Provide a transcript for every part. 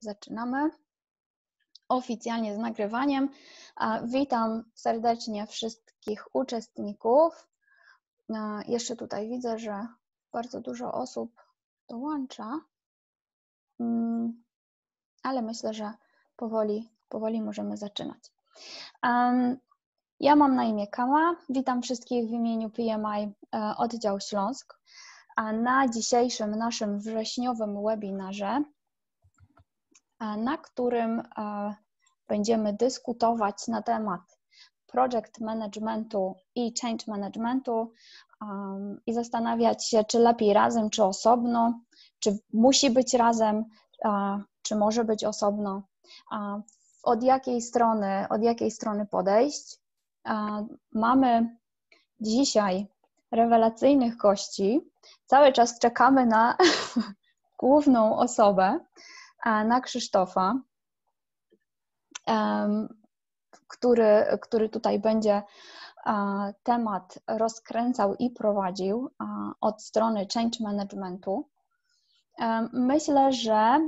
zaczynamy oficjalnie z nagrywaniem. Witam serdecznie wszystkich uczestników. Jeszcze tutaj widzę, że bardzo dużo osób dołącza, mm, ale myślę, że powoli, powoli możemy zaczynać. Ja mam na imię Kama. Witam wszystkich w imieniu PMI e, Oddział Śląsk. A na dzisiejszym naszym wrześniowym webinarze na którym będziemy dyskutować na temat project managementu i change managementu i zastanawiać się, czy lepiej razem, czy osobno, czy musi być razem, czy może być osobno, od jakiej strony, od jakiej strony podejść. Mamy dzisiaj rewelacyjnych gości. Cały czas czekamy na główną osobę, na Krzysztofa, który, który tutaj będzie temat rozkręcał i prowadził od strony change managementu. Myślę, że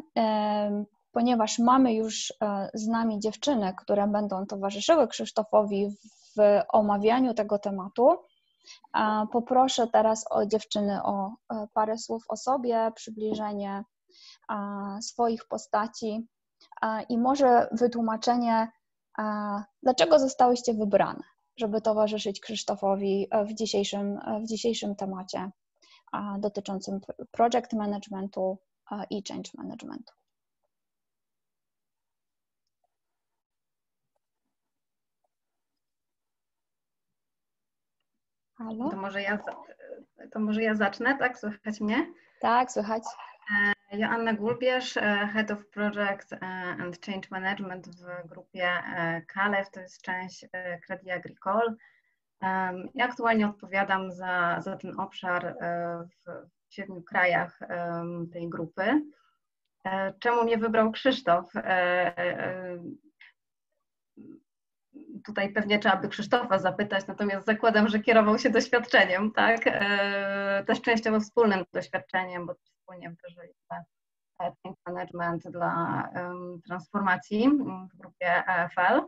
ponieważ mamy już e, z nami dziewczyny, które będą towarzyszyły Krzysztofowi w omawianiu tego tematu, poproszę teraz o dziewczyny o e, parę słów o sobie, przybliżenie swoich postaci i może wytłumaczenie, dlaczego zostałyście wybrane, żeby towarzyszyć Krzysztofowi w dzisiejszym, w dzisiejszym temacie dotyczącym project managementu i change managementu. Halo? To może, ja, to może ja zacznę, tak? Słychać mnie? Tak, słychać. E, Joanna Gulbierz, e, Head of Project e, and Change Management w grupie KALEW, to jest część Credit Agricole. Ja aktualnie odpowiadam za, za ten obszar w siedmiu krajach tej grupy. Czemu mnie wybrał Krzysztof? Tutaj pewnie trzeba by Krzysztofa zapytać, natomiast zakładam, że kierował się doświadczeniem, tak? Też częściowo wspólnym doświadczeniem, bo wspólnie wdrożyliśmy change management dla transformacji w grupie EFL.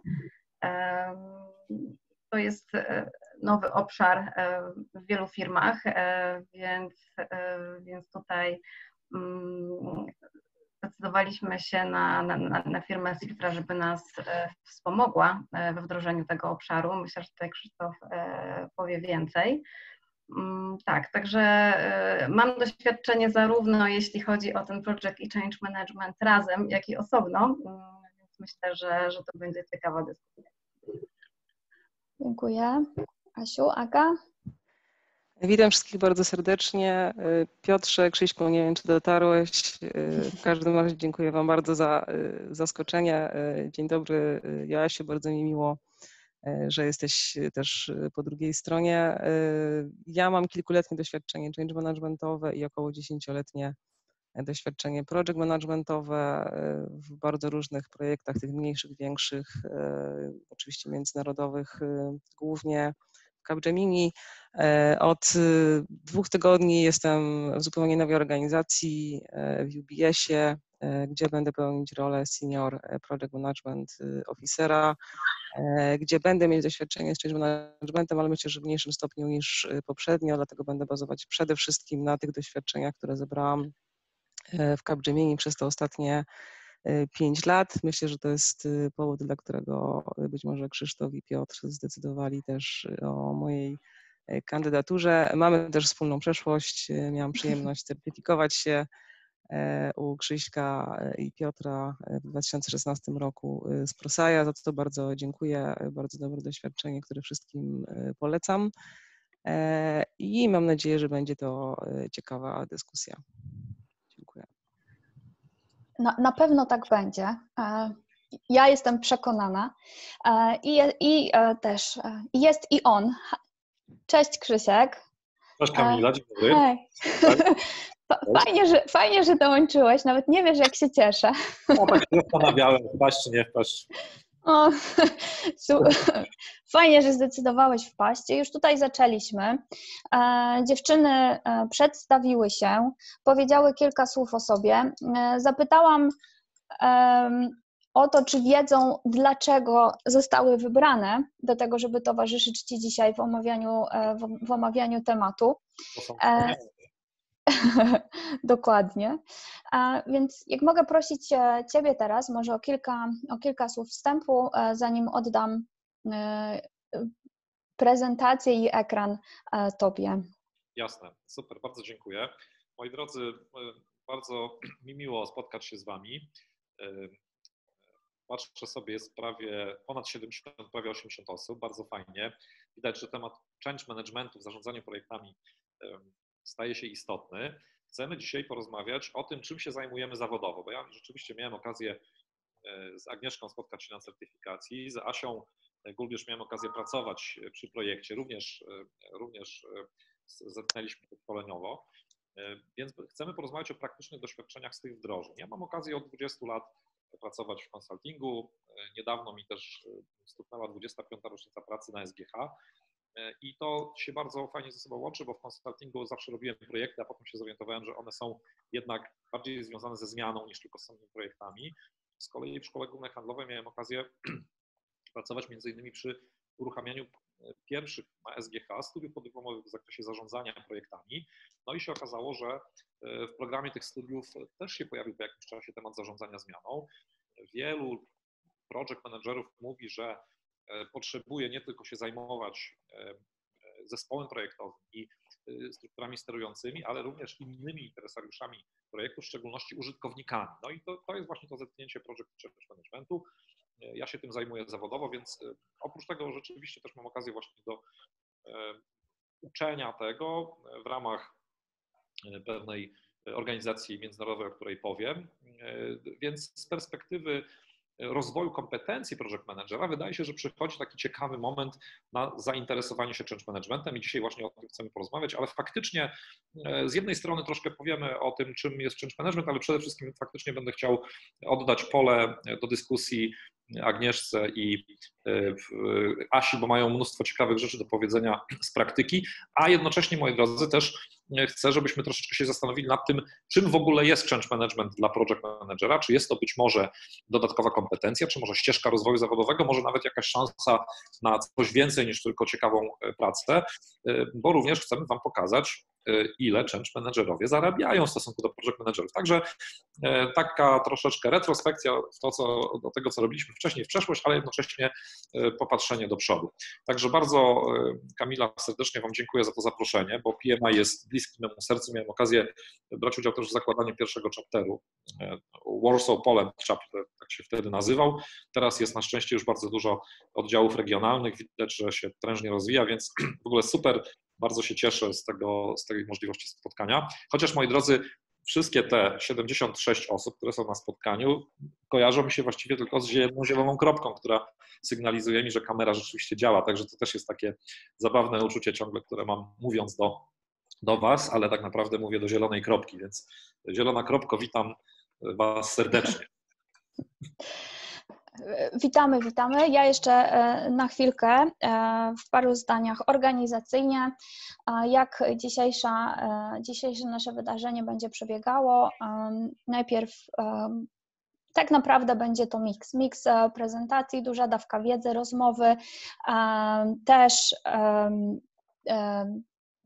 To jest e, nowy obszar e, w wielu firmach, e, więc, więc tutaj mm, zdecydowaliśmy się na, na, na firmę Silfra, żeby nas wspomogła we wdrożeniu tego obszaru. Myślę, że tutaj Krzysztof powie więcej. Mm, tak, także e, mam doświadczenie zarówno jeśli chodzi o ten project i change management razem, jak i osobno, mm, więc myślę, że, że to będzie ciekawa dyskusja. Dziękuję. Asiu, Aga? Witam wszystkich bardzo serdecznie. Piotrze, Krzyśku, nie wiem, czy dotarłeś. W każdym razie dziękuję Wam bardzo za zaskoczenie. Dzień dobry, Joasiu, bardzo mi miło że jesteś też po drugiej stronie. Ja mam kilkuletnie doświadczenie change managementowe i około dziesięcioletnie doświadczenie project managementowe w bardzo różnych projektach, tych mniejszych, większych, oczywiście międzynarodowych, głównie Capgemini. Od dwóch tygodni jestem w zupełnie nowej organizacji w UBS-ie, gdzie będę pełnić rolę Senior Project Management Officera E, gdzie będę mieć doświadczenie z change managementem, ale myślę, że w mniejszym stopniu niż y, poprzednio, dlatego będę bazować przede wszystkim na tych doświadczeniach, które zebrałam e, w Capgemini przez te ostatnie e, pięć lat. Myślę, że to jest y, powód, dla którego być może Krzysztof i Piotr zdecydowali też o mojej kandydaturze. Mamy też wspólną przeszłość. Miałam przyjemność certyfikować się u Krzyśka i Piotra w 2016 roku z Prosaja, za co bardzo dziękuję. Bardzo dobre doświadczenie, które wszystkim polecam. I mam nadzieję, że będzie to ciekawa dyskusja. Na, na pewno tak będzie. Ja jestem przekonana. I, i też jest i on. Cześć Krzysiek. Cześć Kamila, dzień dobry. Hej. Tak. Fajnie że, fajnie, że dołączyłeś. Nawet nie wiesz, jak się cieszę. No tak się zastanawiałem, wpaść czy nie wpaść. O, fajnie, że zdecydowałeś wpaść. Już tutaj zaczęliśmy. E, dziewczyny e, przedstawiły się, powiedziały kilka słów o sobie. E, zapytałam o to, czy wiedzą, dlaczego zostały wybrane do tego, żeby towarzyszyć Ci dzisiaj w omawianiu, w, omawianiu tematu. E, dokładnie. Więc jak mogę prosić Ciebie teraz może o kilka, o kilka słów wstępu, zanim oddam prezentację i ekran Tobie. Jasne, super, bardzo dziękuję. Moi drodzy, bardzo mi miło spotkać się z Wami. Patrzę sobie, jest prawie ponad 70, prawie 80 osób, bardzo fajnie. Widać, że temat change managementu w zarządzaniu projektami staje się istotny. Chcemy dzisiaj porozmawiać o tym, czym się zajmujemy zawodowo, bo ja rzeczywiście miałem okazję e, z Agnieszką spotkać się na certyfikacji, z Asią Gulbierz miałem okazję pracować przy projekcie, również, e, również e, zetknęliśmy podpoleniowo, więc chcemy porozmawiać o praktycznych doświadczeniach z tych wdrożeń. Ja mam okazję od 20 lat pracować w konsultingu. Niedawno mi też e, stuknęła 25. rocznica pracy na SGH. E, I to się bardzo fajnie ze sobą łączy, bo w konsultingu zawsze robiłem projekty, a potem się zorientowałem, że one są jednak bardziej związane ze zmianą niż tylko z samymi projektami. Z kolei w szkole głównej handlowej miałem okazję pracować między innymi przy uruchamianiu e, pierwszych na SGH studiów podyplomowych w zakresie zarządzania projektami. No i się okazało, że w programie tych studiów też się pojawił po jakimś czasie temat zarządzania zmianą. Wielu project managerów mówi, że e, potrzebuje nie tylko się zajmować e, e, zespołem projektowym i strukturami sterującymi, ale również innymi interesariuszami projektu, w szczególności użytkownikami. No i to, to jest właśnie to zetknięcie project change managementu. Ja się tym zajmuję zawodowo, więc oprócz tego rzeczywiście też mam okazję właśnie do uczenia tego w ramach pewnej organizacji międzynarodowej, o której powiem. Więc z perspektywy rozwoju kompetencji project managera wydaje się, że przychodzi taki ciekawy moment na zainteresowanie się change managementem i dzisiaj właśnie o tym chcemy porozmawiać, ale faktycznie e, z jednej strony troszkę powiemy o tym, czym jest change management, ale przede wszystkim faktycznie będę chciał oddać pole do dyskusji Agnieszce i e, Asi, bo mają mnóstwo ciekawych rzeczy do powiedzenia z praktyki, a jednocześnie, moi drodzy, też chcę, żebyśmy troszeczkę się zastanowili nad tym, czym w ogóle jest change management dla project managera, czy jest to być może dodatkowa kompetencja, czy może ścieżka rozwoju zawodowego, może nawet jakaś szansa na coś więcej niż tylko ciekawą e, pracę, e, bo również chcemy Wam pokazać, ile change managerowie zarabiają w stosunku do project managerów. Także taka troszeczkę retrospekcja to, co, do tego, co robiliśmy wcześniej w przeszłość, ale jednocześnie popatrzenie do przodu. Także bardzo Kamila serdecznie Wam dziękuję za to zaproszenie, bo PMI jest bliski memu sercu. Miałem okazję brać udział też w zakładaniu pierwszego chapteru e, Warsaw Poland Chapter, tak się wtedy nazywał. Teraz jest na szczęście już bardzo dużo oddziałów regionalnych, widać, że się prężnie rozwija, więc w ogóle super, bardzo się cieszę z, tego, z tej możliwości spotkania. Chociaż moi drodzy, wszystkie te 76 osób, które są na spotkaniu, kojarzą mi się właściwie tylko z jedną zieloną kropką, która sygnalizuje mi, że kamera rzeczywiście działa. Także to też jest takie zabawne uczucie ciągle, które mam mówiąc do do Was, ale tak naprawdę mówię do zielonej kropki, więc zielona kropko, witam Was serdecznie. Witamy, witamy. Ja jeszcze e, na chwilkę e, w paru zdaniach organizacyjnie, jak dzisiejsza, e, dzisiejsze nasze wydarzenie będzie przebiegało. Najpierw tak naprawdę będzie to miks. Miks prezentacji, duża dawka wiedzy, rozmowy, też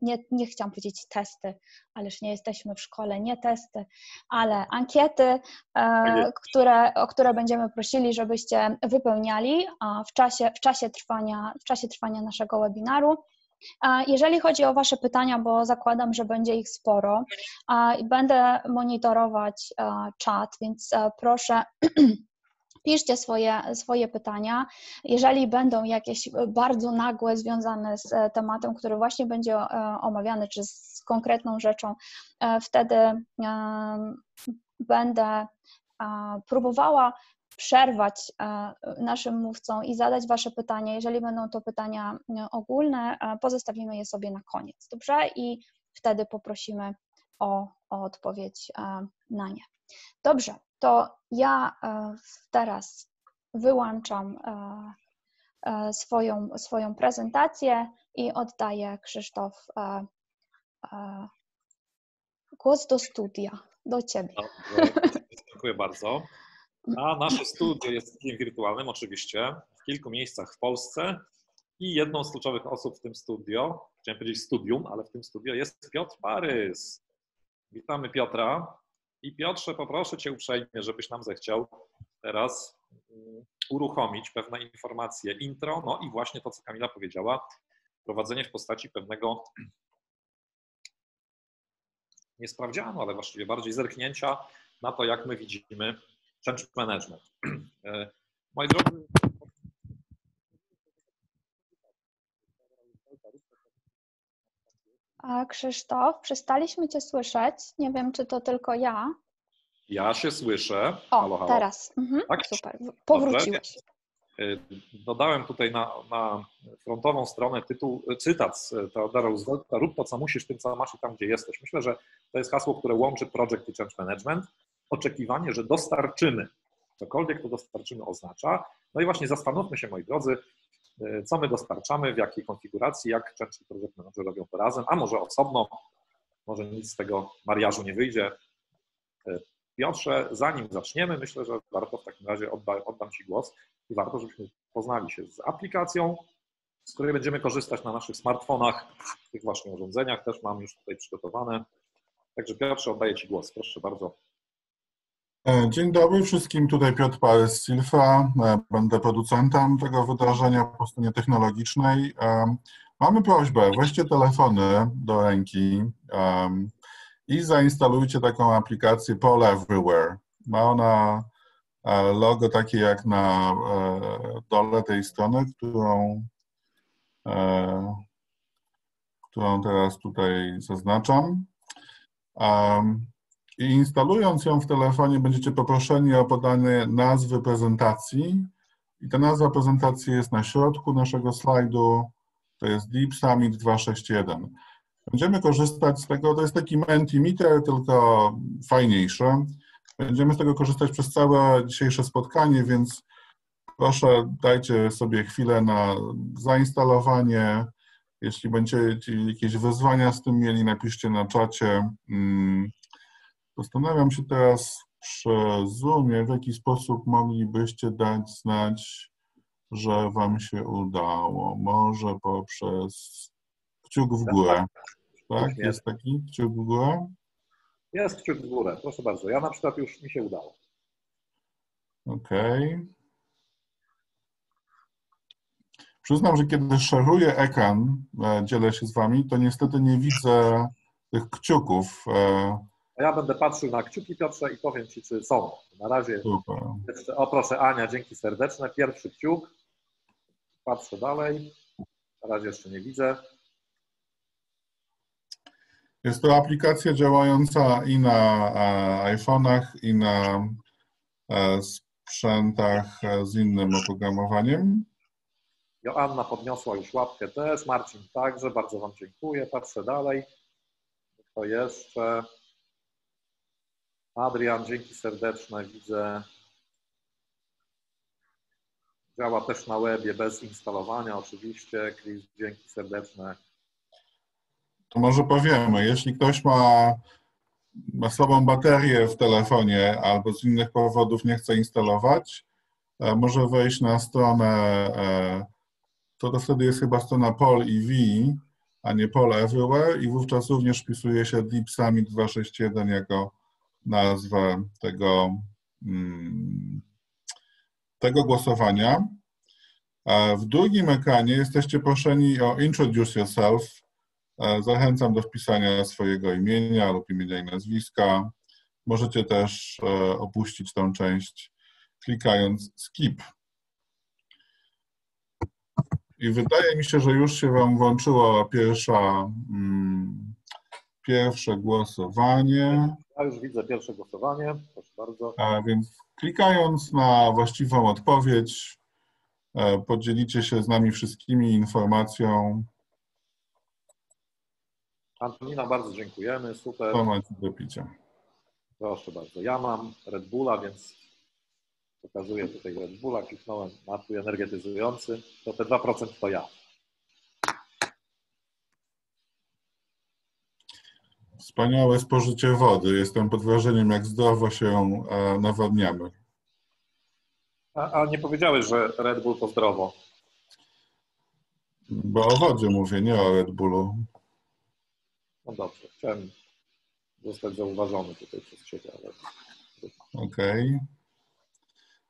nie, nie chciałam powiedzieć testy, ależ nie jesteśmy w szkole, nie testy, ale ankiety, e, które, o które będziemy prosili, żebyście wypełniali w czasie, w czasie, trwania, w czasie trwania naszego webinaru. Jeżeli chodzi o Wasze pytania, bo zakładam, że będzie ich sporo, będę monitorować czat, więc e, proszę piszcie swoje, swoje pytania. Jeżeli będą jakieś bardzo nagłe, związane z e, tematem, który właśnie będzie e, omawiany, czy z konkretną rzeczą, e, wtedy będę próbowała przerwać naszym mówcom i zadać Wasze pytania. Jeżeli będą to pytania ogólne, pozostawimy je sobie na koniec, dobrze? I wtedy poprosimy o, o odpowiedź na nie. Dobrze, to ja e, teraz wyłączam e, e, swoją, swoją prezentację i oddaję Krzysztof głos do studia, do Ciebie. dziękuję bardzo. A nasze studio jest studiem wirtualnym oczywiście, w kilku miejscach w Polsce i jedną z kluczowych osób w tym studio, chciałem powiedzieć studium, ale w tym studio jest Piotr Parys. Witamy Piotra. I Piotrze, poproszę Cię uprzejmie, żebyś nam zechciał teraz mm, uruchomić pewne informacje intro, no i właśnie to, co Kamila powiedziała, prowadzenie w postaci pewnego nie sprawdzianu, ale właściwie bardziej zerknięcia na to, jak my widzimy change management. E, moi drodzy, A Krzysztof, przestaliśmy Cię słyszeć. Nie wiem, czy to tylko ja. Ja się słyszę. O, halo, halo. teraz. Mhm, tak? Super, powróciłeś. Y, dodałem tutaj na, na, frontową stronę tytuł, cytat z Theodora Roosevelta, rób to, co musisz, tym, co masz i tam, gdzie jesteś. Myślę, że to jest hasło, które łączy project i change management. Oczekiwanie, że dostarczymy. Cokolwiek to dostarczymy oznacza. No i właśnie zastanówmy się, moi drodzy, co my dostarczamy, w jakiej konfiguracji, jak często project manager robią to razem, a może osobno, może nic z tego mariażu nie wyjdzie. Y, Piotrze, zanim zaczniemy, myślę, że warto w takim razie odda, oddam Ci głos i warto, żebyśmy poznali się z aplikacją, z której będziemy korzystać na naszych smartfonach, w tych właśnie urządzeniach też mam już tutaj przygotowane. Także Piotrze, oddaję Ci głos. Proszę bardzo. E, dzień dobry wszystkim, tutaj Piotr Parys Silfa, e, będę producentem tego wydarzenia po stronie technologicznej. E, mamy prośbę, weźcie telefony do ręki i zainstalujcie taką aplikację Poll Everywhere. Ma ona logo takie jak na dole tej strony, którą, którą teraz tutaj zaznaczam. I instalując ją w telefonie, będziecie poproszeni o podanie nazwy prezentacji. I ta nazwa prezentacji jest na środku naszego slajdu. To jest Deep Summit 261. Będziemy korzystać z tego, to jest taki Mentimeter, tylko fajniejszy. Będziemy z tego korzystać przez całe dzisiejsze spotkanie, więc proszę dajcie sobie chwilę na zainstalowanie. Jeśli będziecie jakieś wyzwania z tym mieli, napiszcie na czacie. Mm, Zastanawiam się teraz przy Zoomie, w jaki sposób moglibyście dać znać, że Wam się udało. Może poprzez kciuk w górę. Tak? Jest taki kciuk w górę? Jest kciuk w górę, proszę bardzo. Ja na przykład już mi się udało. Okej. Okay. Przyznam, że kiedy szeruję ekran, e, dzielę się z Wami, to niestety nie widzę tych kciuków. E, ja będę patrzył na kciuki Piotrze i powiem Ci, czy są. Na razie. Super. Jeszcze, o proszę, Ania, dzięki serdeczne. Pierwszy kciuk. Patrzę dalej. Na razie jeszcze nie widzę. Jest to aplikacja działająca i na e, iPhone'ach, i na e, sprzętach e, z innym oprogramowaniem. Joanna podniosła już łapkę też, Marcin także, bardzo Wam dziękuję. Patrzę dalej. Kto jeszcze? Adrian, dzięki serdeczne, widzę. Działa też na webie bez instalowania oczywiście. Chris, dzięki serdeczne. To może powiemy, jeśli ktoś ma, ma słabą baterię w telefonie albo z innych powodów nie chce instalować, e, może wejść na stronę, e, to, to wtedy jest chyba strona Pol EV, a nie Pol Everywhere i wówczas również wpisuje się Deep Summit 261 jako nazwę tego, mm, tego głosowania. W drugim ekranie jesteście proszeni o Introduce Yourself. Zachęcam do wpisania swojego imienia lub imienia i nazwiska. Możecie też e, opuścić tą część klikając Skip. I wydaje mi się, że już się Wam włączyła pierwsza, mm, pierwsze głosowanie. Ja już widzę pierwsze głosowanie, proszę bardzo. A więc klikając na właściwą odpowiedź, e, podzielicie się z nami wszystkimi informacją. Antonina, bardzo dziękujemy, super. Co macie do picia? Proszę bardzo. Ja mam Red Bulla, więc pokazuję tutaj Red Bulla, kliknąłem napój energetyzujący, to te 2% to ja. Wspaniałe spożycie wody. Jestem pod wrażeniem, jak zdrowo się e, nawadniamy. A, a nie powiedziałeś, że Red Bull to zdrowo. Bo o wodzie mówię, nie o Red Bullu. No dobrze, chciałem zostać zauważony tutaj przez Ciebie, ale... Okej.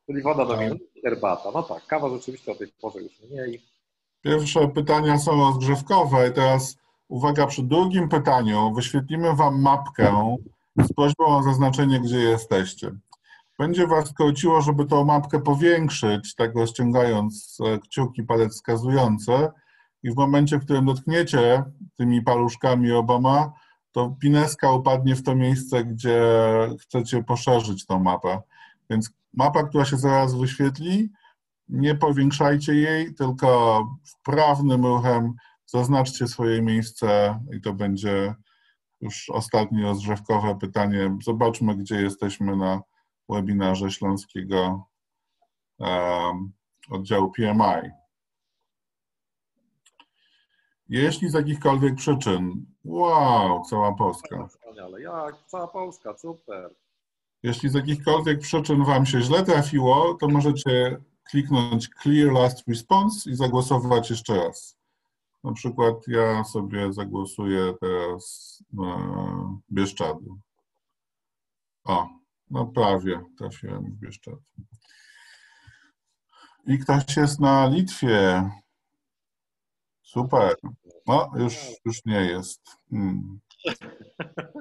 Czyli woda do Tak. herbata. No tak, kawa rzeczywiście o tej porze już mniej. Pierwsze pytania są rozgrzewkowe i teraz uwaga, przy drugim pytaniu wyświetlimy Wam mapkę z prośbą o zaznaczenie, gdzie jesteście. Będzie Was korciło, żeby tą mapkę powiększyć, tak rozciągając e, kciuki, palec wskazujący i w momencie, w którym dotkniecie tymi paluszkami oboma, to pineska upadnie w to miejsce, gdzie chcecie poszerzyć tą mapę. Więc mapa, która się zaraz wyświetli, nie powiększajcie jej, tylko wprawnym ruchem zaznaczcie swoje miejsce i to będzie już ostatnie rozgrzewkowe pytanie. Zobaczmy, gdzie jesteśmy na webinarze Śląskiego um, oddziału PMI. Jeśli z jakichkolwiek przyczyn, wow, cała Polska. Wspaniale, jak? Cała Polska, super. Jeśli z jakichkolwiek przyczyn Wam się źle trafiło, to możecie kliknąć Clear Last Response i zagłosować jeszcze raz. Na przykład ja sobie zagłosuję teraz na Bieszczady. O, no prawie trafiłem w Bieszczady. I ktoś jest na Litwie. Super. No, już, już nie jest. Hmm.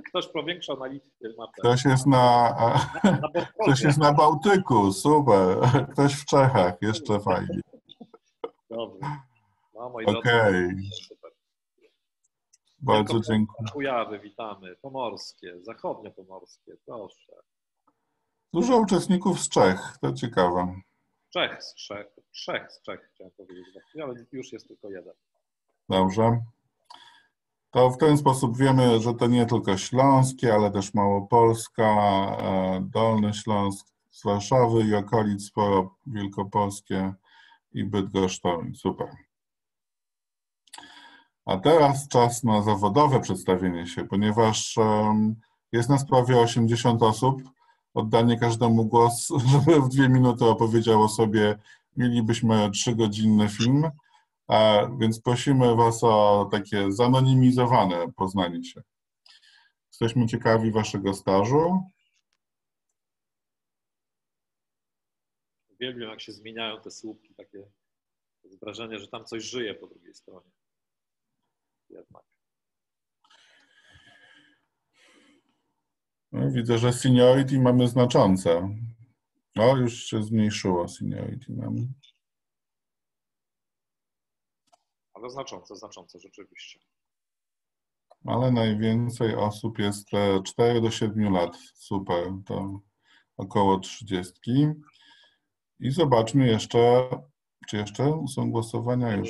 Ktoś powiększał na Litwie mapę. Ktoś jest na, ktoś jest na Bałtyku. Super. Ktoś w Czechach. Jeszcze fajnie. Dobrze. No, moi drodzy, Okej. super. Bardzo dziękuję. Kujawy, witamy. Pomorskie, zachodniopomorskie, proszę. Dużo uczestników z Czech. To ciekawe. Czech z Czech, Trzech z Czech chciałem powiedzieć, ale już jest tylko jeden. Dobrze. To w ten sposób wiemy, że to nie tylko śląskie, ale też Małopolska, e, Dolny Śląsk, z Warszawy i okolic sporo wielkopolskie i Bydgoszcz-Toruń. Super. A teraz czas na zawodowe przedstawienie się, ponieważ jest nas prawie 80 osób. Oddanie każdemu głos, żeby w dwie minuty opowiedział o sobie, mielibyśmy trzygodzinny film. A więc prosimy Was o takie zanonimizowane poznanie się. Jesteśmy ciekawi Waszego stażu. Uwielbiam, jak się zmieniają te słupki, takie wrażenie, że tam coś żyje po drugiej stronie. Jednak. No, widzę, że seniority mamy znaczące. O, już się zmniejszyło seniority nam. Ale znaczące, znaczące rzeczywiście. Ale najwięcej osób jest e, 4 do 7 lat. Super, to około 30. I zobaczmy jeszcze, czy jeszcze są głosowania już.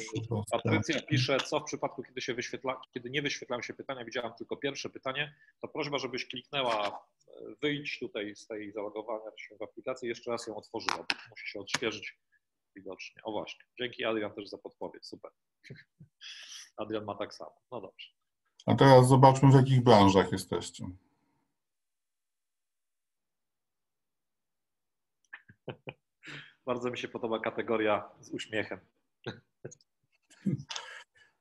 Patrycja pisze, co w przypadku, kiedy się wyświetla, kiedy nie wyświetlają się pytania, widziałam tylko pierwsze pytanie, to prośba, żebyś kliknęła e, wyjdź tutaj z tej zalogowania się w aplikacji, jeszcze raz ją otworzyła, musi się odświeżyć widocznie. O właśnie, dzięki Adrian też za podpowiedź, super. Adrian ma tak samo, no dobrze. A teraz zobaczmy, w jakich branżach jesteście. Bardzo mi się podoba kategoria z uśmiechem.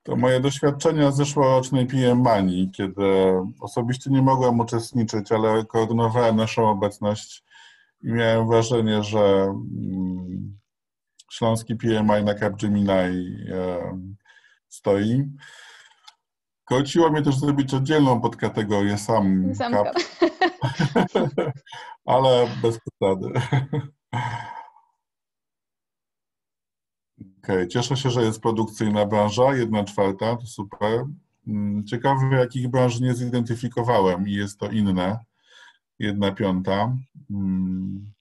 To moje doświadczenia z zeszłorocznej PM Mani, kiedy osobiście nie mogłem uczestniczyć, ale koordynowałem naszą obecność i miałem wrażenie, że mm, śląski PMI na Capgemini e, stoi. Korciło mnie też zrobić oddzielną podkategorię sam Sam Cap, ale bez przesady. Okej, cieszę się, że jest produkcyjna branża, jedna czwarta, to super. Mm, Ciekawe, jakich branż nie zidentyfikowałem i jest to inne, jedna piąta. Mm.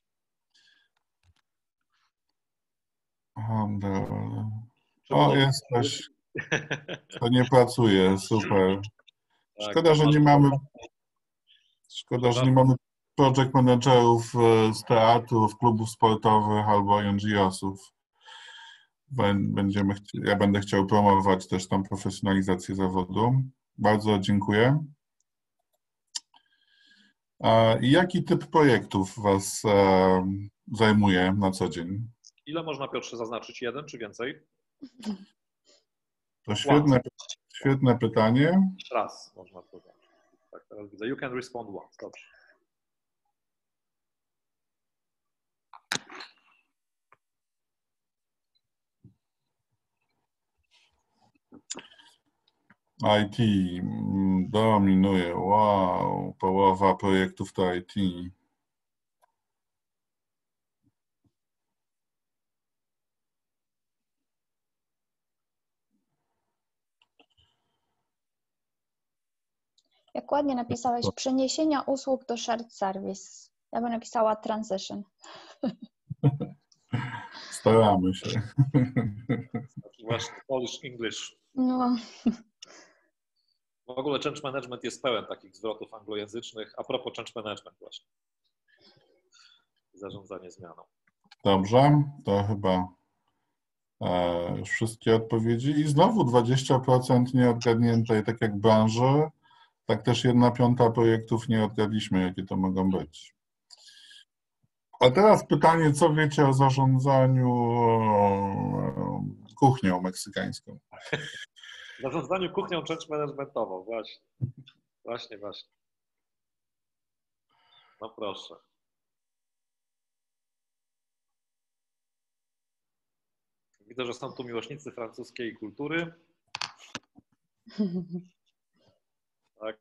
Handel. O, jest coś, to nie pracuje, super. Tak, Szkoda, że nie mamy, szkoda, że nie mamy project managerów e, z teatrów, klubów sportowych albo NGO-sów. Bę- Będziemy, ja będę chciał promować też tam profesjonalizację zawodu. Bardzo dziękuję. I jaki typ projektów Was e, zajmuje na co dzień? Ile można, Piotrze, zaznaczyć? Jeden czy więcej? To świetne, świetne pytanie. Raz można zaznaczyć. Tak, teraz widzę. You can respond once. Dobrze. IT mm, dominuje. Wow, połowa projektów to IT. Jak ładnie napisałeś, przeniesienia usług do shared service. Ja bym napisała transition. Staramy się. Właśnie, Polish English. No. W ogóle change management jest pełen takich zwrotów anglojęzycznych. A propos change management właśnie. Zarządzanie zmianą. Dobrze, to chyba e, wszystkie odpowiedzi. I znowu 20% nieodgadniętej, tak jak branży, tak też jedna piąta projektów nie odgadliśmy, jakie to mogą być. A teraz pytanie, co wiecie o zarządzaniu e, kuchnią meksykańską? Zarządzaniu kuchnią change managementową, właśnie. Właśnie, właśnie. No proszę. Widzę, że są tu miłośnicy francuskiej kultury. Tak.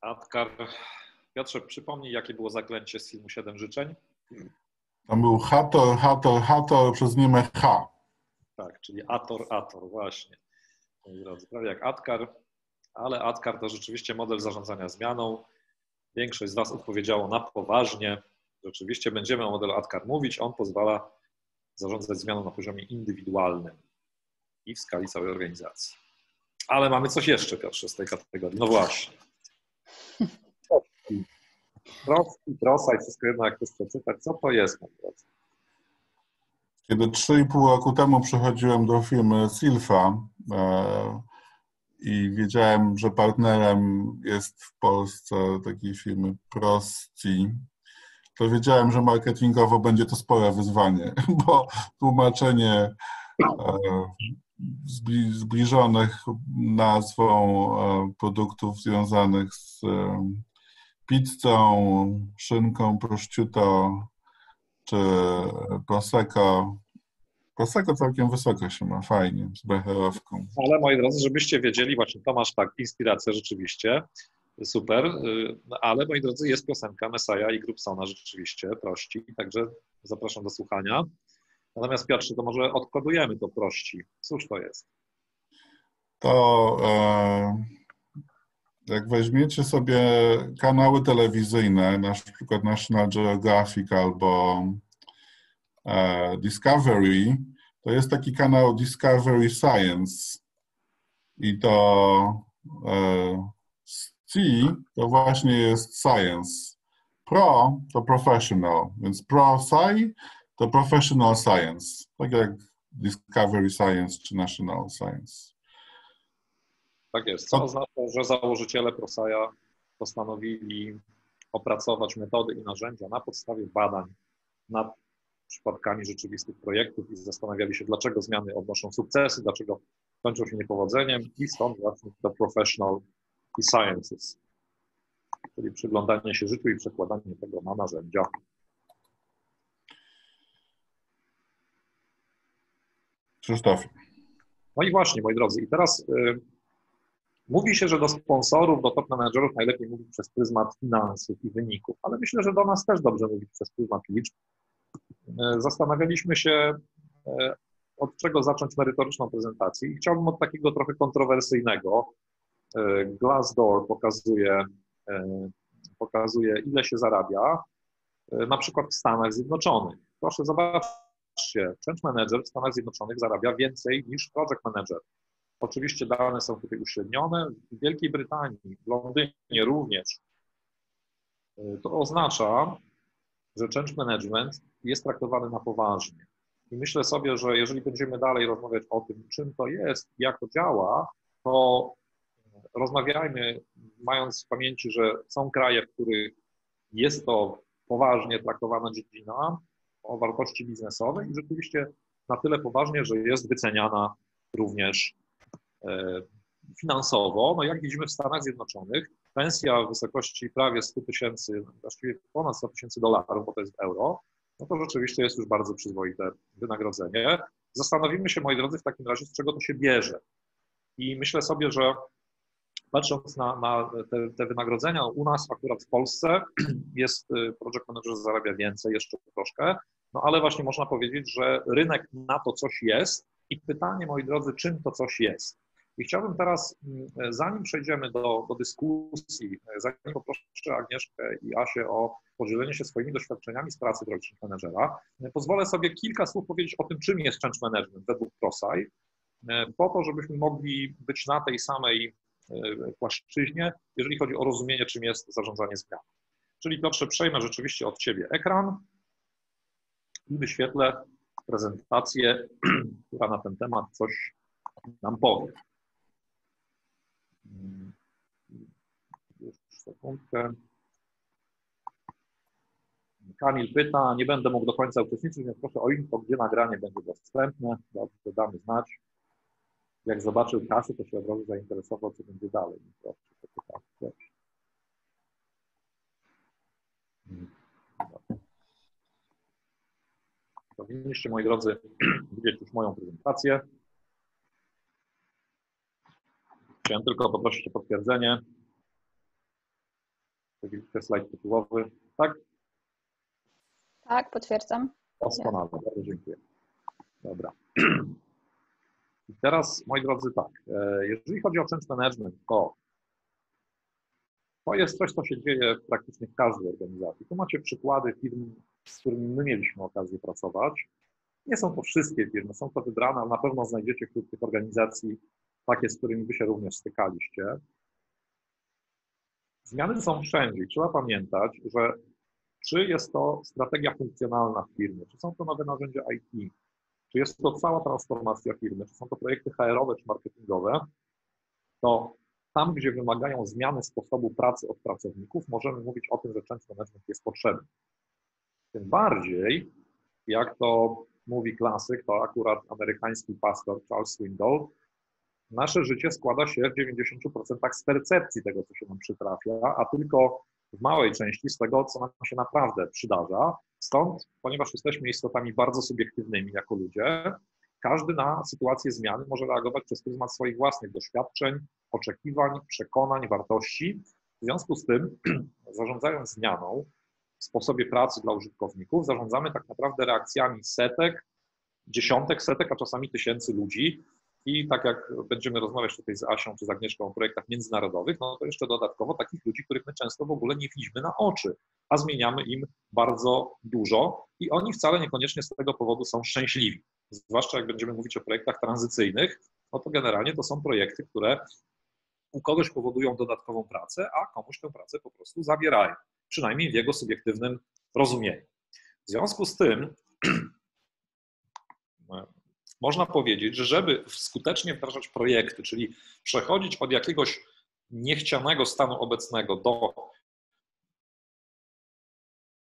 Atkar. Piotrze, przypomnij, jakie było zaklęcie z filmu Siedem życzeń? Tam był Hator, Hator, Hator przez niemę H. Tak, czyli Ator, Ator, właśnie. Moi drodzy, prawie jak Atkar, ale Atkar to rzeczywiście model zarządzania zmianą. Większość z Was odpowiedziało na poważnie. Rzeczywiście będziemy o modelu Atkar mówić. On pozwala zarządzać zmianą na poziomie indywidualnym i w skali całej organizacji. Ale mamy coś jeszcze, Piotrze, z tej kategorii. No właśnie. Troski, trosa i wszystko jedno, jak ktoś przeczytać. Co to jest, moi drodzy? Kiedy 3,5 roku temu przychodziłem do firmy Silfa e, i wiedziałem, że partnerem jest w Polsce takiej firmy Prosti, to wiedziałem, że marketingowo będzie to spore wyzwanie, bo tłumaczenie e, zbliżonych nazwą e, produktów związanych z pizzą, szynką prosciutto czy Prosecco. Prosecco całkiem wysoko się ma, fajnie, z becherowką. Ale moi drodzy, żebyście wiedzieli, właśnie Tomasz, tak, inspiracja rzeczywiście, super, y, ale moi drodzy, jest piosenka Messiah i Grubsona rzeczywiście, prości, także zapraszam do słuchania. Natomiast Piotrze, to może odkodujemy to prości. Cóż to jest? To e, jak weźmiecie sobie kanały telewizyjne, na przykład National Geographic albo e, Discovery, to jest taki kanał Discovery Science. I to e, C to właśnie jest Science. Pro to Professional, więc Pro Sci to Professional Science, tak jak Discovery Science czy National Science. Tak jest, co oznacza, że założyciele Prosaja postanowili opracować metody i narzędzia na podstawie badań nad przypadkami rzeczywistych projektów i zastanawiali się, dlaczego zmiany odnoszą sukcesy, dlaczego kończą się niepowodzeniem i stąd właśnie to professional i sciences, czyli przyglądanie się życiu i przekładanie tego na narzędzia. Krzysztof. No i właśnie, moi drodzy, i teraz y, mówi się, że do sponsorów, do top managerów najlepiej mówić przez pryzmat finansów i wyników, ale myślę, że do nas też dobrze mówić przez pryzmat liczb. Y, zastanawialiśmy się, y, od czego zacząć merytoryczną prezentację i chciałbym od takiego trochę kontrowersyjnego. Y, Glassdoor pokazuje, pokazuje ile się zarabia, na przykład w Stanach Zjednoczonych. Proszę Zobaczcie, change manager w Stanach Zjednoczonych zarabia więcej niż project manager. Oczywiście dane są tutaj uśrednione. W Wielkiej Brytanii, w Londynie również. To oznacza, że change management jest traktowany na poważnie. I myślę sobie, że jeżeli będziemy dalej rozmawiać o tym, czym to jest, jak to działa, to rozmawiajmy, mając w pamięci, że są kraje, w których jest to poważnie traktowana dziedzina o wartości biznesowej i rzeczywiście na tyle poważnie, że jest wyceniana również finansowo. No jak widzimy w Stanach Zjednoczonych, pensja w wysokości prawie 100 tysięcy, właściwie ponad 100 tysięcy dolarów, bo to jest euro, no to rzeczywiście jest już bardzo przyzwoite wynagrodzenie. Zastanowimy się, moi drodzy, w takim razie, z czego to się bierze. I myślę sobie, że patrząc na, na te, te, wynagrodzenia, u nas akurat w Polsce jest y, project manager zarabia więcej, jeszcze troszkę, no ale właśnie można powiedzieć, że rynek na to coś jest i pytanie, moi drodzy, czym to coś jest? I chciałbym teraz, mm, zanim przejdziemy do, do dyskusji, zanim poproszę Agnieszkę i Asię o podzielenie się swoimi doświadczeniami z pracy project managera, pozwolę sobie kilka słów powiedzieć o tym, czym jest change management według ProSci, po to, żebyśmy mogli być na tej samej e, płaszczyźnie, jeżeli chodzi o rozumienie, czym jest zarządzanie zmianą. Czyli Piotrze, przejmę rzeczywiście od Ciebie ekran i wyświetlę prezentację, która na ten temat coś nam powie. Sekundkę. Kamil pyta, nie będę mógł do końca uczestniczyć, więc proszę o info, gdzie nagranie będzie dostępne. Dobrze, damy znać. Jak zobaczył kasę, to się od razu zainteresował, co będzie dalej. Proszę, to. Powinniście, moi drodzy, widzieć już moją prezentację. Chciałem tylko poprosić o potwierdzenie. To slajd tytułowy. Tak? Tak, potwierdzam. Doskonale, bardzo dziękuję. Dobra. I teraz, moi drodzy, tak, e, jeżeli chodzi o change management, to to jest coś, co się dzieje praktycznie w każdej organizacji. Tu macie przykłady firm, z którymi my mieliśmy okazję pracować. Nie są to wszystkie firmy, są to wybrane, ale na pewno znajdziecie wśród tych organizacji takie, z którymi wy się również stykaliście. Zmiany są wszędzie trzeba pamiętać, że czy jest to strategia funkcjonalna w firmie, czy są to nowe narzędzia IT, czy jest to cała transformacja firmy, czy są to projekty HR-owe czy marketingowe, to tam, gdzie wymagają zmiany sposobu pracy od pracowników, możemy mówić o tym, że change management jest potrzebny. Tym bardziej, jak to mówi klasyk, to akurat amerykański pastor Charles Swindoll, nasze życie składa się w 90% z percepcji tego, co się nam przytrafia, a tylko w małej części z tego, co nam się naprawdę przydarza. Stąd, ponieważ jesteśmy istotami bardzo subiektywnymi jako ludzie, każdy na sytuację zmiany może reagować przez pryzmat swoich własnych doświadczeń, oczekiwań, przekonań, wartości. W związku z tym, zarządzając zmianą w sposobie pracy dla użytkowników, zarządzamy tak naprawdę reakcjami setek, dziesiątek setek, a czasami tysięcy ludzi, i tak jak będziemy rozmawiać tutaj z Asią czy z Agnieszką o projektach międzynarodowych, no to jeszcze dodatkowo takich ludzi, których my często w ogóle nie widzimy na oczy, a zmieniamy im bardzo dużo i oni wcale niekoniecznie z tego powodu są szczęśliwi. Zwłaszcza jak będziemy mówić o projektach tranzycyjnych, no to generalnie to są projekty, które u kogoś powodują dodatkową pracę, a komuś tę pracę po prostu zabierają, przynajmniej w jego subiektywnym rozumieniu. W związku z tym można powiedzieć, że żeby skutecznie wdrażać projekty, czyli przechodzić od jakiegoś niechcianego stanu obecnego do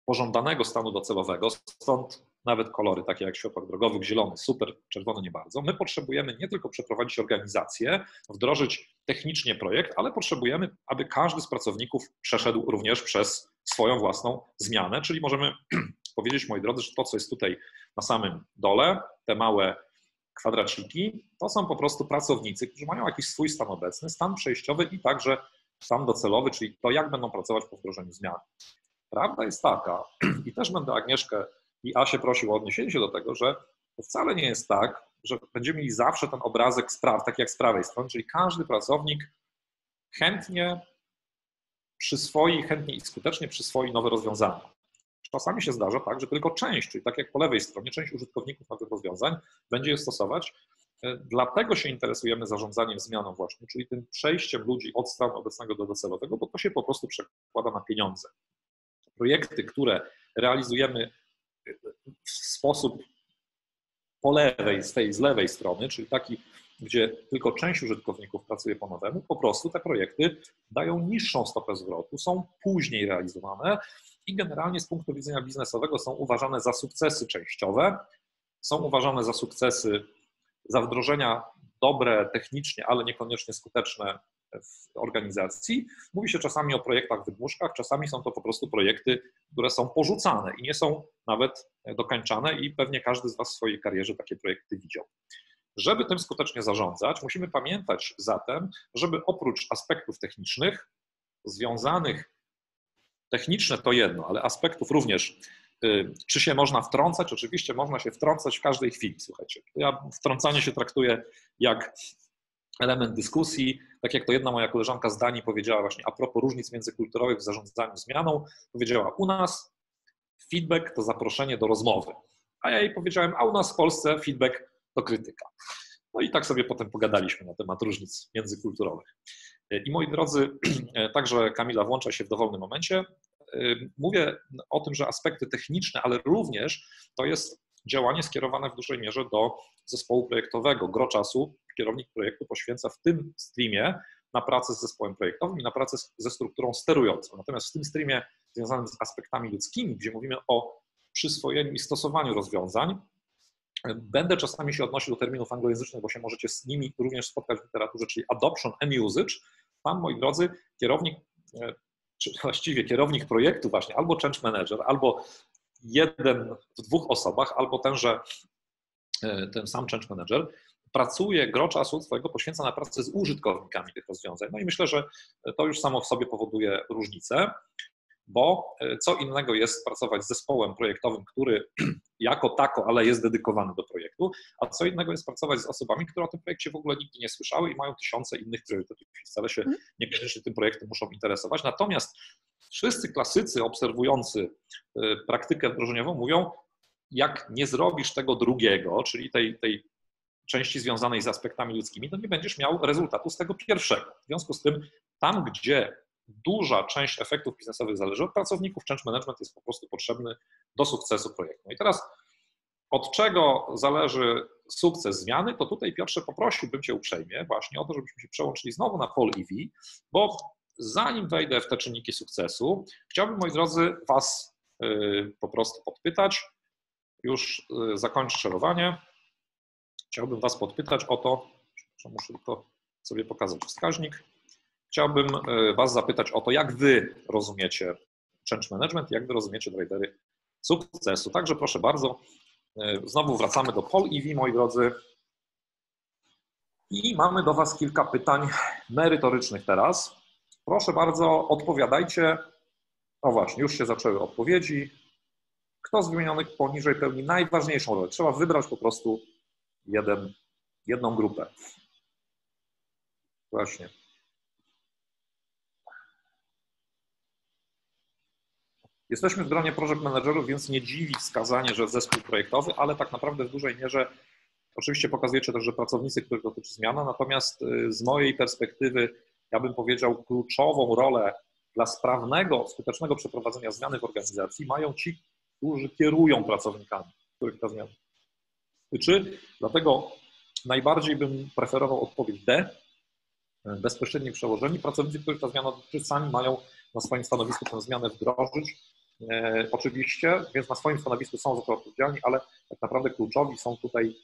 pożądanego stanu docelowego, stąd nawet kolory takie jak światłach drogowych, zielony super, czerwony nie bardzo. My potrzebujemy nie tylko przeprowadzić organizację, wdrożyć technicznie projekt, ale potrzebujemy, aby każdy z pracowników przeszedł również przez swoją własną zmianę, czyli możemy powiedzieć, moi drodzy, że to, co jest tutaj na samym dole, te małe kwadraciki, to są po prostu pracownicy, którzy mają jakiś swój stan obecny, stan przejściowy i także stan docelowy, czyli to, jak będą pracować po wdrożeniu zmian. Prawda jest taka, i też będę Agnieszkę i Asię prosił o odniesienie się do tego, że to wcale nie jest tak, że będziemy mieli zawsze ten obrazek spraw, tak jak z prawej strony, czyli każdy pracownik chętnie przyswoi, chętnie i skutecznie przyswoi nowe rozwiązania. Czasami się zdarza tak, że tylko część, czyli tak jak po lewej stronie, część użytkowników nowych rozwiązań będzie je stosować. E, dlatego się interesujemy zarządzaniem zmianą właśnie, czyli tym przejściem ludzi od stanu obecnego do docelowego, bo to się po prostu przekłada na pieniądze. Projekty, które realizujemy w sposób po lewej, z tej z lewej strony, czyli taki gdzie tylko część użytkowników pracuje po nowemu, po prostu te projekty dają niższą stopę zwrotu, są później realizowane i generalnie z punktu widzenia biznesowego są uważane za sukcesy częściowe, są uważane za sukcesy, za wdrożenia dobre technicznie, ale niekoniecznie skuteczne w organizacji. Mówi się czasami o projektach wydmuszkach, czasami są to po prostu projekty, które są porzucane i nie są nawet dokończane i pewnie każdy z Was w swojej karierze takie projekty widział. Żeby tym skutecznie zarządzać, musimy pamiętać zatem, żeby oprócz aspektów technicznych związanych, techniczne to jedno, ale aspektów również, y, czy się można wtrącać? Oczywiście można się wtrącać w każdej chwili, słuchajcie. Ja wtrącanie się traktuję jak element dyskusji, tak jak to jedna moja koleżanka z Danii powiedziała właśnie a propos różnic międzykulturowych w zarządzaniu zmianą, powiedziała u nas feedback to zaproszenie do rozmowy, a ja jej powiedziałem, a u nas w Polsce feedback to krytyka. No i tak sobie potem pogadaliśmy na temat różnic międzykulturowych. I moi drodzy, także Kamila włącza się w dowolnym momencie. Mówię o tym, że aspekty techniczne, ale również to jest działanie skierowane w dużej mierze do zespołu projektowego. Gro czasu kierownik projektu poświęca w tym streamie na pracę z zespołem projektowym i na pracę ze strukturą sterującą. Natomiast w tym streamie związanym z aspektami ludzkimi, gdzie mówimy o przyswojeniu i stosowaniu rozwiązań, Będę czasami się odnosił do terminów anglojęzycznych, bo się możecie z nimi również spotkać w literaturze, czyli adoption and usage. Tam, moi drodzy, kierownik, e, czy właściwie kierownik projektu właśnie, albo change manager, albo jeden w dwóch osobach, albo tenże, e, ten sam change manager, pracuje, gro czasu swojego poświęca na pracę z użytkownikami tych rozwiązań. No i myślę, że to już samo w sobie powoduje różnicę bo e, co innego jest pracować z zespołem projektowym, który jako tako, ale jest dedykowany do projektu, a co innego jest pracować z osobami, które o tym projekcie w ogóle nigdy nie słyszały i mają tysiące innych priorytetów i wcale się mhm. niekoniecznie tym projektem muszą interesować. Natomiast wszyscy klasycy obserwujący e, praktykę wdrożeniową mówią, jak nie zrobisz tego drugiego, czyli tej, tej części związanej z aspektami ludzkimi, to nie będziesz miał rezultatu z tego pierwszego. W związku z tym, tam gdzie duża część efektów biznesowych zależy od pracowników. Change management jest po prostu potrzebny do sukcesu projektu. I teraz od czego zależy sukces zmiany, to tutaj Piotrze poprosiłbym Cię uprzejmie właśnie o to, żebyśmy się przełączyli znowu na Pol EV, bo zanim wejdę w te czynniki sukcesu, chciałbym, moi drodzy, Was y, po prostu podpytać, już y, zakończę szerowanie, chciałbym Was podpytać o to, muszę tylko sobie pokazać wskaźnik, Chciałbym e, Was zapytać o to, jak Wy rozumiecie change management, jak Wy rozumiecie drivery sukcesu. Także proszę bardzo, e, znowu wracamy do Pol EV, moi drodzy. I mamy do Was kilka pytań merytorycznych teraz. Proszę bardzo, odpowiadajcie. O właśnie, już się zaczęły odpowiedzi. Kto z wymienionych poniżej pełni najważniejszą rolę? Trzeba wybrać po prostu jeden, jedną grupę. Właśnie. Jesteśmy w gronie project managerów, więc nie dziwi wskazanie, że zespół projektowy, ale tak naprawdę w dużej mierze oczywiście pokazujecie też, że pracownicy, których dotyczy zmiana, natomiast y, z mojej perspektywy ja bym powiedział kluczową rolę dla sprawnego, skutecznego przeprowadzenia zmiany w organizacji mają ci, którzy kierują pracownikami, których ta zmiana dotyczy. Dlatego najbardziej bym preferował odpowiedź D, bezpośrednie przełożeni. Pracownicy, których ta zmiana dotyczy, sami mają na swoim stanowisku tę zmianę wdrożyć oczywiście, więc na swoim stanowisku są za to odpowiedzialni, ale tak naprawdę kluczowi są tutaj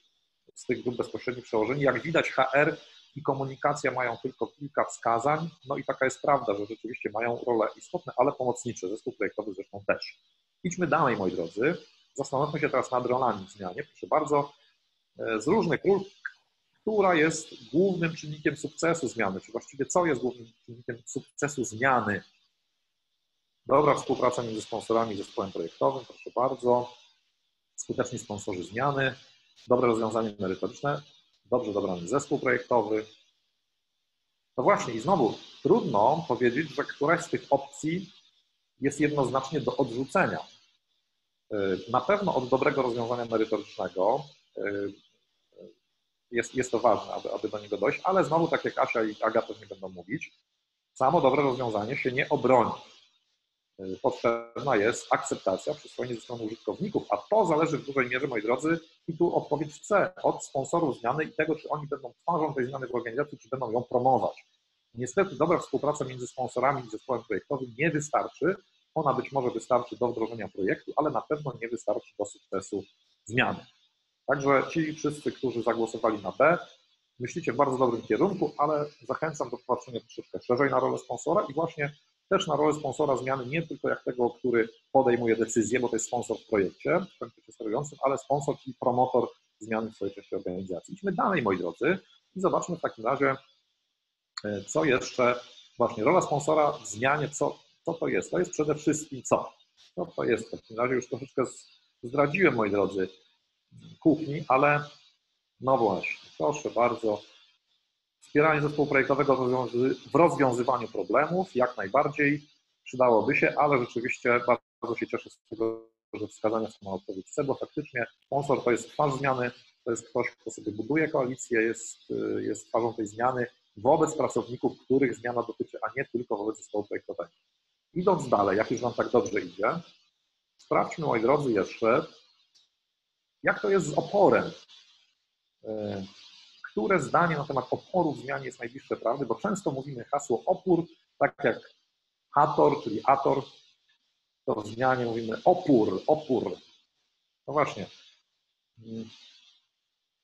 z tych grup bezpośrednich przełożeni. Jak widać, HR i komunikacja mają tylko kilka wskazań, no i taka jest prawda, że rzeczywiście mają role istotne, ale pomocnicze, zespół projektowy zresztą też. Idźmy dalej, moi drodzy. Zastanówmy się teraz nad rolami w zmianie. Proszę bardzo, e, z różnych ról, która jest głównym czynnikiem sukcesu zmiany, czy właściwie co jest głównym czynnikiem sukcesu zmiany Dobra współpraca między sponsorami i zespołem projektowym, proszę bardzo. Skuteczni sponsorzy zmiany, dobre rozwiązanie merytoryczne, dobrze dobrany zespół projektowy. No właśnie, i znowu trudno powiedzieć, że któraś z tych opcji jest jednoznacznie do odrzucenia. Y, na pewno od dobrego rozwiązania merytorycznego y, jest, jest to ważne, aby, aby do niego dojść, ale znowu, tak jak Asia i Aga pewnie będą mówić, samo dobre rozwiązanie się nie obroni. Potrzebna jest akceptacja przyswojenia ze strony użytkowników, a to zależy w dużej mierze, moi drodzy, i tu odpowiedź C, od sponsorów zmiany i tego, czy oni będą twarzą tej zmiany w organizacji, czy będą ją promować. Niestety dobra współpraca między sponsorami i zespołem projektowym nie wystarczy. Ona być może wystarczy do wdrożenia projektu, ale na pewno nie wystarczy do sukcesu zmiany. Także ci wszyscy, którzy zagłosowali na B, myślicie w bardzo dobrym kierunku, ale zachęcam do popatrzenia troszeczkę szerzej na rolę sponsora i właśnie też na rolę sponsora zmiany, nie tylko jak tego, który podejmuje decyzję, bo to jest sponsor w projekcie, w projekcie sterującym, ale sponsor i promotor zmiany w swojej części organizacji. Idźmy dalej, moi drodzy, i zobaczmy w takim razie, e, co jeszcze, właśnie rola sponsora w zmianie, co, co to jest? To jest przede wszystkim co? Co to jest? W takim razie już troszeczkę zdradziłem, moi drodzy, kuchni, ale no właśnie, proszę bardzo. Wspieranie zespołu projektowego w rozwiązywaniu problemów jak najbardziej przydałoby się, ale rzeczywiście bardzo się cieszę z tego, że wskazania są na odpowiedź C, bo faktycznie sponsor to jest twarz zmiany, to jest ktoś, kto sobie buduje koalicję, jest, jest twarzą tej zmiany wobec pracowników, których zmiana dotyczy, a nie tylko wobec zespołu projektowego. Idąc dalej, jak już Wam tak dobrze idzie, sprawdźmy, moi drodzy, jeszcze, jak to jest z oporem. Które zdanie na temat oporu w zmianie jest najbliższe prawdy, bo często mówimy hasło opór, tak jak ator, czyli ator, to w zmianie mówimy opór, opór. No właśnie.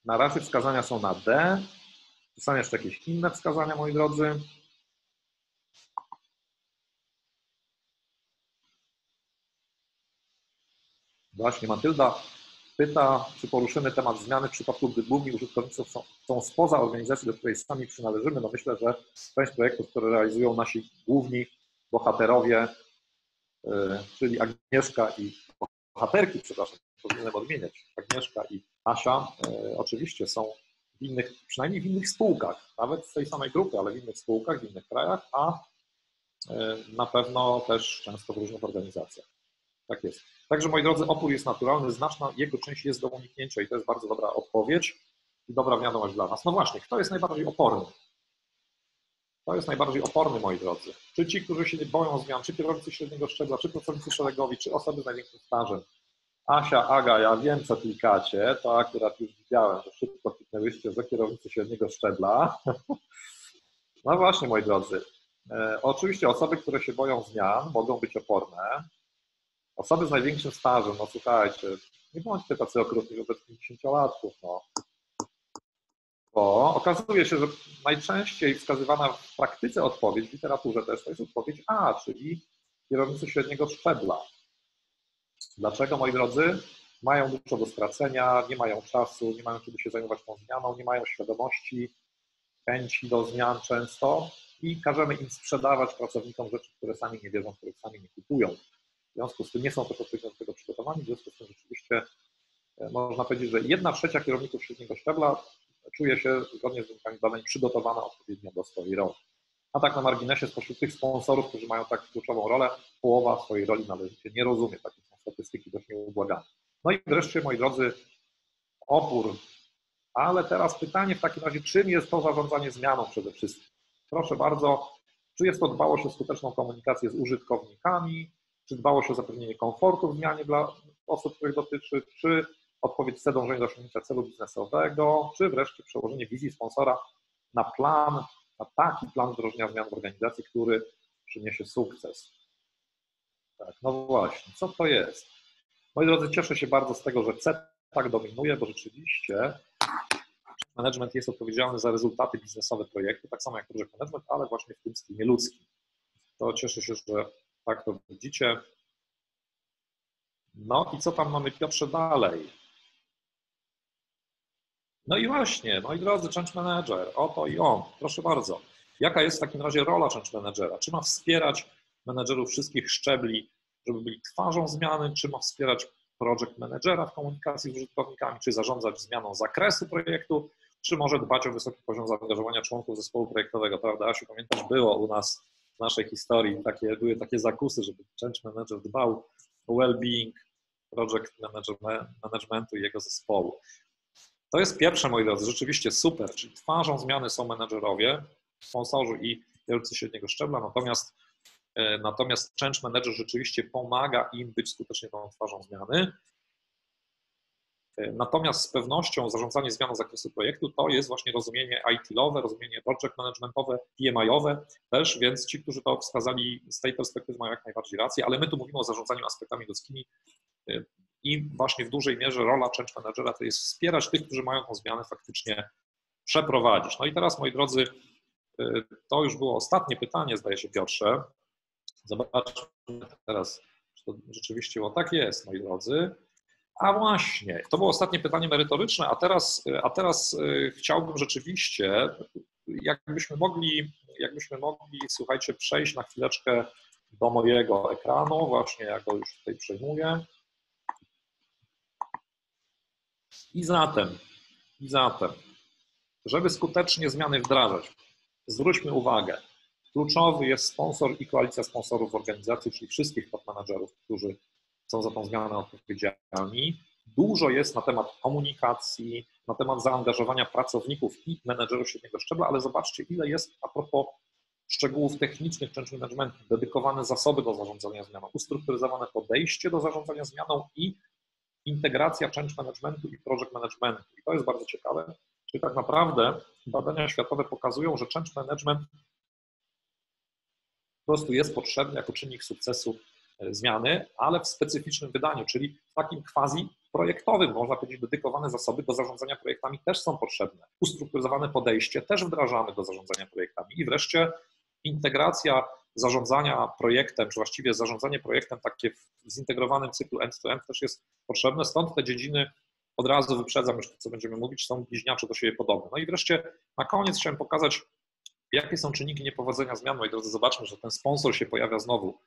Na razie wskazania są na D. Są jeszcze jakieś inne wskazania, moi drodzy. Właśnie Matylda pyta, czy poruszymy temat zmiany w przypadku, gdy główni użytkownicy są, są spoza organizacji, do której sami przynależymy. No myślę, że część projektów, które realizują nasi główni bohaterowie, yy, czyli Agnieszka i bohaterki, przepraszam, powinienem odmieniać, Agnieszka i Asia, yy, oczywiście są w innych, przynajmniej w innych spółkach, nawet z tej samej grupy, ale w innych spółkach, w innych krajach, a yy, na pewno też często w różnych organizacjach. Tak jest. Także moi drodzy, opór jest naturalny, znaczna jego część jest do uniknięcia i to jest bardzo dobra odpowiedź i dobra wiadomość dla nas. No właśnie, kto jest najbardziej oporny? Kto jest najbardziej oporny, moi drodzy? Czy ci, którzy się boją zmian, czy kierownicy średniego szczebla, czy pracownicy szeregowi, czy osoby z największym stażem? Asia, Aga, ja wiem, co klikacie, to akurat już widziałem, że szybko kliknęłyście, że kierownicy średniego szczebla. No właśnie, moi drodzy. E, oczywiście osoby, które się boją zmian, mogą być oporne. Osoby z największym stażem, no słuchajcie, nie bądźcie tacy okrutni wobec 50-latków, no. Bo okazuje się, że najczęściej wskazywana w praktyce odpowiedź, w literaturze też, to jest odpowiedź A, czyli kierownicy średniego szczebla. Dlaczego, moi drodzy? Mają dużo do stracenia, nie mają czasu, nie mają kiedy się zajmować tą zmianą, nie mają świadomości, chęci do zmian często i każemy im sprzedawać pracownikom rzeczy, które sami nie wierzą, których sami nie kupują. W związku z tym nie są też odpowiednio do tego przygotowani, w związku z tym rzeczywiście e, można powiedzieć, że jedna trzecia kierowników średniego szczebla czuje się zgodnie z wynikami badań przygotowana odpowiednio do swojej roli. A tak na marginesie spośród tych sponsorów, którzy mają tak kluczową rolę, połowa swojej roli należycie nie rozumie. Takie są statystyki dość nieubłagane. No i wreszcie, moi drodzy, opór. Ale teraz pytanie w takim razie, czym jest to zarządzanie zmianą przede wszystkim? Proszę bardzo, czy jest to dbałość o skuteczną komunikację z użytkownikami, czy dbało się o zapewnienie komfortu w zmianie dla osób, których dotyczy, czy odpowiedź C dążenie do osiągnięcia celu biznesowego, czy wreszcie przełożenie wizji sponsora na plan, na taki plan wdrożenia zmian w organizacji, który przyniesie sukces. Tak, no właśnie, co to jest? Moi drodzy, cieszę się bardzo z tego, że C tak dominuje, bo rzeczywiście management jest odpowiedzialny za rezultaty biznesowe projektu, tak samo jak project management, ale właśnie w tym streamie ludzkim. To cieszę się, że tak to widzicie. No i co tam mamy, Piotrze, dalej? No i właśnie, moi drodzy, change manager, oto i on, proszę bardzo. Jaka jest w takim razie rola change managera? Czy ma wspierać menedżerów wszystkich szczebli, żeby byli twarzą zmiany, czy ma wspierać project managera w komunikacji z użytkownikami, czy zarządzać zmianą zakresu projektu, czy może dbać o wysoki poziom zaangażowania członków zespołu projektowego, prawda? Asiu, pamiętasz, było u nas naszej historii takie, były takie zakusy, żeby change manager dbał o well-being project managementu i jego zespołu. To jest pierwsze, moi drodzy, rzeczywiście super, czyli twarzą zmiany są menedżerowie, sponsorzy i kierowcy średniego szczebla, natomiast Natomiast change manager rzeczywiście pomaga im być skutecznie tą twarzą zmiany. Natomiast z pewnością zarządzanie zmianą zakresu projektu to jest właśnie rozumienie IT-owe, rozumienie project managementowe, PMI-owe też, więc ci, którzy to wskazali z tej perspektywy mają jak najbardziej rację, ale my tu mówimy o zarządzaniu aspektami ludzkimi i właśnie w dużej mierze rola change managera to jest wspierać tych, którzy mają tą zmianę faktycznie przeprowadzić. No i teraz, moi drodzy, to już było ostatnie pytanie, zdaje się, Piotrze. Zobaczmy teraz, czy to rzeczywiście było. Tak jest, moi drodzy. A właśnie, to było ostatnie pytanie merytoryczne, a teraz, a teraz e, chciałbym rzeczywiście, jakbyśmy mogli, jakbyśmy mogli, słuchajcie, przejść na chwileczkę do mojego ekranu, właśnie ja go już tutaj przejmuję. I zatem, i zatem, żeby skutecznie zmiany wdrażać, zwróćmy uwagę, kluczowy jest sponsor i koalicja sponsorów organizacji, czyli wszystkich top managerów, którzy są za tą zmianę odpowiedzialni. Dużo jest na temat komunikacji, na temat zaangażowania pracowników i menedżerów średniego szczebla, ale zobaczcie, ile jest a propos szczegółów technicznych change managementu, dedykowane zasoby do zarządzania zmianą, ustrukturyzowane podejście do zarządzania zmianą i integracja change managementu i project managementu. I to jest bardzo ciekawe, czyli tak naprawdę badania światowe pokazują, że change management po prostu jest potrzebny jako czynnik sukcesu zmiany, ale w specyficznym wydaniu, czyli w takim quasi projektowym, można powiedzieć, dedykowane zasoby do zarządzania projektami też są potrzebne. Ustrukturyzowane podejście też wdrażamy do zarządzania projektami. I wreszcie integracja zarządzania projektem, czy właściwie zarządzanie projektem takie w zintegrowanym cyklu end-to-end -end też jest potrzebne. Stąd te dziedziny, od razu wyprzedzam już to, co będziemy mówić, są bliźniacze do siebie podobne. No i wreszcie na koniec chciałem pokazać, jakie są czynniki niepowodzenia zmian. Moi drodzy, zobaczmy, że ten sponsor się pojawia znowu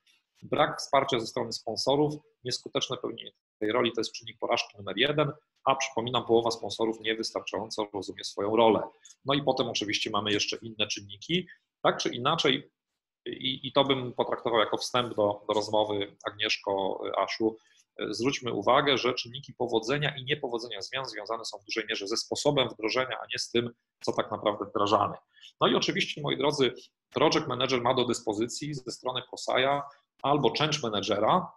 Brak wsparcia ze strony sponsorów, nieskuteczne pełnienie tej roli to jest czynnik porażki numer jeden, a przypominam, połowa sponsorów niewystarczająco rozumie swoją rolę. No i potem oczywiście mamy jeszcze inne czynniki. Tak czy inaczej, i, i to bym potraktował jako wstęp do, do rozmowy Agnieszko, Asiu, zwróćmy uwagę, że czynniki powodzenia i niepowodzenia zmian związane są w dużej mierze ze sposobem wdrożenia, a nie z tym, co tak naprawdę wdrażamy. No i oczywiście, moi drodzy, project manager ma do dyspozycji ze strony Posaja albo change managera,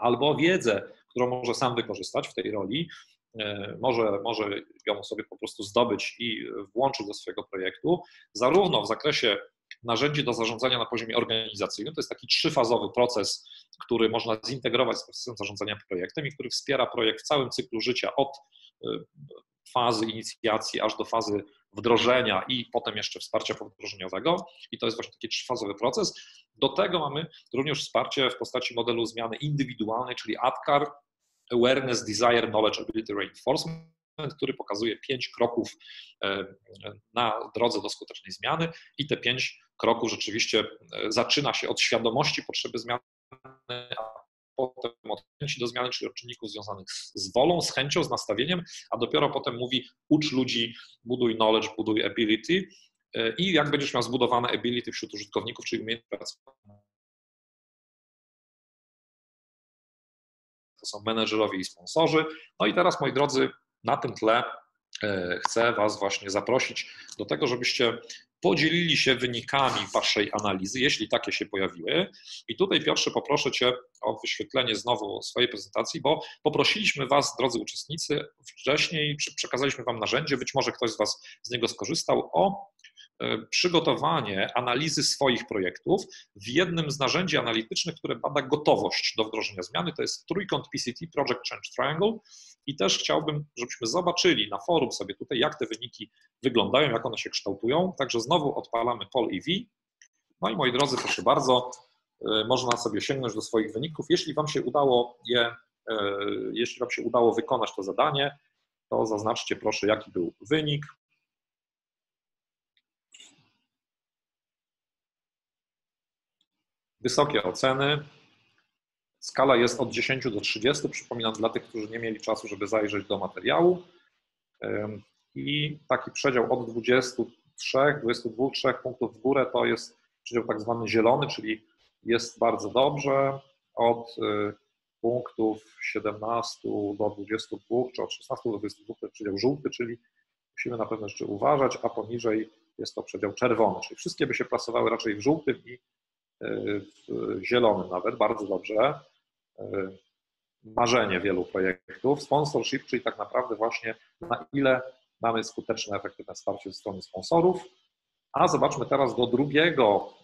albo wiedzę, którą może sam wykorzystać w tej roli, e, może, może ją sobie po prostu zdobyć i włączyć do swojego projektu, zarówno w zakresie narzędzi do zarządzania na poziomie organizacyjnym. To jest taki trzyfazowy proces, który można zintegrować z procesem zarządzania projektem i który wspiera projekt w całym cyklu życia od e, fazy inicjacji aż do fazy wdrożenia i potem jeszcze wsparcia powdrożeniowego. I to jest właśnie taki trzyfazowy proces. Do tego mamy również wsparcie w postaci modelu zmiany indywidualnej, czyli ADKAR, Awareness, Desire, Knowledge, Ability, Reinforcement, który pokazuje pięć kroków e, na drodze do skutecznej zmiany i te pięć kroków rzeczywiście e, zaczyna się od świadomości potrzeby zmiany, potem od chęci do zmiany, czyli od czynników związanych z, wolą, z chęcią, z nastawieniem, a dopiero potem mówi ucz ludzi, buduj knowledge, buduj ability e, i jak będziesz miał zbudowane ability wśród użytkowników, czyli umiejętności pracowania to są menedżerowie i sponsorzy. No i teraz, moi drodzy, na tym tle e, chcę Was właśnie zaprosić do tego, żebyście podzielili się wynikami Waszej analizy, jeśli takie się pojawiły. I tutaj, Piotrze, poproszę Cię o wyświetlenie znowu swojej prezentacji, bo poprosiliśmy Was, drodzy uczestnicy, wcześniej przekazaliśmy Wam narzędzie, być może ktoś z Was z niego skorzystał, o przygotowanie analizy swoich projektów w jednym z narzędzi analitycznych, które bada gotowość do wdrożenia zmiany. To jest trójkąt PCT, Project Change Triangle. I też chciałbym, żebyśmy zobaczyli na forum sobie tutaj, jak te wyniki wyglądają, jak one się kształtują. Także znowu odpalamy Poll EV. No i moi drodzy, proszę bardzo, y, można sobie sięgnąć do swoich wyników. Jeśli Wam się udało je, y, jeśli Wam się udało wykonać to zadanie, to zaznaczcie proszę, jaki był wynik. Wysokie oceny. Skala jest od 10 do 30. Przypominam dla tych, którzy nie mieli czasu, żeby zajrzeć do materiału i taki przedział od 23, 22, 3 punktów w górę to jest przedział tak zwany zielony, czyli jest bardzo dobrze, od y, punktów 17 do 22, czy od 16 do 22 to jest przedział żółty, czyli musimy na pewno jeszcze uważać, a poniżej jest to przedział czerwony, czyli wszystkie by się plasowały raczej w żółtym i zielonym nawet, bardzo dobrze. Marzenie wielu projektów. Sponsorship, czyli tak naprawdę właśnie na ile mamy skuteczne, efektywne wsparcie ze strony sponsorów. A zobaczmy teraz do drugiego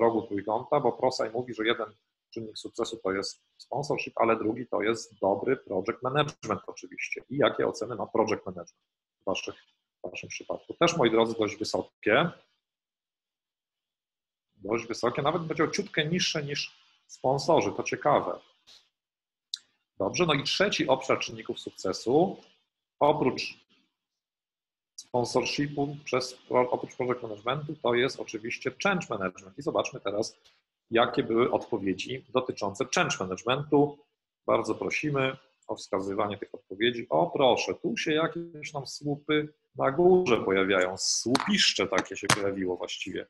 rogu trójkąta, bo ProSci mówi, że jeden czynnik sukcesu to jest sponsorship, ale drugi to jest dobry project management oczywiście. I jakie oceny ma project management w, waszych, w waszym przypadku? Też, moi drodzy, dość wysokie. Dość wysokie, nawet o ciutkę niższe niż sponsorzy, to ciekawe. Dobrze, no i trzeci obszar czynników sukcesu, oprócz sponsorshipu, przez, oprócz project managementu, to jest oczywiście change management. I zobaczmy teraz, jakie były odpowiedzi dotyczące change managementu. Bardzo prosimy o wskazywanie tych odpowiedzi. O proszę, tu się jakieś nam słupy na górze pojawiają, słupiszcze takie się pojawiło właściwie.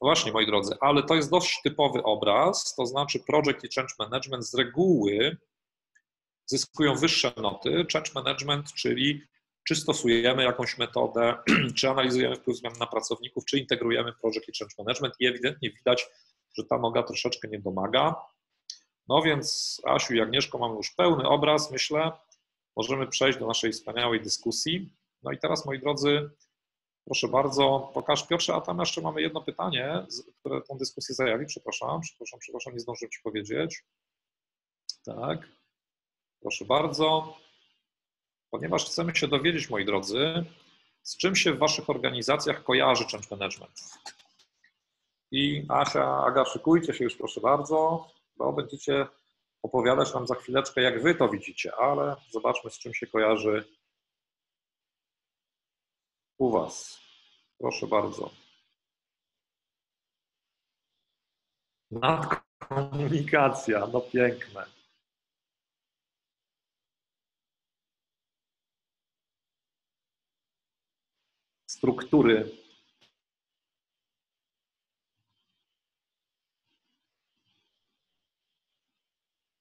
Właśnie, moi drodzy, ale to jest dość typowy obraz, to znaczy project i change management z reguły zyskują wyższe noty. Change management, czyli czy stosujemy jakąś metodę, czy analizujemy wpływ zmian na pracowników, czy integrujemy project i change management i ewidentnie widać, że ta noga troszeczkę nie domaga. No więc Asiu i Agnieszko mamy już pełny obraz, myślę. Możemy przejść do naszej wspaniałej dyskusji. No i teraz, moi drodzy, proszę bardzo, pokaż Piotrze, a tam jeszcze mamy jedno pytanie, które tą dyskusję zajawi. Przepraszam, przepraszam, przepraszam, nie zdążyłem Ci powiedzieć. Tak, proszę bardzo. Ponieważ chcemy się dowiedzieć, moi drodzy, z czym się w Waszych organizacjach kojarzy change management. I Asia, Aga, szykujcie się już proszę bardzo, bo będziecie opowiadać nam za chwileczkę, jak wy to widzicie, ale zobaczmy, z czym się kojarzy u was. Proszę bardzo. Nadkomunikacja, no piękne. Struktury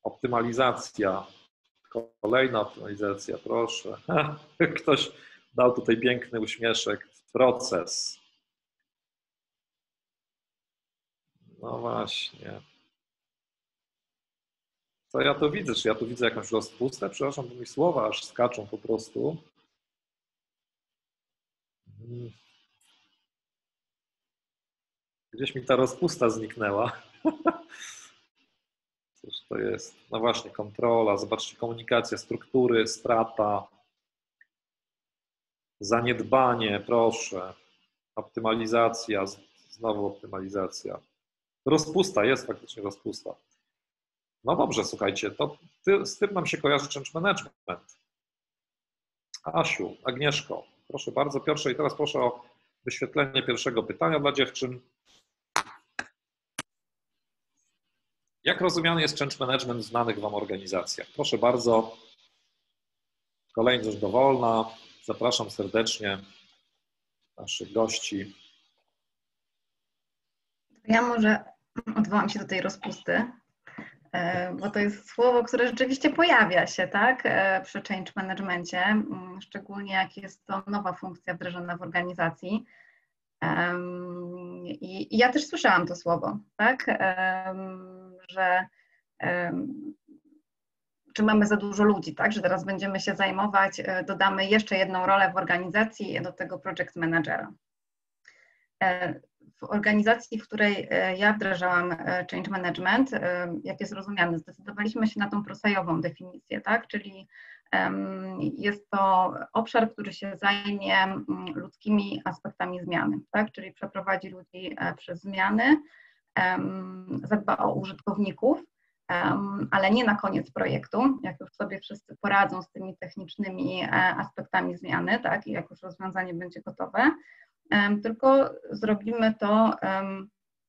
Optymalizacja. Kolejna optymalizacja, proszę. Ktoś dał tutaj piękny uśmieszek. Proces. No właśnie. Co ja to widzę? Czy ja tu widzę jakąś rozpustę? Przepraszam, bo mi słowa aż skaczą po prostu. Hmm. Gdzieś mi ta rozpusta zniknęła. Cóż to jest? No właśnie, kontrola, zobaczcie, komunikacja, struktury, strata, zaniedbanie, proszę, optymalizacja, znowu optymalizacja. Rozpusta, jest faktycznie rozpusta. No dobrze, słuchajcie, to ty, z tym nam się kojarzy change management. Asiu, Agnieszko, proszę bardzo, pierwsze i teraz proszę o wyświetlenie pierwszego pytania dla dziewczyn. Jak rozumiany jest change management w znanych Wam organizacjach? Proszę bardzo, kolejność dowolna. Zapraszam serdecznie naszych gości. Ja może odwołam się do tej rozpusty, e, bo to jest słowo, które rzeczywiście pojawia się tak, e, przy change managemencie, mm, szczególnie jak jest to nowa funkcja wdrożona w organizacji. I ja też słyszałam to słowo, tak? że czy mamy za dużo ludzi, tak, że teraz będziemy się zajmować, e, dodamy jeszcze jedną rolę w organizacji do tego project managera. E, w organizacji, w której e, ja wdrażałam change management, jak jest rozumiany, zdecydowaliśmy się na tą prosajową definicję, tak, czyli jest to obszar, który się zajmie ludzkimi aspektami zmiany, tak, czyli przeprowadzi ludzi przez zmiany, zadba o użytkowników, ale nie na koniec projektu, jak już sobie wszyscy poradzą z tymi technicznymi e, aspektami zmiany, tak, i jak już rozwiązanie będzie gotowe, tylko zrobimy to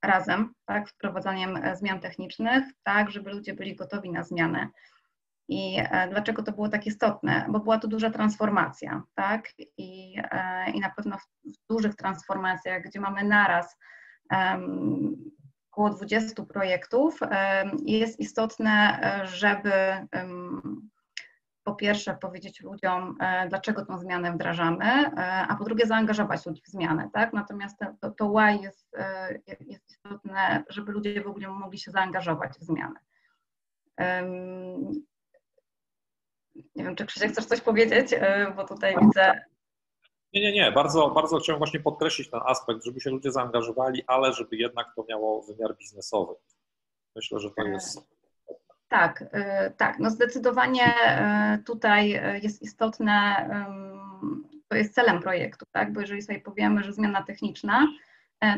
razem, tak, wprowadzaniem e, zmian technicznych, tak, żeby ludzie byli gotowi na zmianę. I e, dlaczego to było tak istotne? Bo była to duża transformacja, tak? I, i na pewno w, w dużych transformacjach, gdzie mamy naraz około 20 projektów. Jest istotne, żeby po pierwsze powiedzieć ludziom, dlaczego tą zmianę wdrażamy, a po drugie zaangażować ludzi w zmianę, tak? Natomiast to, to why jest, jest istotne, żeby ludzie w ogóle mogli się zaangażować w zmianę. Nie wiem, czy Krzysiek chcesz coś powiedzieć, bo tutaj widzę nie, nie, nie. Bardzo, bardzo chciałem właśnie podkreślić ten aspekt, żeby się ludzie zaangażowali, ale żeby jednak to miało wymiar biznesowy. Myślę, że to e, jest. Tak, e, tak. No zdecydowanie e, tutaj jest istotne, to jest celem projektu, tak? Bo jeżeli sobie powiemy, że zmiana techniczna,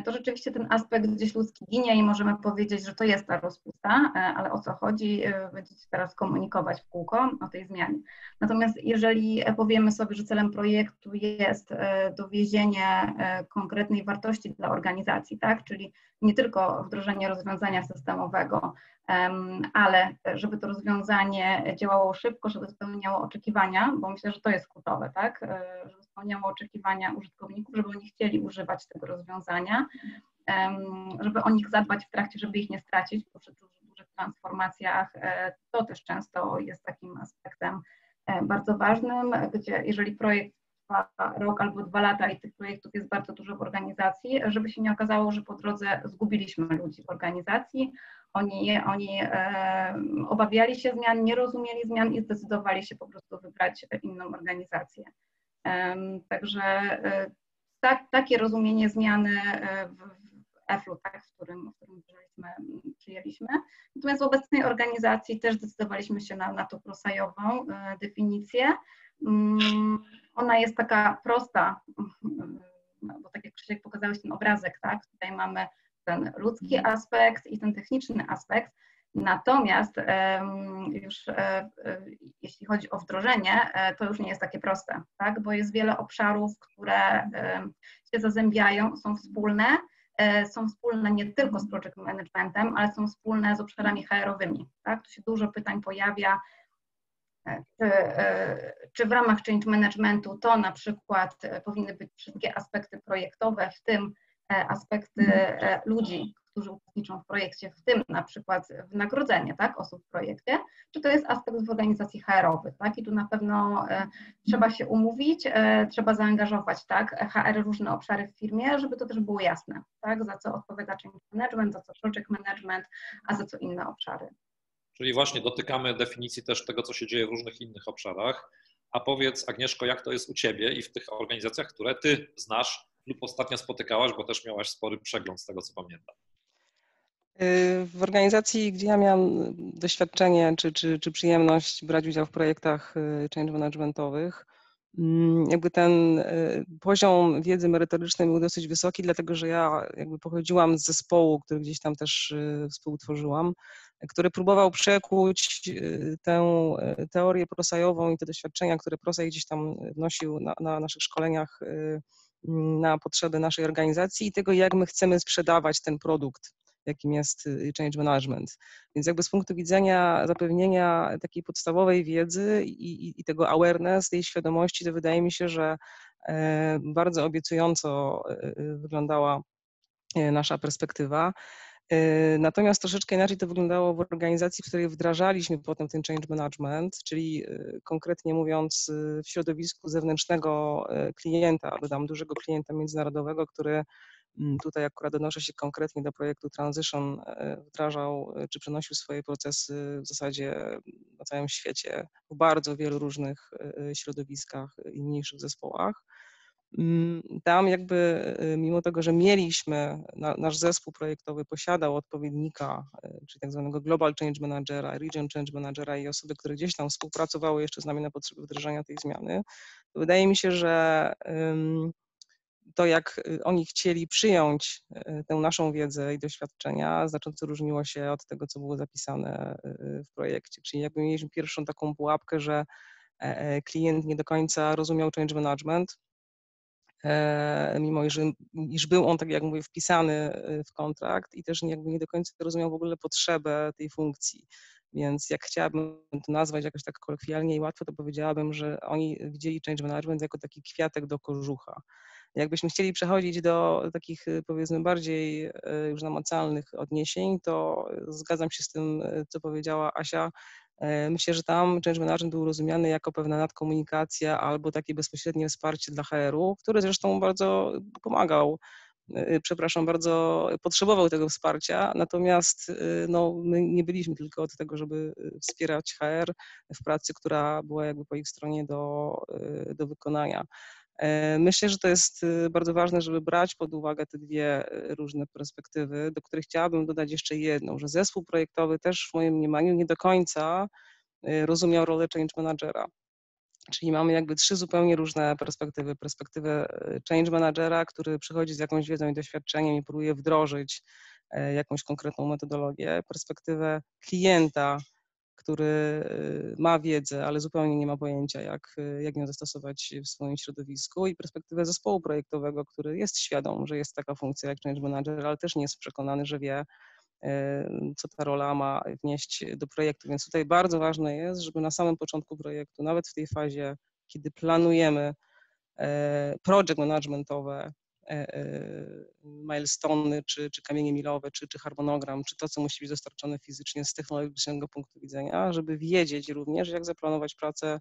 to rzeczywiście ten aspekt gdzieś ludzki ginie i możemy powiedzieć, że to jest ta rozpusta, e, ale o co chodzi, e, będziecie teraz komunikować w kółko o tej zmianie. Natomiast jeżeli powiemy sobie, że celem projektu jest dowiezienie konkretnej wartości dla organizacji, tak, czyli nie tylko wdrożenie rozwiązania systemowego, ale żeby to rozwiązanie działało szybko, żeby spełniało oczekiwania, bo myślę, że to jest kluczowe, tak, żeby spełniało oczekiwania użytkowników, żeby oni chcieli używać tego rozwiązania, żeby o nich zadbać w trakcie, żeby ich nie stracić, bo przy dużych transformacjach e, to też często jest takim aspektem e, bardzo ważnym, gdzie jeżeli projekt rok albo dwa lata i tych projektów jest bardzo dużo w organizacji, żeby się nie okazało, że po drodze zgubiliśmy ludzi w organizacji, oni, oni e, obawiali się zmian, nie rozumieli zmian i zdecydowali się po prostu wybrać inną organizację. Także e, tak, takie rozumienie zmiany e, w EFLU, tak, w którym, w którym przyjęliśmy. Natomiast w obecnej organizacji też zdecydowaliśmy się na, na tą prosajową e, definicję. Mm, ona jest taka prosta, no, bo tak jak Krzysiek pokazałeś ten obrazek, tak, tutaj mamy ten ludzki aspekt i ten techniczny aspekt, Natomiast już e, e, jeśli chodzi o wdrożenie, e, to już nie jest takie proste, tak? bo jest wiele obszarów, które się zazębiają, są wspólne, są wspólne nie tylko z project managementem, ale są wspólne z obszarami HR-owymi. Tak? Tu się dużo pytań pojawia, czy, czy w ramach change managementu to na przykład powinny być wszystkie aspekty projektowe, w tym aspekty ludzi, którzy uczestniczą w projekcie, w tym na przykład wynagrodzenie tak, osób w projekcie, czy to jest aspekt w organizacji HR-owych, tak? I tu na pewno e, trzeba się umówić, e, trzeba zaangażować, tak, HR różne obszary w firmie, żeby to też było jasne, tak, za co odpowiada change management, za co project management, a za co inne obszary. Czyli właśnie dotykamy definicji też tego, co się dzieje w różnych innych obszarach. A powiedz, Agnieszko, jak to jest u Ciebie i w tych organizacjach, które Ty znasz lub ostatnio spotykałaś, bo też miałaś spory przegląd z tego, co pamiętam. W organizacji, gdzie ja miałam doświadczenie czy, czy, czy przyjemność brać udział w projektach y, change managementowych, mm, jakby ten y, poziom wiedzy merytorycznej był dosyć wysoki, dlatego że ja jakby pochodziłam z zespołu, który gdzieś tam też y, współtworzyłam, który próbował przekuć tę teorię prosajową i te doświadczenia, które Prosaj gdzieś tam wnosił na, na naszych szkoleniach na potrzeby naszej organizacji i tego, jak my chcemy sprzedawać ten produkt jakim jest y, change management. Więc jakby z punktu widzenia zapewnienia takiej podstawowej wiedzy i, i, i tego awareness, tej świadomości, to wydaje mi się, że e, bardzo obiecująco e, e, wyglądała nasza perspektywa. Natomiast troszeczkę inaczej to wyglądało w organizacji, w której wdrażaliśmy potem ten change management, czyli konkretnie mówiąc w środowisku zewnętrznego klienta, dodam dużego klienta międzynarodowego, który Mm, tutaj akurat odnoszę się konkretnie do projektu Transition, wdrażał czy przenosił swoje procesy w zasadzie na całym świecie w bardzo wielu różnych środowiskach i mniejszych zespołach. Mm, tam jakby mimo tego, że mieliśmy, nasz zespół projektowy posiadał odpowiednika, czyli tak zwanego Global Change Managera, Region Change Managera i osoby, które gdzieś tam współpracowały jeszcze z nami na potrzeby wdrożenia tej zmiany, to wydaje mi się, że to, jak y, oni chcieli przyjąć y, tę naszą wiedzę i doświadczenia, znacząco różniło się od tego, co było zapisane y, w projekcie. Czyli jakby mieliśmy pierwszą taką pułapkę, że e, e, klient nie do końca rozumiał change management, mimo iż, iż był on, tak jak mówię, wpisany w kontrakt i też jakby nie do końca rozumiał w ogóle potrzebę tej funkcji. Więc jak chciałabym to nazwać jakoś tak kolokwialnie i łatwo, to powiedziałabym, że oni widzieli change management jako taki kwiatek do kożucha. Jakbyśmy chcieli przechodzić do takich y, powiedzmy bardziej już namacalnych odniesień, to zgadzam się z tym, co powiedziała Asia, Myślę, że tam change management był rozumiany jako pewna nadkomunikacja albo takie bezpośrednie wsparcie dla HR-u, który zresztą bardzo pomagał Y, przepraszam bardzo, potrzebował tego wsparcia, natomiast y, no, my nie byliśmy tylko od tego, żeby wspierać HR w pracy, która była jakby po ich stronie do, do wykonania. E, myślę, że to jest bardzo ważne, żeby brać pod uwagę te dwie różne perspektywy, do których chciałabym dodać jeszcze jedną, że zespół projektowy też w moim mniemaniu nie do końca rozumiał rolę change managera. Czyli mamy jakby trzy zupełnie różne perspektywy. Perspektywę change managera, który przychodzi z jakąś wiedzą i doświadczeniem i próbuje wdrożyć e, jakąś konkretną metodologię. Perspektywę klienta, który e, ma wiedzę, ale zupełnie nie ma pojęcia, jak, jak ją zastosować w swoim środowisku. I perspektywę zespołu projektowego, który jest świadom, że jest taka funkcja jak change manager, ale też nie jest przekonany, że wie, co ta rola ma wnieść do projektu. Więc tutaj bardzo ważne jest, żeby na samym początku projektu, nawet w tej fazie, kiedy planujemy project managementowe, e, e, milestony, czy, czy kamienie milowe, czy, czy harmonogram, czy to, co musi być dostarczone fizycznie z technologicznego punktu widzenia, żeby wiedzieć również, jak zaplanować pracę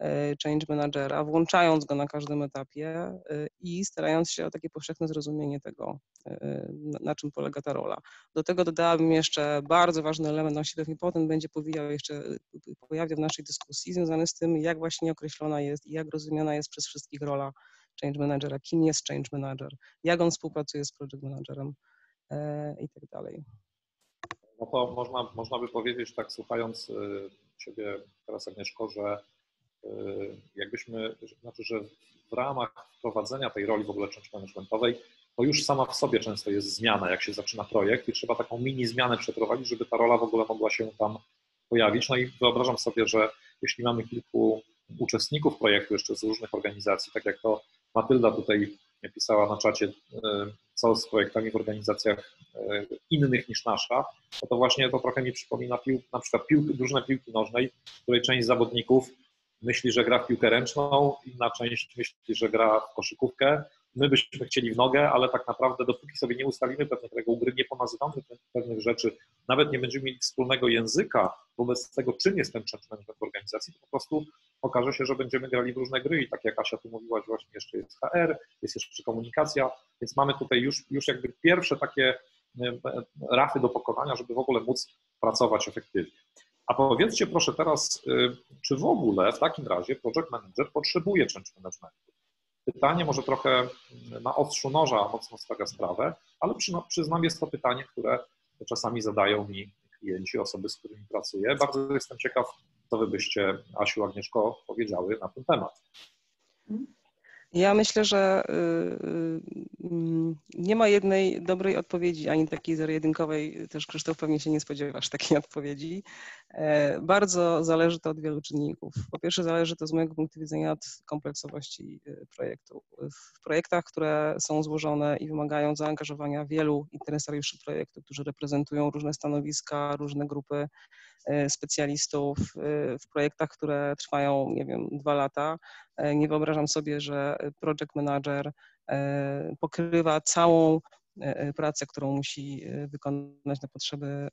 E, change managera, włączając go na każdym etapie i starając się o takie powszechne zrozumienie tego, na czym polega ta rola. Do tego dodałabym jeszcze bardzo ważny element, on się potem będzie powijał jeszcze, pojawia w naszej dyskusji, związany z tym, jak właśnie określona jest i jak rozumiana jest przez wszystkich rola change managera, kim jest change manager, jak on współpracuje z project managerem i tak dalej. No to można, można by powiedzieć, tak słuchając Ciebie teraz Agnieszko, że Y, jakbyśmy, znaczy, że w ramach wprowadzenia tej roli w ogóle change managementowej, to już sama w sobie często jest zmiana, jak się zaczyna projekt i trzeba taką mini zmianę przeprowadzić, żeby ta rola w ogóle mogła się tam pojawić. No i wyobrażam sobie, że jeśli mamy kilku uczestników projektu jeszcze z różnych organizacji, tak jak to Matylda tutaj pisała na czacie, y, co z projektami w organizacjach y, innych niż nasza, no to właśnie to trochę mi przypomina pił, na przykład piłki, drużynę piłki nożnej, w której część zawodników myśli, że gra w piłkę ręczną, inna część myśli, że gra w koszykówkę. My byśmy chcieli w nogę, ale tak naprawdę dopóki sobie nie ustalimy pewnych reguł gry, nie ponazywamy pewnych rzeczy, nawet nie będziemy mieli wspólnego języka wobec tego, czym jest ten change management w organizacji, to po prostu okaże się, że będziemy grali w różne gry i tak jak Asia tu mówiłaś, właśnie jeszcze jest HR, jest jeszcze komunikacja, więc mamy tutaj już, już jakby pierwsze takie e, rafy do pokonania, żeby w ogóle móc pracować efektywnie. A powiedzcie proszę teraz, y, czy w ogóle w takim razie project manager potrzebuje change managementu? Pytanie może trochę na ostrzu noża mocno stawia sprawę, ale przyznam, jest to pytanie, które czasami zadają mi klienci, osoby, z którymi pracuję. Bardzo jestem ciekaw, co wy byście, Asiu, Agnieszko, powiedziały na ten temat. Ja myślę, że y, y, mm, nie ma jednej dobrej odpowiedzi, ani takiej zero-jedynkowej. Też Krzysztof pewnie się nie spodziewasz takiej odpowiedzi. E, bardzo zależy to od wielu czynników. Po pierwsze zależy to z mojego punktu widzenia od kompleksowości y, projektu. W projektach, które są złożone i wymagają zaangażowania wielu interesariuszy projektu, którzy reprezentują różne stanowiska, różne grupy E, specjalistów e, w projektach, które trwają, nie wiem, dwa lata. E, nie wyobrażam sobie, że project manager pokrywa całą pracę, którą musi wykonać na potrzeby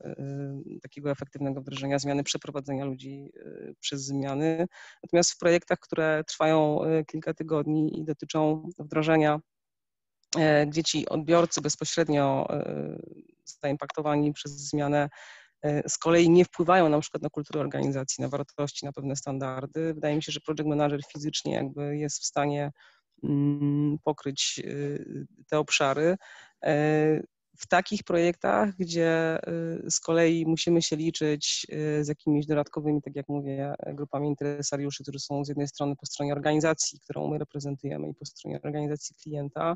takiego efektywnego wdrożenia zmiany, przeprowadzenia ludzi przez zmiany. Natomiast w projektach, które trwają kilka tygodni i dotyczą wdrożenia, gdzie ci odbiorcy bezpośrednio zaimpaktowani przez zmianę E, z kolei nie wpływają na przykład na kulturę organizacji, na wartości, na pewne standardy. Wydaje mi się, że project manager fizycznie jakby jest w stanie pokryć y, te obszary. W takich projektach, gdzie y, z kolei musimy się liczyć y, z jakimiś dodatkowymi, tak jak mówię, grupami interesariuszy, którzy są z jednej strony po stronie organizacji, którą my reprezentujemy, i po stronie organizacji klienta,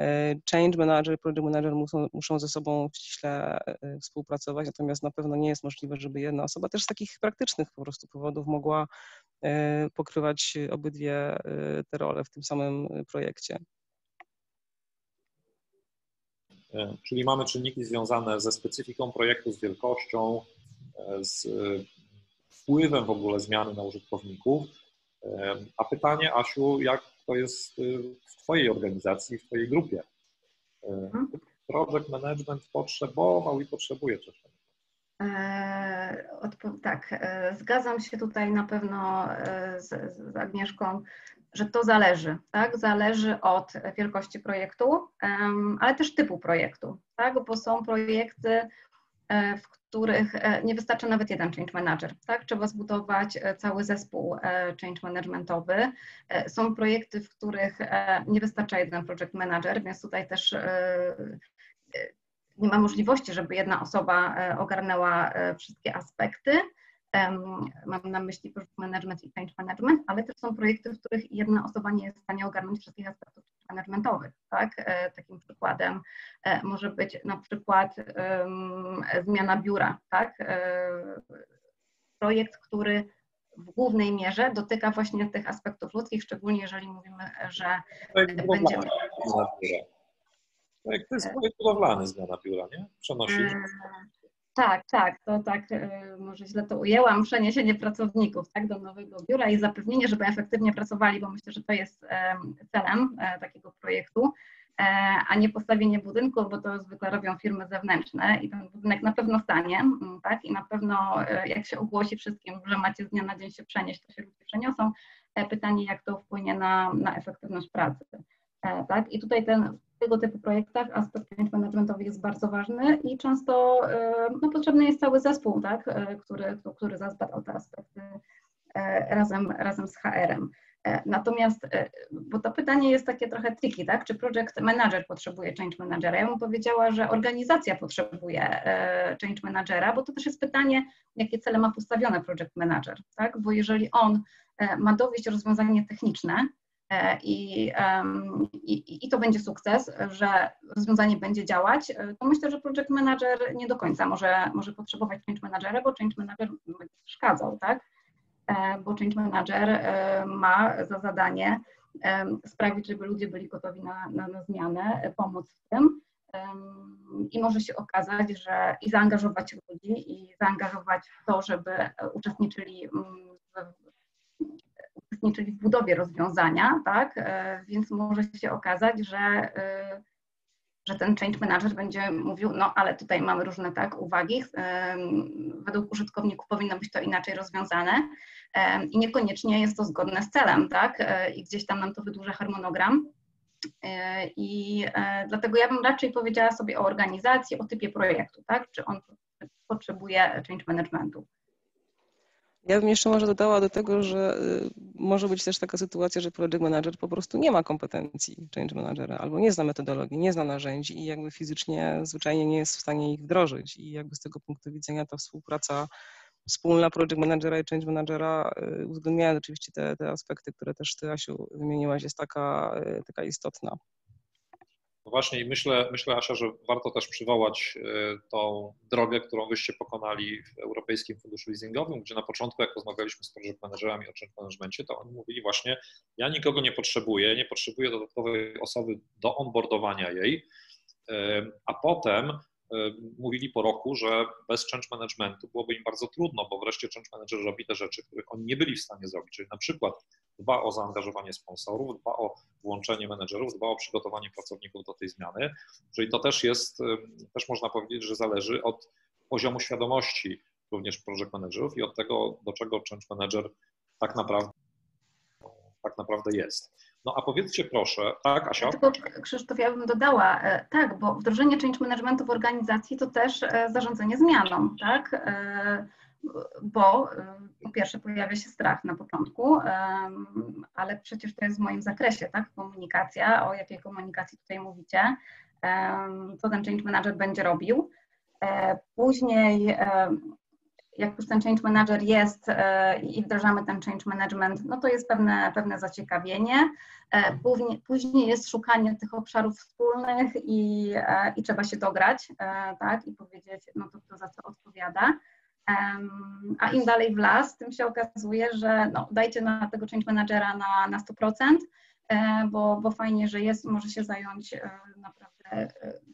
E, change manager, project manager muszą, muszą ze sobą ściśle współpracować, natomiast na pewno nie jest możliwe, żeby jedna osoba też z takich praktycznych po prostu powodów mogła pokrywać obydwie te role w tym samym projekcie. Czyli mamy czynniki związane ze specyfiką projektu, z wielkością, z wpływem w ogóle zmiany na użytkowników. A pytanie, Asiu, jak to jest w Twojej organizacji, w Twojej grupie. Mhm. Project management potrzebował i potrzebuje czegoś tak, zgadzam się tutaj na pewno z, z Agnieszką, że to zależy, tak? Zależy od wielkości projektu, ale też typu projektu, tak? Bo są projekty, E, w których e, nie wystarcza nawet jeden change manager, tak? Trzeba zbudować e, cały zespół change managementowy. Są projekty, w których nie wystarcza jeden project manager, więc tutaj też nie ma możliwości, żeby jedna osoba ogarnęła wszystkie aspekty. Mam na myśli project management i change management, ale też są projekty, w których jedna osoba nie jest w stanie ogarnąć wszystkich aspektów managementowych. Tak? E, takim przykładem e, może być na przykład zmiana biura. Tak? E, projekt, który w głównej mierze dotyka właśnie tych aspektów ludzkich, szczególnie jeżeli mówimy, że będziemy... To jest projekt budowlany zmiana biura, nie? Przenosi. Tak, tak, to tak, może źle to ujęłam, przeniesienie pracowników tak, do nowego biura i zapewnienie, żeby efektywnie pracowali, bo myślę, że to jest celem e, takiego projektu, e, a nie postawienie budynku, bo to zwykle robią firmy zewnętrzne i ten budynek na pewno stanie, tak, i na pewno e, jak się ogłosi wszystkim, że macie z dnia na dzień się przenieść, to się ludzie przeniosą. Pytanie, jak to wpłynie na, na efektywność pracy. Tak? I tutaj ten, tego typu projektach aspekt managementowy jest bardzo ważny i często no, potrzebny jest cały zespół, tak? E, który, który zadba o te aspekty e, razem, razem z HR-em. E, natomiast, bo to pytanie jest takie trochę tricky, tak? Czy project manager potrzebuje change managera? Ja bym powiedziała, że organizacja potrzebuje change managera, bo to też jest pytanie, jakie cele ma postawione project manager, tak? Bo jeżeli on ma dowieść rozwiązanie techniczne, E, I, i, I to będzie sukces, że rozwiązanie będzie działać, e, to myślę, że project manager nie do końca może, może potrzebować change managera, bo change manager będzie przeszkadzał, tak? E, bo change manager ma za zadanie sprawić, żeby ludzie byli gotowi na, na, na zmianę, pomóc w tym. I może się okazać, że i zaangażować ludzi, i zaangażować w to, żeby uczestniczyli w uczestniczyli w budowie rozwiązania, tak? E, więc może się okazać, że, e, że ten change manager będzie mówił, no ale tutaj mamy różne tak uwagi, e, według użytkowników powinno być to inaczej rozwiązane i niekoniecznie jest to zgodne z celem, tak? I gdzieś tam nam to wydłuża harmonogram. I dlatego ja bym raczej powiedziała sobie o organizacji, o typie projektu, tak? Czy on potrzebuje change managementu. Ja bym jeszcze może dodała do tego, że y, może być też taka sytuacja, że project manager po prostu nie ma kompetencji change managera albo nie zna metodologii, nie zna narzędzi i jakby fizycznie zwyczajnie nie jest w stanie ich wdrożyć i jakby z tego punktu widzenia ta współpraca wspólna project managera i change managera, y, uwzględniając oczywiście te, te aspekty, które też Ty, Asiu, wymieniłaś, jest taka, y, taka istotna. No właśnie i myślę, myślę, Asia, że warto też przywołać e, tą drogę, którą wyście pokonali w Europejskim Funduszu Leasingowym, gdzie na początku, jak rozmawialiśmy z project managerami o change managementie, to oni mówili właśnie, ja nikogo nie potrzebuję, nie potrzebuję dodatkowej osoby do onboardowania jej, e, a potem mówili po roku, że bez change managementu byłoby im bardzo trudno, bo wreszcie change manager robi te rzeczy, których oni nie byli w stanie zrobić, czyli na przykład dba o zaangażowanie sponsorów, dba o włączenie menedżerów, dba o przygotowanie pracowników do tej zmiany, czyli to też jest, e, też można powiedzieć, że zależy od poziomu świadomości również project managerów i od tego, do czego change manager tak naprawdę, tak naprawdę jest. No a powiedzcie proszę, tak Asia? Tylko Krzysztof, ja bym dodała, e, tak, bo wdrożenie change managementu w organizacji to też e, zarządzanie zmianą, tak? E, bo po pierwsze pojawia się strach na początku, ale przecież to jest w moim zakresie, tak? Komunikacja, o jakiej komunikacji tutaj mówicie, co ten change manager będzie robił. Później jak już ten change manager jest e, i wdrażamy ten change management, no to jest pewne, pewne zaciekawienie. E, później, jest szukanie tych obszarów wspólnych i, e, i trzeba się dograć, tak, i powiedzieć, no to kto za co odpowiada. A im dalej w las, tym się okazuje, że no, dajcie na tego change managera na, na 100%, bo, bo fajnie, że jest, może się zająć naprawdę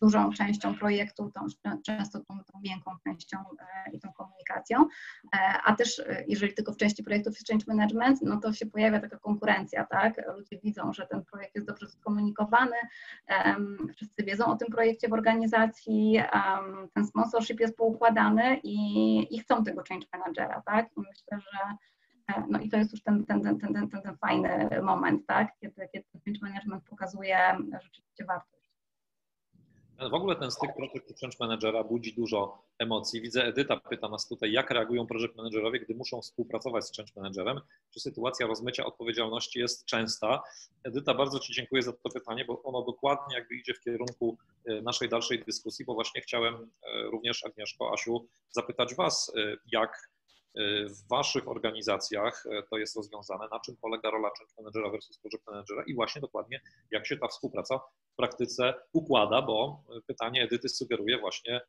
dużą częścią projektu, tą, często tą, tą miękką częścią i tą komunikacją, a też jeżeli tylko w części projektów jest change management, no to się pojawia taka konkurencja, tak? Ludzie widzą, że ten projekt jest dobrze skomunikowany, wszyscy wiedzą o tym projekcie w organizacji, ten sponsorship jest poukładany i, i chcą tego change managera, tak? I myślę, że e, no i to jest już ten, ten, ten, ten, ten, ten fajny moment, tak? Kiedy, kiedy ten change management pokazuje rzeczywiście wartość. W ogóle ten styk project change managera budzi dużo emocji. Widzę, Edyta pyta nas tutaj, jak reagują project managerowie, gdy muszą współpracować z change managerem. Czy sytuacja rozmycia odpowiedzialności jest częsta? Edyta, bardzo Ci dziękuję za to pytanie, bo ono dokładnie jakby idzie w kierunku e, naszej dalszej dyskusji, bo właśnie chciałem e, również, Agnieszko, Asiu, zapytać Was, e, jak w Waszych organizacjach to jest rozwiązane, na czym polega rola change managera versus project managera i właśnie dokładnie jak się ta współpraca w praktyce układa, bo pytanie Edyty sugeruje właśnie,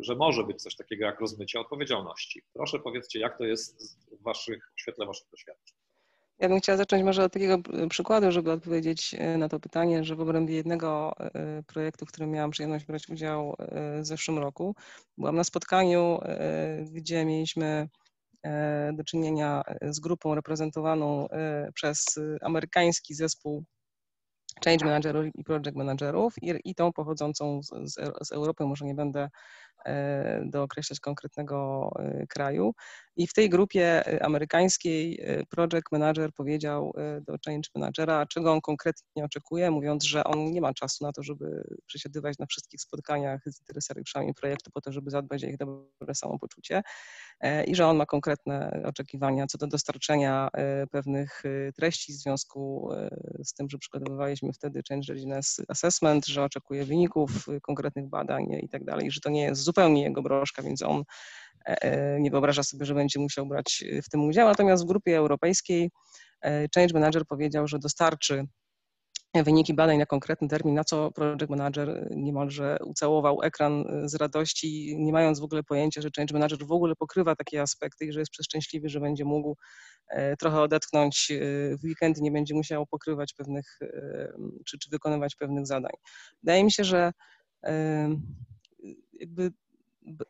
że może być coś takiego jak rozmycie odpowiedzialności. Proszę powiedzcie, jak to jest w, waszych, w świetle Waszych doświadczeń. Ja bym chciała zacząć może od takiego przykładu, żeby odpowiedzieć e, na to pytanie, że w obrębie jednego e, projektu, w którym miałam przyjemność brać udział e, w zeszłym roku, byłam na spotkaniu, gdzie mieliśmy do czynienia z grupą reprezentowaną przez amerykański zespół change managerów i project managerów i, i tą pochodzącą z, z, z Europy, może nie będę dookreślać konkretnego e, kraju. I w tej grupie e, amerykańskiej project manager powiedział do change managera, czego on konkretnie oczekuje, mówiąc, że on nie ma czasu na to, żeby przesiadywać na wszystkich spotkaniach z interesariuszami projektu po to, żeby zadbać o ich dobre samopoczucie i że on ma konkretne oczekiwania co do dostarczenia pewnych treści w związku z tym, że przygotowywaliśmy wtedy Change Readiness Assessment, że oczekuje wyników konkretnych badań i tak dalej, że to nie jest zupełnie jego broszka, więc on e, e, nie wyobraża sobie, że będzie musiał brać w tym udział. Natomiast w grupie europejskiej e, change manager powiedział, że dostarczy wyniki badań na konkretny termin, na co project manager niemalże ucałował ekran z radości, nie mając w ogóle pojęcia, że change manager w ogóle pokrywa takie aspekty i że jest przeszczęśliwy, że będzie mógł trochę odetchnąć w weekend, nie będzie musiał pokrywać pewnych, czy, czy wykonywać pewnych zadań. Wydaje mi się, że jakby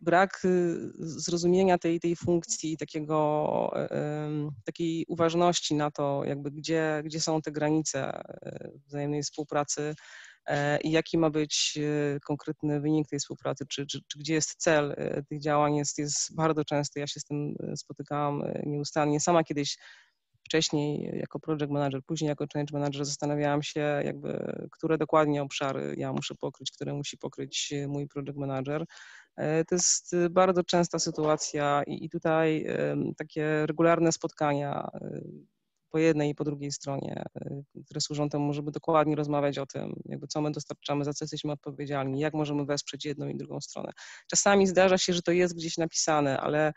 brak y, zrozumienia tej, tej funkcji, takiego, takiej uważności na to, jakby gdzie, gdzie są te granice e, wzajemnej współpracy e, i jaki ma być e, konkretny wynik tej współpracy, czy, czy, czy gdzie jest cel tych działań, jest, jest bardzo częsty. Ja się z tym spotykałam nieustannie. Sama kiedyś wcześniej jako project manager, później jako change manager zastanawiałam się, jakby, które dokładnie obszary ja muszę pokryć, które musi pokryć mój project manager. E, to jest bardzo częsta sytuacja i, tutaj takie regularne spotkania e, po jednej i po drugiej stronie, e, które służą temu, żeby dokładnie rozmawiać o tym, jakby co my dostarczamy, za co jesteśmy odpowiedzialni, jak możemy wesprzeć jedną i drugą stronę. Czasami zdarza się, że to jest gdzieś napisane, ale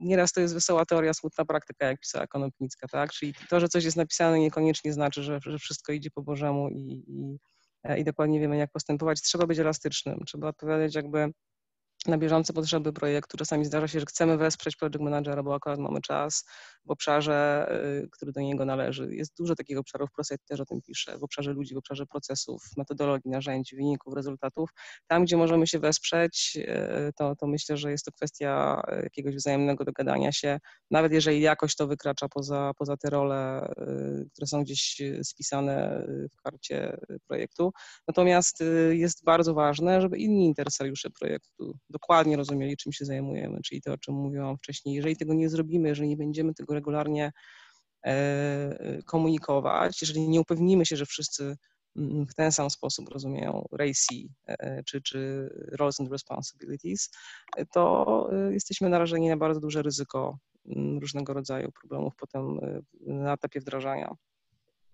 nieraz to jest wesoła teoria, smutna praktyka, jak pisała Konopnicka, tak? Czyli to, że coś jest napisane niekoniecznie znaczy, że, że wszystko idzie po Bożemu i, i E, i dokładnie wiemy, jak postępować. Trzeba być elastycznym, trzeba odpowiadać jakby na bieżące potrzeby projektu. Czasami zdarza się, że chcemy wesprzeć project managera, bo akurat mamy czas w obszarze, y, który do niego należy. Jest dużo takich obszarów, Proset też o tym pisze, w obszarze ludzi, w obszarze procesów, metodologii, narzędzi, wyników, rezultatów. Tam, gdzie możemy się wesprzeć, y, to, to myślę, że jest to kwestia jakiegoś wzajemnego dogadania się, nawet jeżeli jakoś to wykracza poza, poza te role, y, które są gdzieś spisane w karcie projektu. Natomiast jest bardzo ważne, żeby inni interesariusze projektu dokładnie rozumieli, czym się zajmujemy, czyli to, o czym mówiłam wcześniej. Jeżeli tego nie zrobimy, jeżeli nie będziemy tego regularnie e, komunikować, jeżeli nie upewnimy się, że wszyscy mm, w ten sam sposób rozumieją RACI e, czy, czy Roles and Responsibilities, to e, jesteśmy narażeni na bardzo duże ryzyko mm, różnego rodzaju problemów potem na etapie wdrażania.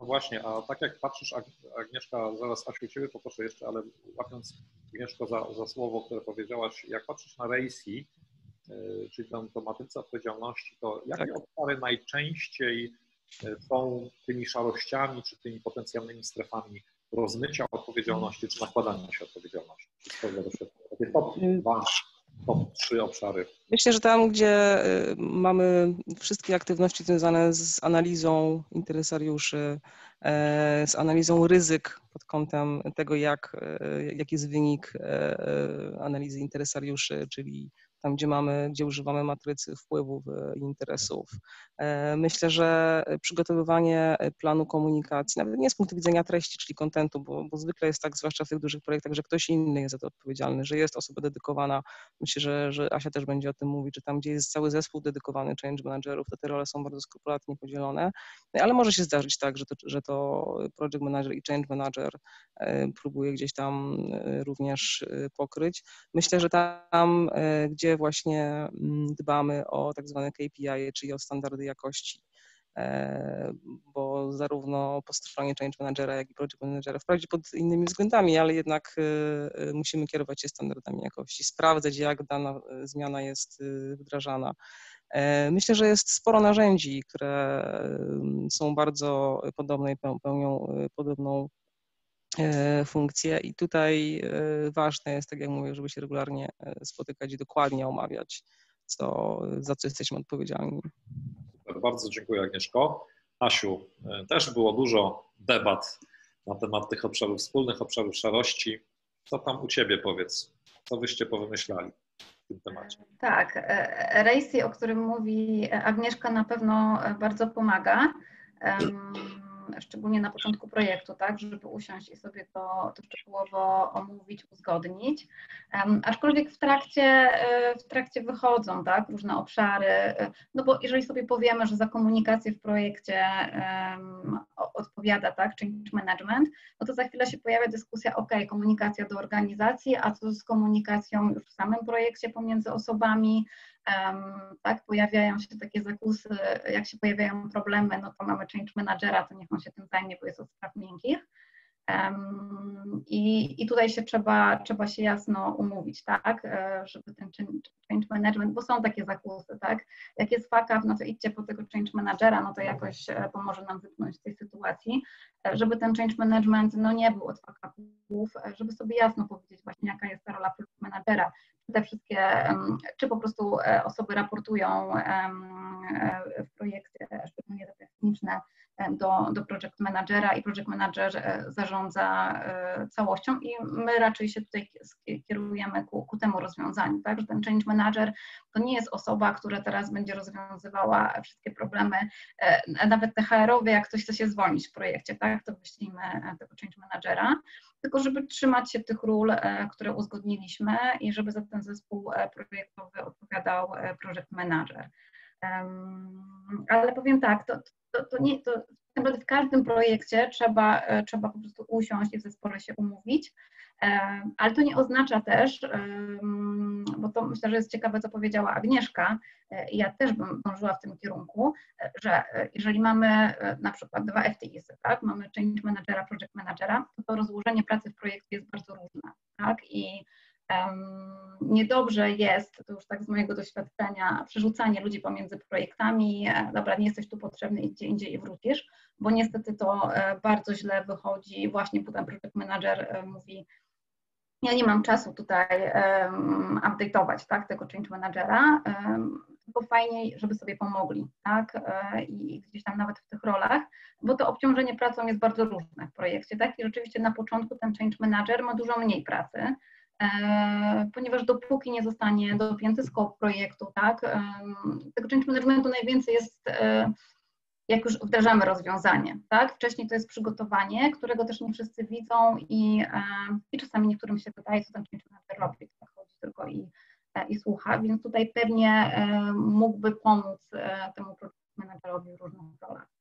No właśnie, a tak jak patrzysz, Agnieszka, zaraz Asiu Ciebie poproszę jeszcze, ale łapiąc Agnieszko za, za słowo, które powiedziałaś, jak patrzysz na RACI, y, czyli tą, tą matrycę odpowiedzialności, to jakie tak. obszary najczęściej y, są tymi szarościami, czy tymi potencjalnymi strefami rozmycia odpowiedzialności, czy nakładania się odpowiedzialności? Takie top dwa trzy obszary? Myślę, że tam, gdzie y, mamy wszystkie aktywności związane z analizą interesariuszy, e, z analizą ryzyk pod kątem tego, jak, e, jaki jest wynik e, analizy interesariuszy, czyli tam gdzie mamy, gdzie używamy matrycy wpływów i interesów. E, myślę, że przygotowywanie planu komunikacji, nawet nie z punktu widzenia treści, czyli kontentu, bo, bo zwykle jest tak, zwłaszcza w tych dużych projektach, że ktoś inny jest za to odpowiedzialny, że jest osoba dedykowana. Myślę, że, że Asia też będzie o tym mówić, że tam, gdzie jest cały zespół dedykowany change managerów, to te role są bardzo skrupulatnie podzielone, ale może się zdarzyć tak, że to, że to project manager i change manager e, próbuje gdzieś tam e, również pokryć. Myślę, że tam, gdzie gdzie właśnie mm, dbamy o tak zwane KPI, czyli o standardy jakości, e, bo zarówno po stronie change managera, jak i project managera, wprawdzie pod innymi względami, ale jednak e, e, musimy kierować się standardami jakości, sprawdzać, jak dana zmiana jest wdrażana. Myślę, że jest sporo narzędzi, które są bardzo podobne i pełnią podobną E, funkcje i tutaj e, ważne jest, tak jak mówię, żeby się regularnie e, spotykać i dokładnie omawiać, co, za co jesteśmy odpowiedzialni. Bardzo dziękuję Agnieszko. Asiu, też było dużo debat na temat tych obszarów wspólnych, obszarów szarości. Co tam u Ciebie powiedz? Co wyście powymyślali w tym temacie? Tak, Rejsi, o którym mówi Agnieszka, na pewno bardzo pomaga szczególnie na początku projektu, tak, żeby usiąść i sobie to, to szczegółowo omówić, uzgodnić. Um, aczkolwiek w trakcie, e, w trakcie wychodzą tak, różne obszary, e, no bo jeżeli sobie powiemy, że za komunikację w projekcie um, odpowiada tak, change management, no to za chwilę się pojawia dyskusja, ok, komunikacja do organizacji, a co z komunikacją już w samym projekcie pomiędzy osobami, tak, pojawiają się takie zakusy, jak się pojawiają problemy, no to mamy change managera, to niech on się tym zajmie, bo jest od spraw miękkich. I, I tutaj się trzeba, trzeba się jasno umówić, tak, e, żeby ten change management, bo są takie zakusy, tak, jak jest fuck no to idźcie po tego change managera, no to jakoś e, pomoże nam wypchnąć z tej sytuacji, e, żeby ten change management, no nie był od fuck żeby sobie jasno powiedzieć właśnie, jaka jest ta rola managera, te wszystkie, czy po prostu osoby raportują w projekcie, szczególnie te techniczne, do, do project managera i project manager e, zarządza e, całością. I my raczej się tutaj kierujemy ku, ku temu rozwiązaniu, tak, że ten change manager to nie jest osoba, która teraz będzie rozwiązywała wszystkie problemy, e, nawet te HR-owe, jak ktoś chce się zwolnić w projekcie, tak, to wyślijmy tego change managera, tylko żeby trzymać się tych ról, które uzgodniliśmy i żeby za ten zespół projektowy odpowiadał project manager. Ale powiem tak, to, to, to nie, to naprawdę w każdym projekcie trzeba, e, trzeba po prostu usiąść i w zespole się umówić, e, ale to nie oznacza też, bo to myślę, że jest ciekawe, co powiedziała Agnieszka, e, i ja też bym dążyła w tym kierunku, że jeżeli mamy na przykład dwa FTIs, tak, mamy change managera, project managera, to to rozłożenie pracy w projekcie jest bardzo różne, tak, i Niedobrze jest, to już tak z mojego doświadczenia, przerzucanie ludzi pomiędzy projektami, e, dobra, nie jesteś tu potrzebny, gdzie indziej i wrócisz, bo niestety to e, bardzo źle wychodzi. Właśnie potem project manager e, mówi, ja nie mam czasu tutaj um, update'ować tak, tego change managera, um, tylko fajniej, żeby sobie pomogli, tak, i gdzieś tam nawet w tych rolach, bo to obciążenie pracą jest bardzo różne w projekcie, tak, i rzeczywiście na początku ten change manager ma dużo mniej pracy, ponieważ dopóki nie zostanie dopięty skop projektu, tak, tego change managementu najwięcej jest, e, jak już wdrażamy rozwiązanie, tak, wcześniej to jest przygotowanie, którego też nie wszyscy widzą i, e, i czasami niektórym się wydaje, co ten change manager robi, tak chodzi tylko i, i słucha, więc tutaj pewnie mógłby pomóc temu project managerowi w różnych rolach.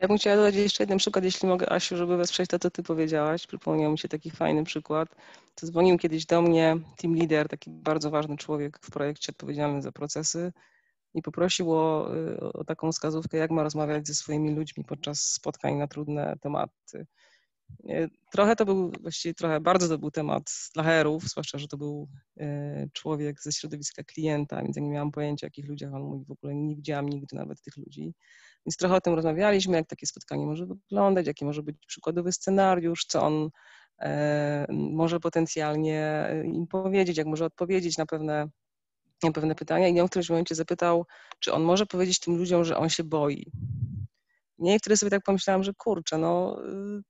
Ja bym chciała dodać jeszcze jeden przykład, jeśli mogę, Asiu, żeby wesprzeć to, co ty powiedziałaś. Przypomniał mi się taki fajny przykład. To dzwonił kiedyś do mnie team leader, taki bardzo ważny człowiek w projekcie odpowiedzialny za procesy i poprosił o, o taką wskazówkę, jak ma rozmawiać ze swoimi ludźmi podczas spotkań na trudne tematy. Trochę to był, właściwie trochę, bardzo to był temat dla HR-ów, zwłaszcza, że to był e, człowiek ze środowiska klienta, więc ja nie miałam pojęcia, jakich ludziach on mówi, w ogóle nie widziałam nigdy nawet tych ludzi. Więc trochę o tym rozmawialiśmy, jak takie spotkanie może wyglądać, jaki może być przykładowy scenariusz, co on może potencjalnie im powiedzieć, jak może odpowiedzieć na pewne, na pewne pytania. I on w którymś momencie zapytał, czy on może powiedzieć tym ludziom, że on się boi. Nie, wtedy sobie tak pomyślałam, że kurczę, no y,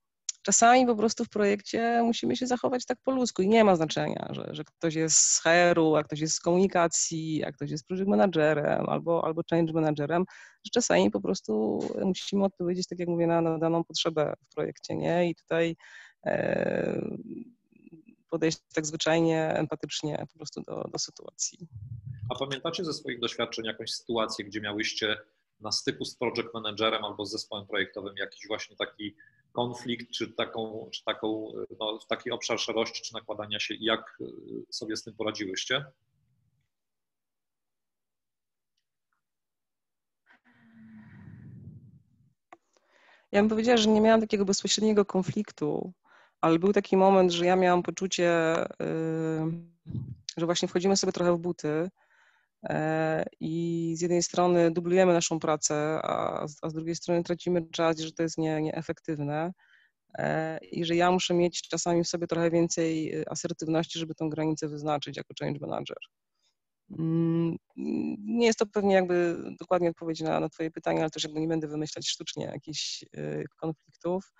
czasami po prostu w projekcie musimy się zachować tak po ludzku i nie ma znaczenia, że, że ktoś jest z HR-u, a ktoś jest z komunikacji, a ktoś jest project managerem albo, albo change managerem, że czasami po prostu musimy odpowiedzieć, tak jak mówię, na, na daną potrzebę w projekcie, nie? I tutaj e, podejść tak zwyczajnie, empatycznie po prostu do, do sytuacji. A pamiętacie ze swoich doświadczeń jakąś sytuację, gdzie miałyście na styku z project managerem albo z zespołem projektowym jakiś właśnie taki konflikt, czy taką, czy taką no, taki obszar szarości, czy nakładania się, jak y, sobie z tym poradziłyście? Ja bym powiedziała, że nie miałam takiego bezpośredniego konfliktu, ale był taki moment, że ja miałam poczucie, że właśnie wchodzimy sobie trochę w buty i z jednej strony dublujemy naszą pracę, a, a z drugiej strony tracimy czas, że to jest nie, nieefektywne e, i że ja muszę mieć czasami w sobie trochę więcej e, asertywności, żeby tą granicę wyznaczyć jako change manager. Mm, nie jest to pewnie jakby dokładnie odpowiedź na, na Twoje pytanie, ale też jakby nie będę wymyślać sztucznie jakichś konfliktów.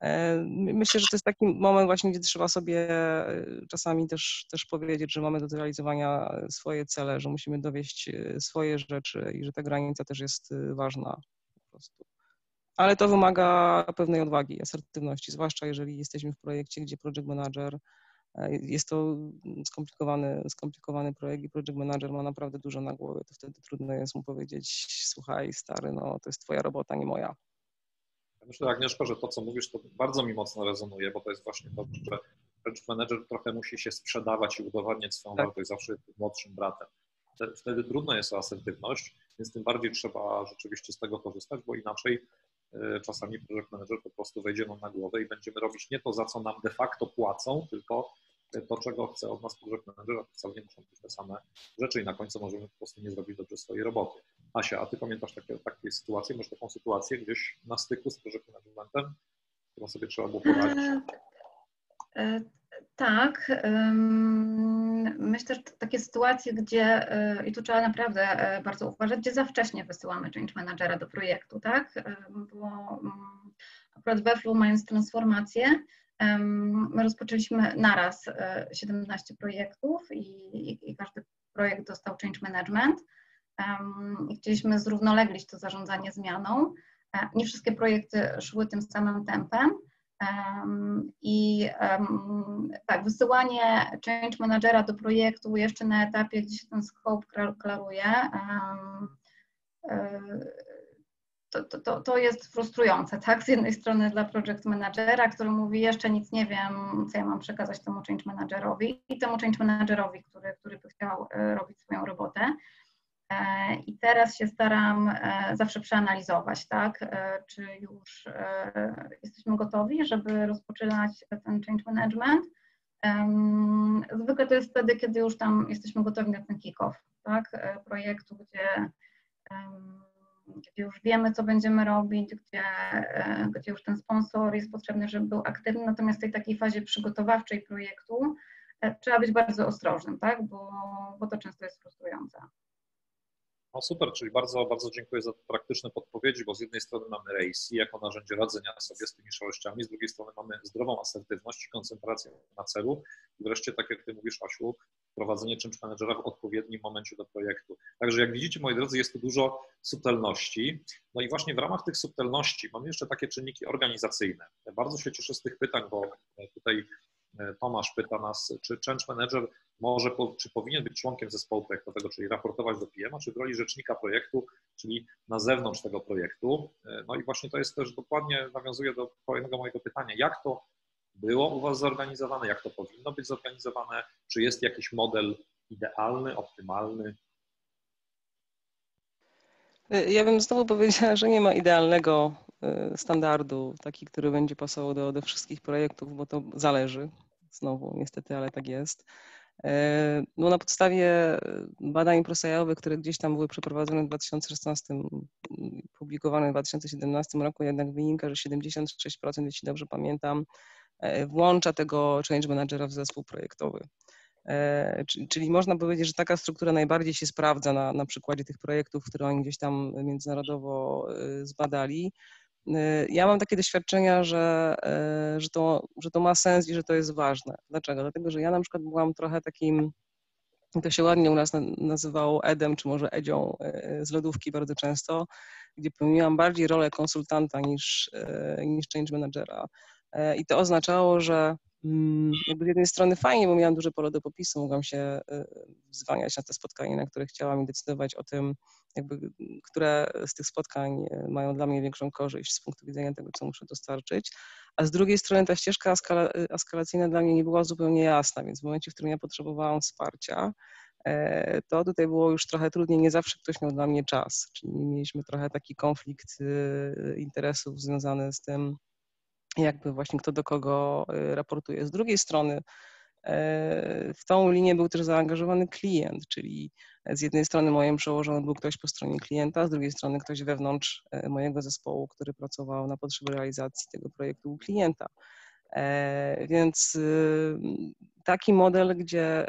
E, myślę, że to jest taki moment właśnie, gdzie trzeba sobie e, czasami też, też powiedzieć, że mamy do zrealizowania swoje cele, że musimy dowieść e, swoje rzeczy i że ta granica też jest ważna po prostu. Ale to wymaga pewnej odwagi, asertywności, zwłaszcza jeżeli jesteśmy w projekcie, gdzie project manager jest to skomplikowany, skomplikowany projekt i project manager ma naprawdę dużo na głowie, to wtedy trudno jest mu powiedzieć, słuchaj stary, no to jest twoja robota, nie moja. Myślę, Agnieszko, że to, co mówisz, to bardzo mi mocno rezonuje, bo to jest właśnie to, że project manager trochę musi się sprzedawać i udowadniać swoją tak. wartość, zawsze jest młodszym bratem. Wtedy trudno jest o asertywność, więc tym bardziej trzeba rzeczywiście z tego korzystać, bo inaczej e, czasami project manager po prostu wejdzie nam na głowę i będziemy robić nie to, za co nam de facto płacą, tylko to, czego chce od nas to wcale nie muszą być te same rzeczy i na końcu możemy po prostu nie zrobić dobrze swojej roboty. Asia, a ty pamiętasz takie, takie sytuacje, może taką sytuację gdzieś na styku z project managementem, którą sobie trzeba było poradzić? E, e, tak. Myślę, że takie sytuacje, gdzie, e, i tu trzeba naprawdę bardzo uważać, gdzie za wcześnie wysyłamy change managera do projektu, tak? Bo mm, akurat we Flow mając transformację, My rozpoczęliśmy naraz 17 e, projektów i, i każdy projekt dostał change management chcieliśmy zrównoleglić to zarządzanie zmianą. E, nie wszystkie projekty szły tym samym tempem. I tak, wysyłanie change managera do projektu jeszcze na etapie, gdzie się ten scope klaruje, e, to, to, to jest frustrujące, tak? Z jednej strony dla project managera, który mówi, jeszcze nic nie wiem, co ja mam przekazać temu change managerowi i temu change managerowi, który, który by chciał e, robić swoją robotę. E, I teraz się staram e, zawsze przeanalizować, tak, czy już jesteśmy gotowi, żeby rozpoczynać ten change management. Zwykle to jest wtedy, kiedy już tam jesteśmy gotowi na ten kick-off, tak, projektu, gdzie gdzie już wiemy, co będziemy robić, gdzie, e, gdzie już ten sponsor jest potrzebny, żeby był aktywny, natomiast w tej takiej fazie przygotowawczej projektu e, trzeba być bardzo ostrożnym, tak? bo, bo to często jest frustrujące. No super, czyli bardzo, bardzo dziękuję za praktyczne podpowiedzi, bo z jednej strony mamy RACI jako narzędzie radzenia sobie z tymi szarościami, z drugiej strony mamy zdrową asertywność i koncentrację na celu i wreszcie, tak jak Ty mówisz, Asiu, prowadzenie change managera w odpowiednim momencie do projektu. Także jak widzicie, moi drodzy, jest tu dużo subtelności. No i właśnie w ramach tych subtelności mamy jeszcze takie czynniki organizacyjne. Bardzo się cieszę z tych pytań, bo tutaj e, Tomasz pyta nas, czy change manager może, czy powinien być członkiem zespołu projektowego, czyli raportować do PM, czy w roli rzecznika projektu, czyli na zewnątrz tego projektu. E, no i właśnie to jest też dokładnie, nawiązuje do kolejnego mojego pytania, jak to było u Was zorganizowane, jak to powinno być zorganizowane, czy jest jakiś model idealny, optymalny? E, ja bym znowu powiedziała, że nie ma idealnego e, standardu, taki, który będzie pasował do, do wszystkich projektów, bo to zależy. Znowu, niestety, ale tak jest. E, no na podstawie badań prosejowych, które gdzieś tam były przeprowadzone w 2016, publikowane w 2017 roku, jednak wynika, że 76%, jeśli dobrze pamiętam, włącza tego change managera w zespół projektowy. Czyli można powiedzieć, że taka struktura najbardziej się sprawdza na, na przykładzie tych projektów, które oni gdzieś tam międzynarodowo zbadali. Ja mam takie doświadczenia, że, że, to, że to ma sens i że to jest ważne. Dlaczego? Dlatego, że ja na przykład byłam trochę takim to się ładnie u nas nazywało Edem, czy może Edzią e, z lodówki bardzo często, gdzie pełniłam bardziej rolę konsultanta niż, niż change managera. I to oznaczało, że jakby z jednej strony fajnie, bo miałam duże pole do popisu, mogłam się zwaniać na te spotkania, na które chciałam i decydować o tym, jakby, które z tych spotkań mają dla mnie większą korzyść z punktu widzenia tego, co muszę dostarczyć. A z drugiej strony ta ścieżka eskalacyjna dla mnie nie była zupełnie jasna, więc w momencie, w którym ja potrzebowałam wsparcia, e, to tutaj było już trochę trudniej. Nie zawsze ktoś miał dla mnie czas, czyli mieliśmy trochę taki konflikt interesów związany z tym, jakby właśnie kto do kogo y, raportuje. Z drugiej strony, E, w tą linię był też zaangażowany klient, czyli z jednej strony moim przełożonym był ktoś po stronie klienta, z drugiej strony ktoś wewnątrz e, mojego zespołu, który pracował na potrzeby realizacji tego projektu u klienta. E, więc y, taki model, gdzie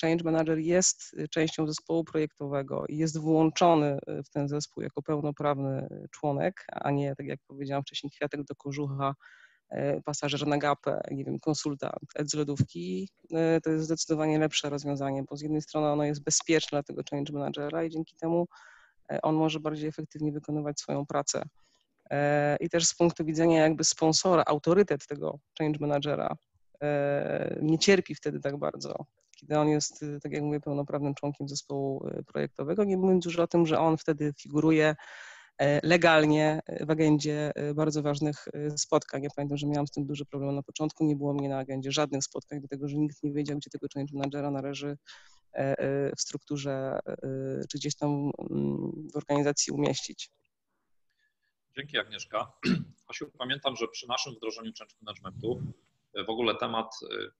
change manager jest częścią zespołu projektowego i jest włączony w ten zespół jako pełnoprawny członek, a nie, tak jak powiedziałam wcześniej, kwiatek do kożucha pasażer na gapę, nie wiem, konsultant z lodówki, e, to jest zdecydowanie lepsze rozwiązanie, bo z jednej strony ono jest bezpieczne dla tego change managera i dzięki temu e, on może bardziej efektywnie wykonywać swoją pracę. I też z punktu widzenia jakby sponsora, autorytet tego change managera nie cierpi wtedy tak bardzo, kiedy on jest, tak jak mówię, pełnoprawnym członkiem zespołu projektowego, nie mówiąc już o tym, że on wtedy figuruje E, legalnie w agendzie e, bardzo ważnych e, spotkań. Ja pamiętam, że miałam z tym duży problem na początku, nie było mnie na agendzie żadnych spotkań, dlatego że nikt nie wiedział, gdzie tego change managera należy w strukturze czy gdzieś tam mm, w organizacji umieścić. Dzięki Agnieszka. Asiu, pamiętam, że przy naszym wdrożeniu change managementu w ogóle temat,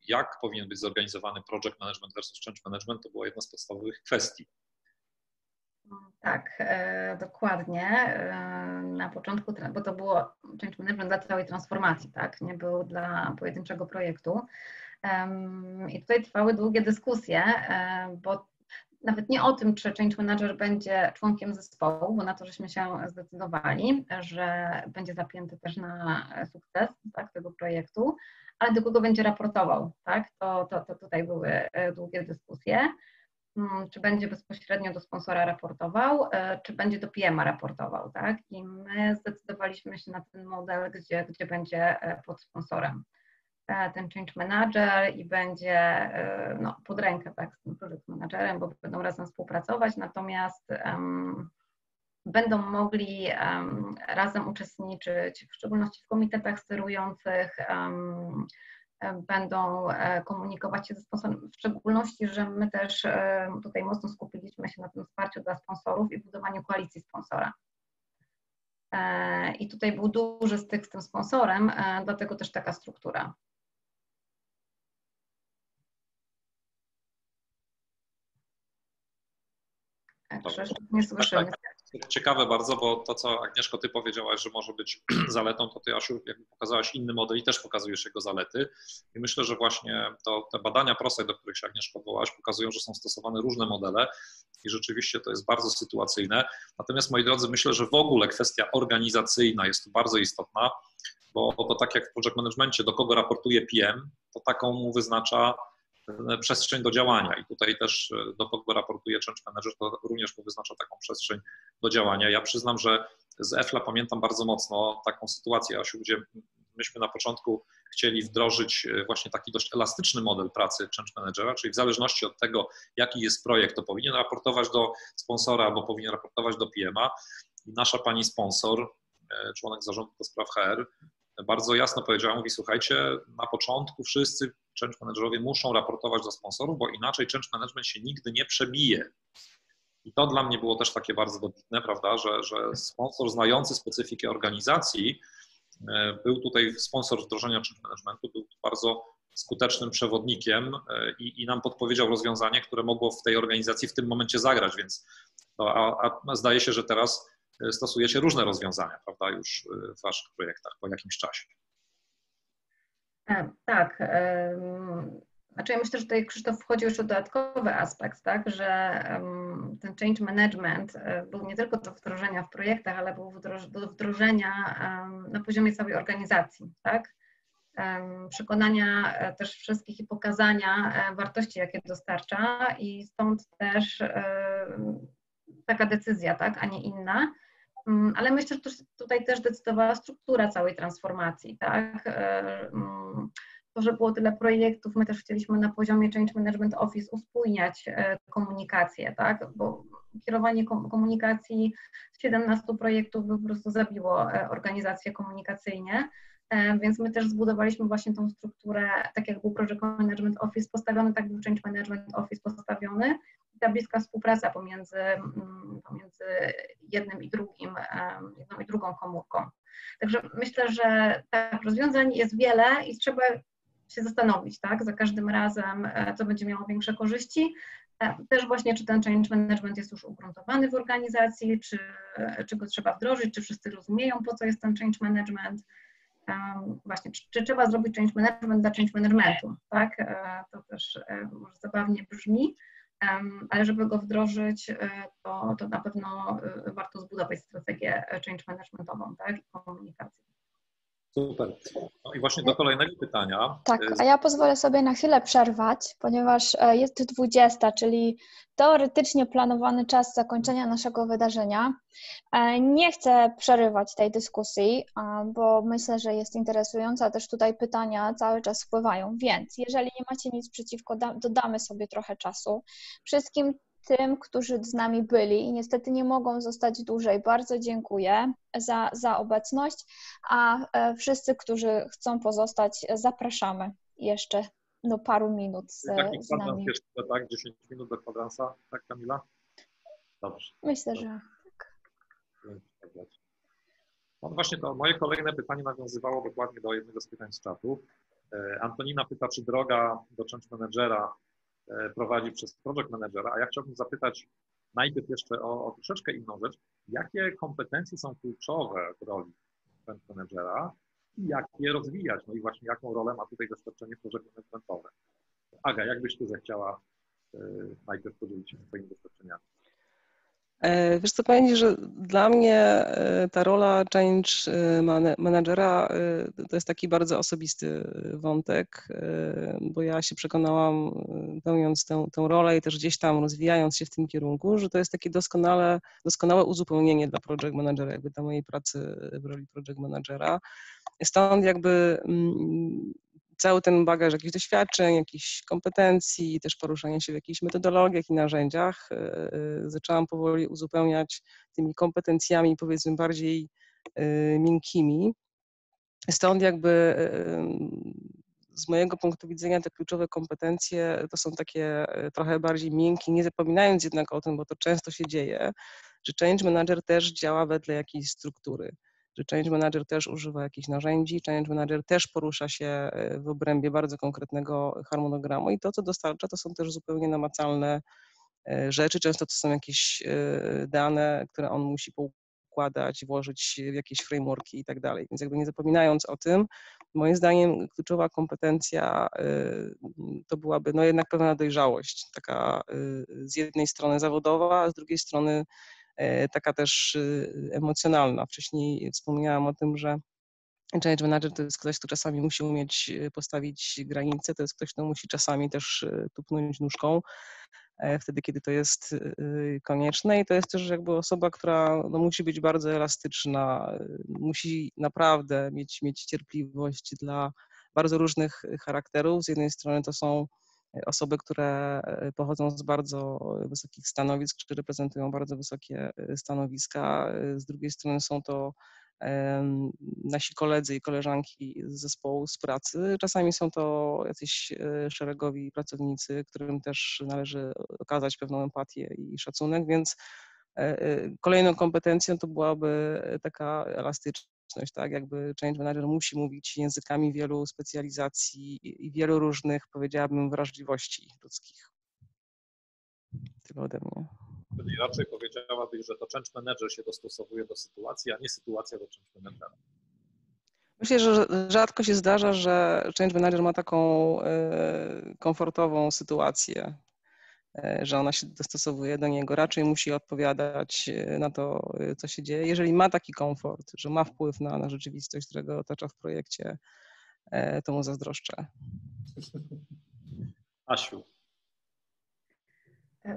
jak powinien być zorganizowany project management versus change management, to była jedna z podstawowych kwestii. Tak, e, dokładnie. E, na początku, bo to było change management dla całej transformacji, tak? Nie był dla pojedynczego projektu. I tutaj trwały długie dyskusje, e, bo nawet nie o tym, czy change manager będzie członkiem zespołu, bo na to żeśmy się zdecydowali, że będzie zapięty też na sukces tak, tego projektu, ale do kogo będzie raportował, tak? To, to, to tutaj były długie dyskusje. Mm, czy będzie bezpośrednio do sponsora raportował, e, czy będzie do PM-a raportował, tak? I my zdecydowaliśmy się na ten model, gdzie, gdzie będzie e, pod sponsorem e, ten change manager i będzie no, pod rękę tak, z tym project managerem, bo będą razem współpracować, natomiast um, będą mogli um, razem uczestniczyć, w szczególności w komitetach sterujących, um, będą e, komunikować się ze sponsorem, w szczególności, że my też e, tutaj mocno skupiliśmy się na tym wsparciu dla sponsorów i budowaniu koalicji sponsora. E, I tutaj był duży styk z tym sponsorem, dlatego też taka struktura. Krzysztof, nie słyszymy. Tak, tak ciekawe bardzo, bo to, co Agnieszko, ty powiedziałaś, że może być zaletą, to ty, jakby pokazałaś inny model i też pokazujesz jego zalety. I myślę, że właśnie to, te badania proste, do których się Agnieszko odwołałaś, pokazują, że są stosowane różne modele i rzeczywiście to jest bardzo sytuacyjne. Natomiast, moi drodzy, myślę, że w ogóle kwestia organizacyjna jest tu bardzo istotna, bo to tak jak w project managementie, do kogo raportuje PM, to taką mu wyznacza przestrzeń do działania. I tutaj też e, do kogo raportuje change manager, to również wyznacza taką przestrzeń do działania. Ja przyznam, że z EFLA pamiętam bardzo mocno taką sytuację, Asiu, gdzie myśmy na początku chcieli wdrożyć e, właśnie taki dość elastyczny model pracy change managera, czyli w zależności od tego, jaki jest projekt, to powinien raportować do sponsora albo powinien raportować do PM-a i nasza pani sponsor, członek zarządu do spraw HR, bardzo jasno powiedziała, mówi słuchajcie, na początku wszyscy change managerowie muszą raportować do sponsorów, bo inaczej change management się nigdy nie przebije. I to dla mnie było też takie bardzo dobitne, prawda, że, że sponsor znający specyfikę organizacji, e, był tutaj sponsor wdrożenia change managementu, był bardzo skutecznym przewodnikiem e, i, i nam podpowiedział rozwiązanie, które mogło w tej organizacji w tym momencie zagrać, więc to, a, a zdaje się, że teraz e, stosujecie różne rozwiązania, prawda, już w waszych projektach po jakimś czasie. Tak. Znaczy ja myślę, że tutaj Krzysztof wchodził jeszcze dodatkowy aspekt, tak, że ten change management był nie tylko do wdrożenia w projektach, ale był do wdrożenia na poziomie całej organizacji, tak przekonania e, też wszystkich i pokazania e, wartości, jakie dostarcza i stąd też e, taka decyzja, tak, a nie inna. Mm, ale myślę, że tutaj też decydowała struktura całej transformacji, tak. Mm, to, że było tyle projektów, my też chcieliśmy na poziomie Change Management Office uspójniać komunikację, tak, bo kierowanie komunikacji z 17 projektów by po prostu zabiło organizację komunikacyjnie. E, więc my też zbudowaliśmy właśnie tą strukturę, tak jak był Project Management Office postawiony, tak był Change Management Office postawiony. Ta bliska współpraca pomiędzy, mm, pomiędzy jednym i drugim, jedną i drugą komórką. Także myślę, że tak, rozwiązań jest wiele i trzeba się zastanowić, tak, za każdym razem, e, co będzie miało większe korzyści. E, też właśnie, czy ten change management jest już ugruntowany w organizacji, czy, czy go trzeba wdrożyć, czy wszyscy rozumieją, po co jest ten change management właśnie, czy, czy, trzeba zrobić change management dla change managementu, tak? E, to też e, może zabawnie brzmi, ale żeby go wdrożyć, e, to, to na pewno warto zbudować strategię change managementową, tak? I komunikację. Super. No i właśnie do kolejnego pytania. Tak, a ja pozwolę sobie na chwilę przerwać, ponieważ e, jest 20, czyli teoretycznie planowany czas zakończenia naszego wydarzenia. E, nie chcę przerywać tej dyskusji, bo myślę, że jest interesująca. Też tutaj pytania cały czas wpływają, więc jeżeli nie macie nic przeciwko, dodamy sobie trochę czasu. Wszystkim tym, którzy z nami byli i niestety nie mogą zostać dłużej. Bardzo dziękuję za, za obecność, a e, wszyscy, którzy chcą pozostać, zapraszamy jeszcze do paru minut z, Jaki z nami. Jeszcze, tak? 10 minut do kwadransa, tak Kamila? Dobrze. Myślę, że tak. No właśnie to moje kolejne pytanie nawiązywało dokładnie do jednego z pytań z czatu. E, Antonina pyta, czy droga do change managera prowadzi przez project managera, a ja chciałbym zapytać najpierw jeszcze o, o troszeczkę inną rzecz. Jakie kompetencje są kluczowe w roli project managera i jak je rozwijać? No i właśnie jaką rolę ma tutaj doświadczenie project managementowe? Aga, jak byś tu zechciała y, najpierw podzielić się swoimi doświadczeniami? E, wiesz co, powiem że dla mnie e, ta rola change e, managera to jest taki bardzo osobisty wątek, bo ja się przekonałam, pełniąc tę, tę rolę i też gdzieś tam rozwijając się w tym kierunku, że to jest takie doskonale, doskonałe uzupełnienie dla project managera, jakby dla mojej pracy w roli project managera. Stąd jakby mm, cały ten bagaż jakichś doświadczeń, jakichś kompetencji, też poruszanie się w jakichś metodologiach i narzędziach, e, e, zaczęłam powoli uzupełniać tymi kompetencjami, powiedzmy, bardziej e, miękkimi. Stąd jakby z mojego punktu widzenia te kluczowe kompetencje to są takie trochę bardziej miękkie, nie zapominając jednak o tym, bo to często się dzieje, że change manager też działa wedle jakiejś struktury że change manager też używa jakichś narzędzi, change manager też porusza się e, w obrębie bardzo konkretnego harmonogramu i to, co dostarcza, to są też zupełnie namacalne e, rzeczy. Często to są jakieś e, dane, które on musi poukładać, włożyć w jakieś frameworki i tak dalej. Więc jakby nie zapominając o tym, moim zdaniem kluczowa kompetencja to byłaby no jednak pewna dojrzałość, taka z jednej strony zawodowa, a z drugiej strony taka też y, emocjonalna. Wcześniej wspomniałam o tym, że change manager to jest ktoś, kto czasami musi umieć y, postawić granice, to jest ktoś, kto musi czasami też y, tupnąć nóżką e, wtedy, kiedy to jest konieczne i to jest też jakby osoba, która no, musi być bardzo elastyczna, musi naprawdę mieć, mieć cierpliwość dla bardzo różnych charakterów. Z jednej strony to są osoby, które e, pochodzą z bardzo wysokich stanowisk, czy reprezentują bardzo wysokie e, stanowiska. E, z drugiej strony są to nasi koledzy i koleżanki z zespołu z pracy. Czasami są to jacyś szeregowi pracownicy, którym też należy okazać pewną empatię i szacunek, więc kolejną kompetencją to byłaby taka elastyczność tak? Jakby change manager musi mówić językami wielu specjalizacji i wielu różnych, powiedziałabym, wrażliwości ludzkich. Tyle ode mnie. Czyli raczej powiedziałabyś, że to change manager się dostosowuje do sytuacji, a nie sytuacja do change managera. Myślę, że rzadko się zdarza, że change manager ma taką komfortową sytuację, że ona się dostosowuje do niego. Raczej musi odpowiadać na to, co się dzieje. Jeżeli ma taki komfort, że ma wpływ na, na rzeczywistość, którego otacza w projekcie, to mu zazdroszczę. Asiu.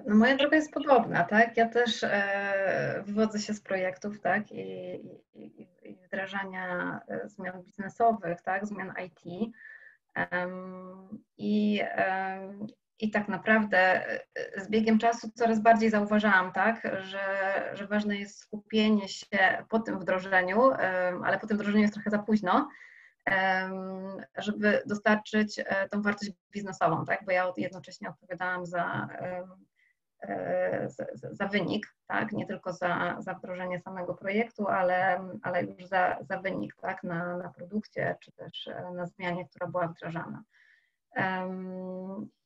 No moja droga jest podobna, tak? Ja też e, wywodzę się z projektów, tak? I, i, i wdrażania e, zmian biznesowych, tak? Zmian IT. Um, I, um, I tak naprawdę e, z biegiem czasu coraz bardziej zauważałam, tak, że, że ważne jest skupienie się po tym wdrożeniu, ale po tym wdrożeniu jest trochę za późno, żeby dostarczyć tą wartość biznesową, tak? Bo ja jednocześnie odpowiadałam za E, za wynik, tak? nie tylko za, za wdrożenie samego projektu, ale, ale już za, za wynik tak? na, na produkcie, czy też e, na zmianie, która była wdrażana.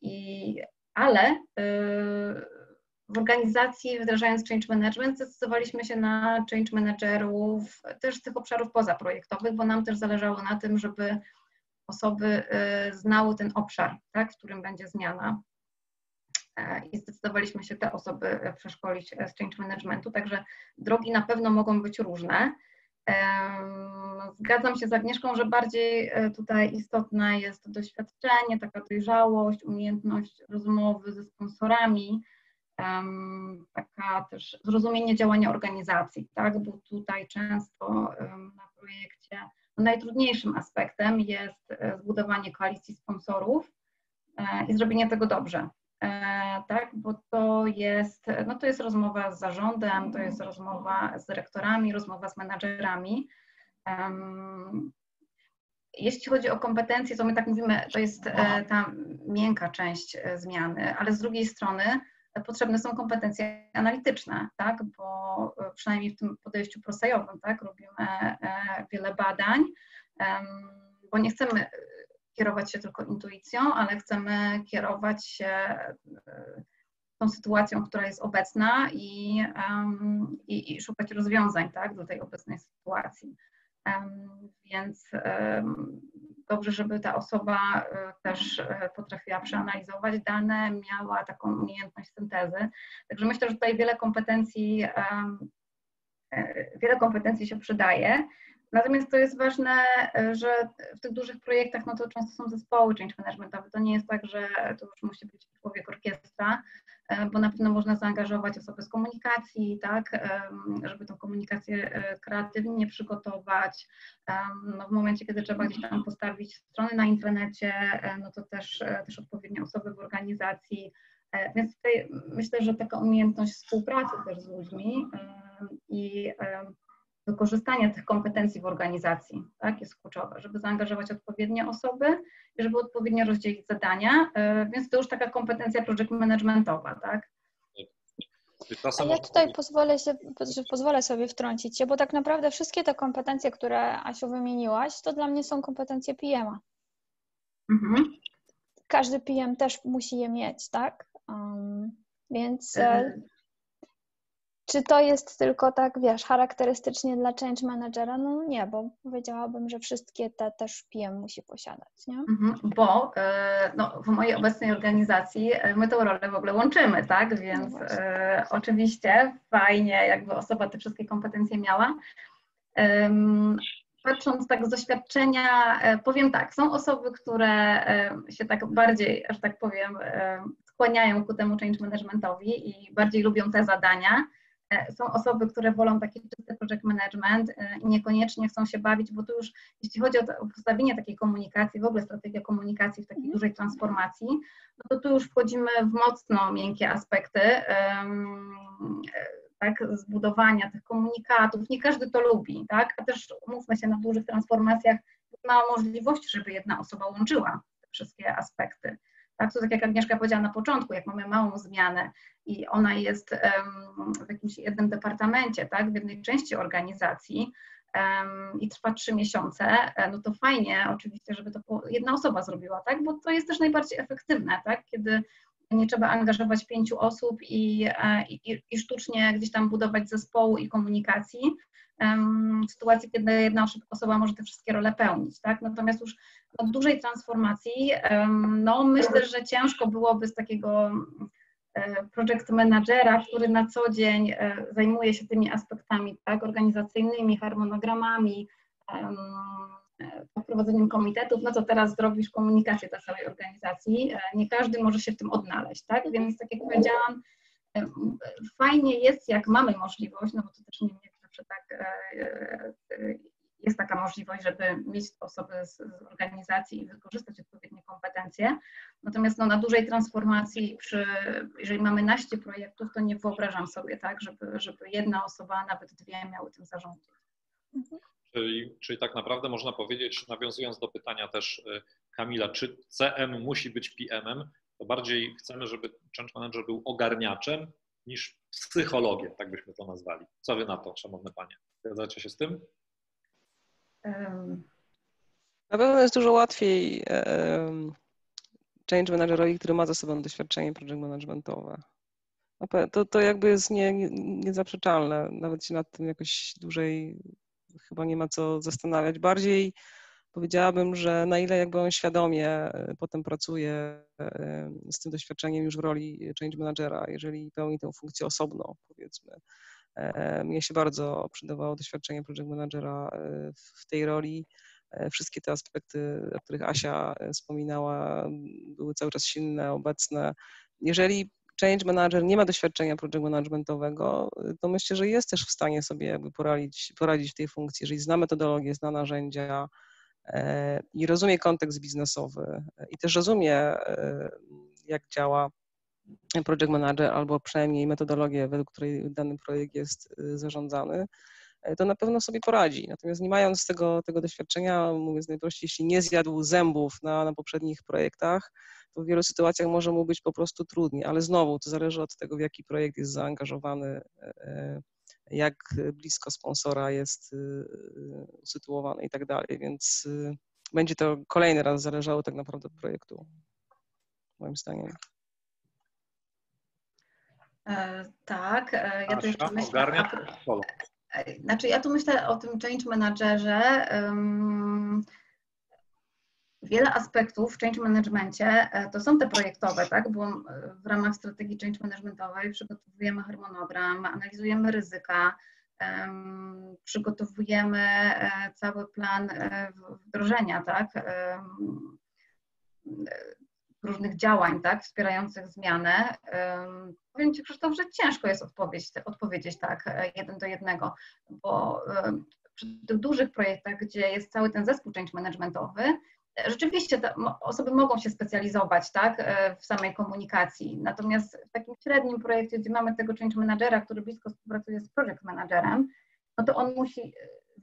I, ale e, w organizacji wdrażając change management zdecydowaliśmy się na change managerów też z tych obszarów pozaprojektowych, bo nam też zależało na tym, żeby osoby znały ten obszar, tak, w którym będzie zmiana E, i zdecydowaliśmy się te osoby przeszkolić z change managementu, także drogi na pewno mogą być różne. Zgadzam się z Agnieszką, że bardziej e, tutaj istotne jest doświadczenie, taka dojrzałość, umiejętność rozmowy ze sponsorami, taka też zrozumienie działania organizacji, tak, bo tutaj często na projekcie no najtrudniejszym aspektem jest e, zbudowanie koalicji sponsorów i zrobienie tego dobrze. E, tak, bo to jest, no to jest rozmowa z zarządem, to jest rozmowa z dyrektorami, rozmowa z menadżerami. Jeśli chodzi o kompetencje, to my tak mówimy, to jest e, ta miękka część e, zmiany, ale z drugiej strony potrzebne są kompetencje analityczne, tak, bo przynajmniej w tym podejściu prosejowym, tak, robimy wiele badań, bo nie chcemy kierować się tylko intuicją, ale chcemy kierować się e, tą sytuacją, która jest obecna i, um, i, i, szukać rozwiązań tak, do tej obecnej sytuacji. Um, więc um, dobrze, żeby ta osoba e, też e, potrafiła przeanalizować dane, miała taką umiejętność syntezy. Także myślę, że tutaj wiele kompetencji, wiele kompetencji się przydaje. Natomiast to jest ważne, e, że w tych dużych projektach no to często są zespoły change managementowe. To nie jest tak, że to już musi być człowiek orkiestra, e, bo na pewno można zaangażować osoby z komunikacji, tak, żeby tą komunikację e, kreatywnie przygotować. No w momencie, kiedy trzeba gdzieś tam postawić strony na internecie, no to też, też odpowiednie osoby w organizacji. Więc tutaj myślę, że taka umiejętność współpracy też z ludźmi i wykorzystania tych kompetencji w organizacji, tak, jest kluczowe, żeby zaangażować odpowiednie osoby i żeby odpowiednio rozdzielić zadania, e, więc to już taka kompetencja project managementowa, tak. A ja tutaj pozwolę, się, pozwolę sobie wtrącić się, bo tak naprawdę wszystkie te kompetencje, które Asiu wymieniłaś, to dla mnie są kompetencje PM-a. Mhm. Każdy PM też musi je mieć, tak? Um, więc mhm. Czy to jest tylko tak, wiesz, charakterystycznie dla change managera? No nie, bo powiedziałabym, że wszystkie te też PM musi posiadać, nie? Mhm, bo e, no, w mojej obecnej organizacji e, my tą rolę w ogóle łączymy, tak? Więc no e, oczywiście fajnie, jakby osoba te wszystkie kompetencje miała. Patrząc tak z doświadczenia, powiem tak, są osoby, które się tak bardziej, że tak powiem, skłaniają ku temu change managementowi i bardziej lubią te zadania E, są osoby, które wolą taki czysty project management e, i niekoniecznie chcą się bawić, bo tu już jeśli chodzi o, postawienie takiej komunikacji, w ogóle strategię komunikacji w takiej mhm. dużej transformacji, no to tu już wchodzimy w mocno miękkie aspekty tak, zbudowania tych komunikatów. Nie każdy to lubi, tak? A też umówmy się, na dużych transformacjach ma możliwości, żeby jedna osoba łączyła te wszystkie aspekty. Tak, to tak jak Agnieszka powiedziała na początku, jak mamy małą zmianę i ona jest w jakimś jednym departamencie, tak, w jednej części organizacji i trwa trzy miesiące, e, no to fajnie oczywiście, żeby to jedna osoba zrobiła, tak, bo to jest też najbardziej efektywne, tak, kiedy nie trzeba angażować pięciu osób i, e, i, i sztucznie gdzieś tam budować zespołu i komunikacji, sytuacji, kiedy jedna osoba może te wszystkie role pełnić, tak? Natomiast już od dużej transformacji, no myślę, że ciężko byłoby z takiego e, project managera, który na co dzień e, zajmuje się tymi aspektami, tak, organizacyjnymi, harmonogramami, prowadzeniem komitetów, no to teraz zrobisz komunikację dla całej organizacji. Nie każdy może się w tym odnaleźć, tak? Więc tak jak powiedziałam, fajnie jest, jak mamy możliwość, no bo to też nie, nie zawsze tak e, e, jest taka możliwość, żeby mieć osoby z, z organizacji i wykorzystać odpowiednie kompetencje. Natomiast no, na dużej transformacji, przy, jeżeli mamy naście projektów, to nie wyobrażam sobie tak, żeby, żeby jedna osoba, nawet dwie miały tym zarządzić. Mhm. Czyli, czyli tak naprawdę można powiedzieć, nawiązując do pytania też e, Kamila, czy CM musi być PM-em, to bardziej chcemy, żeby change manager był ogarniaczem niż psychologiem, tak byśmy to nazwali. Co wy na to, szanowne panie? Zgadzacie się z tym? Na pewno jest dużo łatwiej change managerowi, który ma za sobą doświadczenie project managementowe. To, to jakby jest nie, nie, niezaprzeczalne. Nawet się nad tym jakoś dłużej chyba nie ma co zastanawiać. Bardziej powiedziałabym, że na ile jakby on świadomie e, potem pracuje z tym doświadczeniem już w roli change managera, jeżeli pełni tę funkcję osobno, powiedzmy. E, mnie się bardzo przydawało doświadczenie project managera w tej roli. Wszystkie te aspekty, o których Asia wspominała, były cały czas silne, obecne. Jeżeli change manager nie ma doświadczenia project managementowego, to myślę, że jest też w stanie sobie jakby poradzić, poradzić w tej funkcji. Jeżeli zna metodologię, zna narzędzia, E, i rozumie kontekst biznesowy i też rozumie, e, jak działa project manager albo przynajmniej metodologię, według której dany projekt jest e, zarządzany, to na pewno sobie poradzi. Natomiast nie mając tego, tego doświadczenia, mówiąc najprościej, jeśli nie zjadł zębów na, na poprzednich projektach, to w wielu sytuacjach może mu być po prostu trudniej, ale znowu to zależy od tego, w jaki projekt jest zaangażowany jak blisko sponsora jest y, usytuowany i tak dalej, więc y, będzie to kolejny raz zależało tak naprawdę od projektu, moim zdaniem. E, tak, e, ja tu jeszcze myślę... E, znaczy ja tu myślę o tym change managerze. Wiele aspektów w change managemencie e, to są te projektowe, tak? Bo w ramach strategii change managementowej przygotowujemy harmonogram, analizujemy ryzyka, przygotowujemy cały plan wdrożenia, tak? Różnych działań, tak, wspierających zmianę. Powiem Ci, Krzysztof, że ciężko jest odpowiedzieć, odpowiedzieć tak jeden do jednego, bo przy tych dużych projektach, gdzie jest cały ten zespół change managementowy, Rzeczywiście osoby mogą się specjalizować tak, e, w samej komunikacji, natomiast w takim średnim projekcie, gdzie mamy tego change managera, który blisko współpracuje z project managerem, no to on musi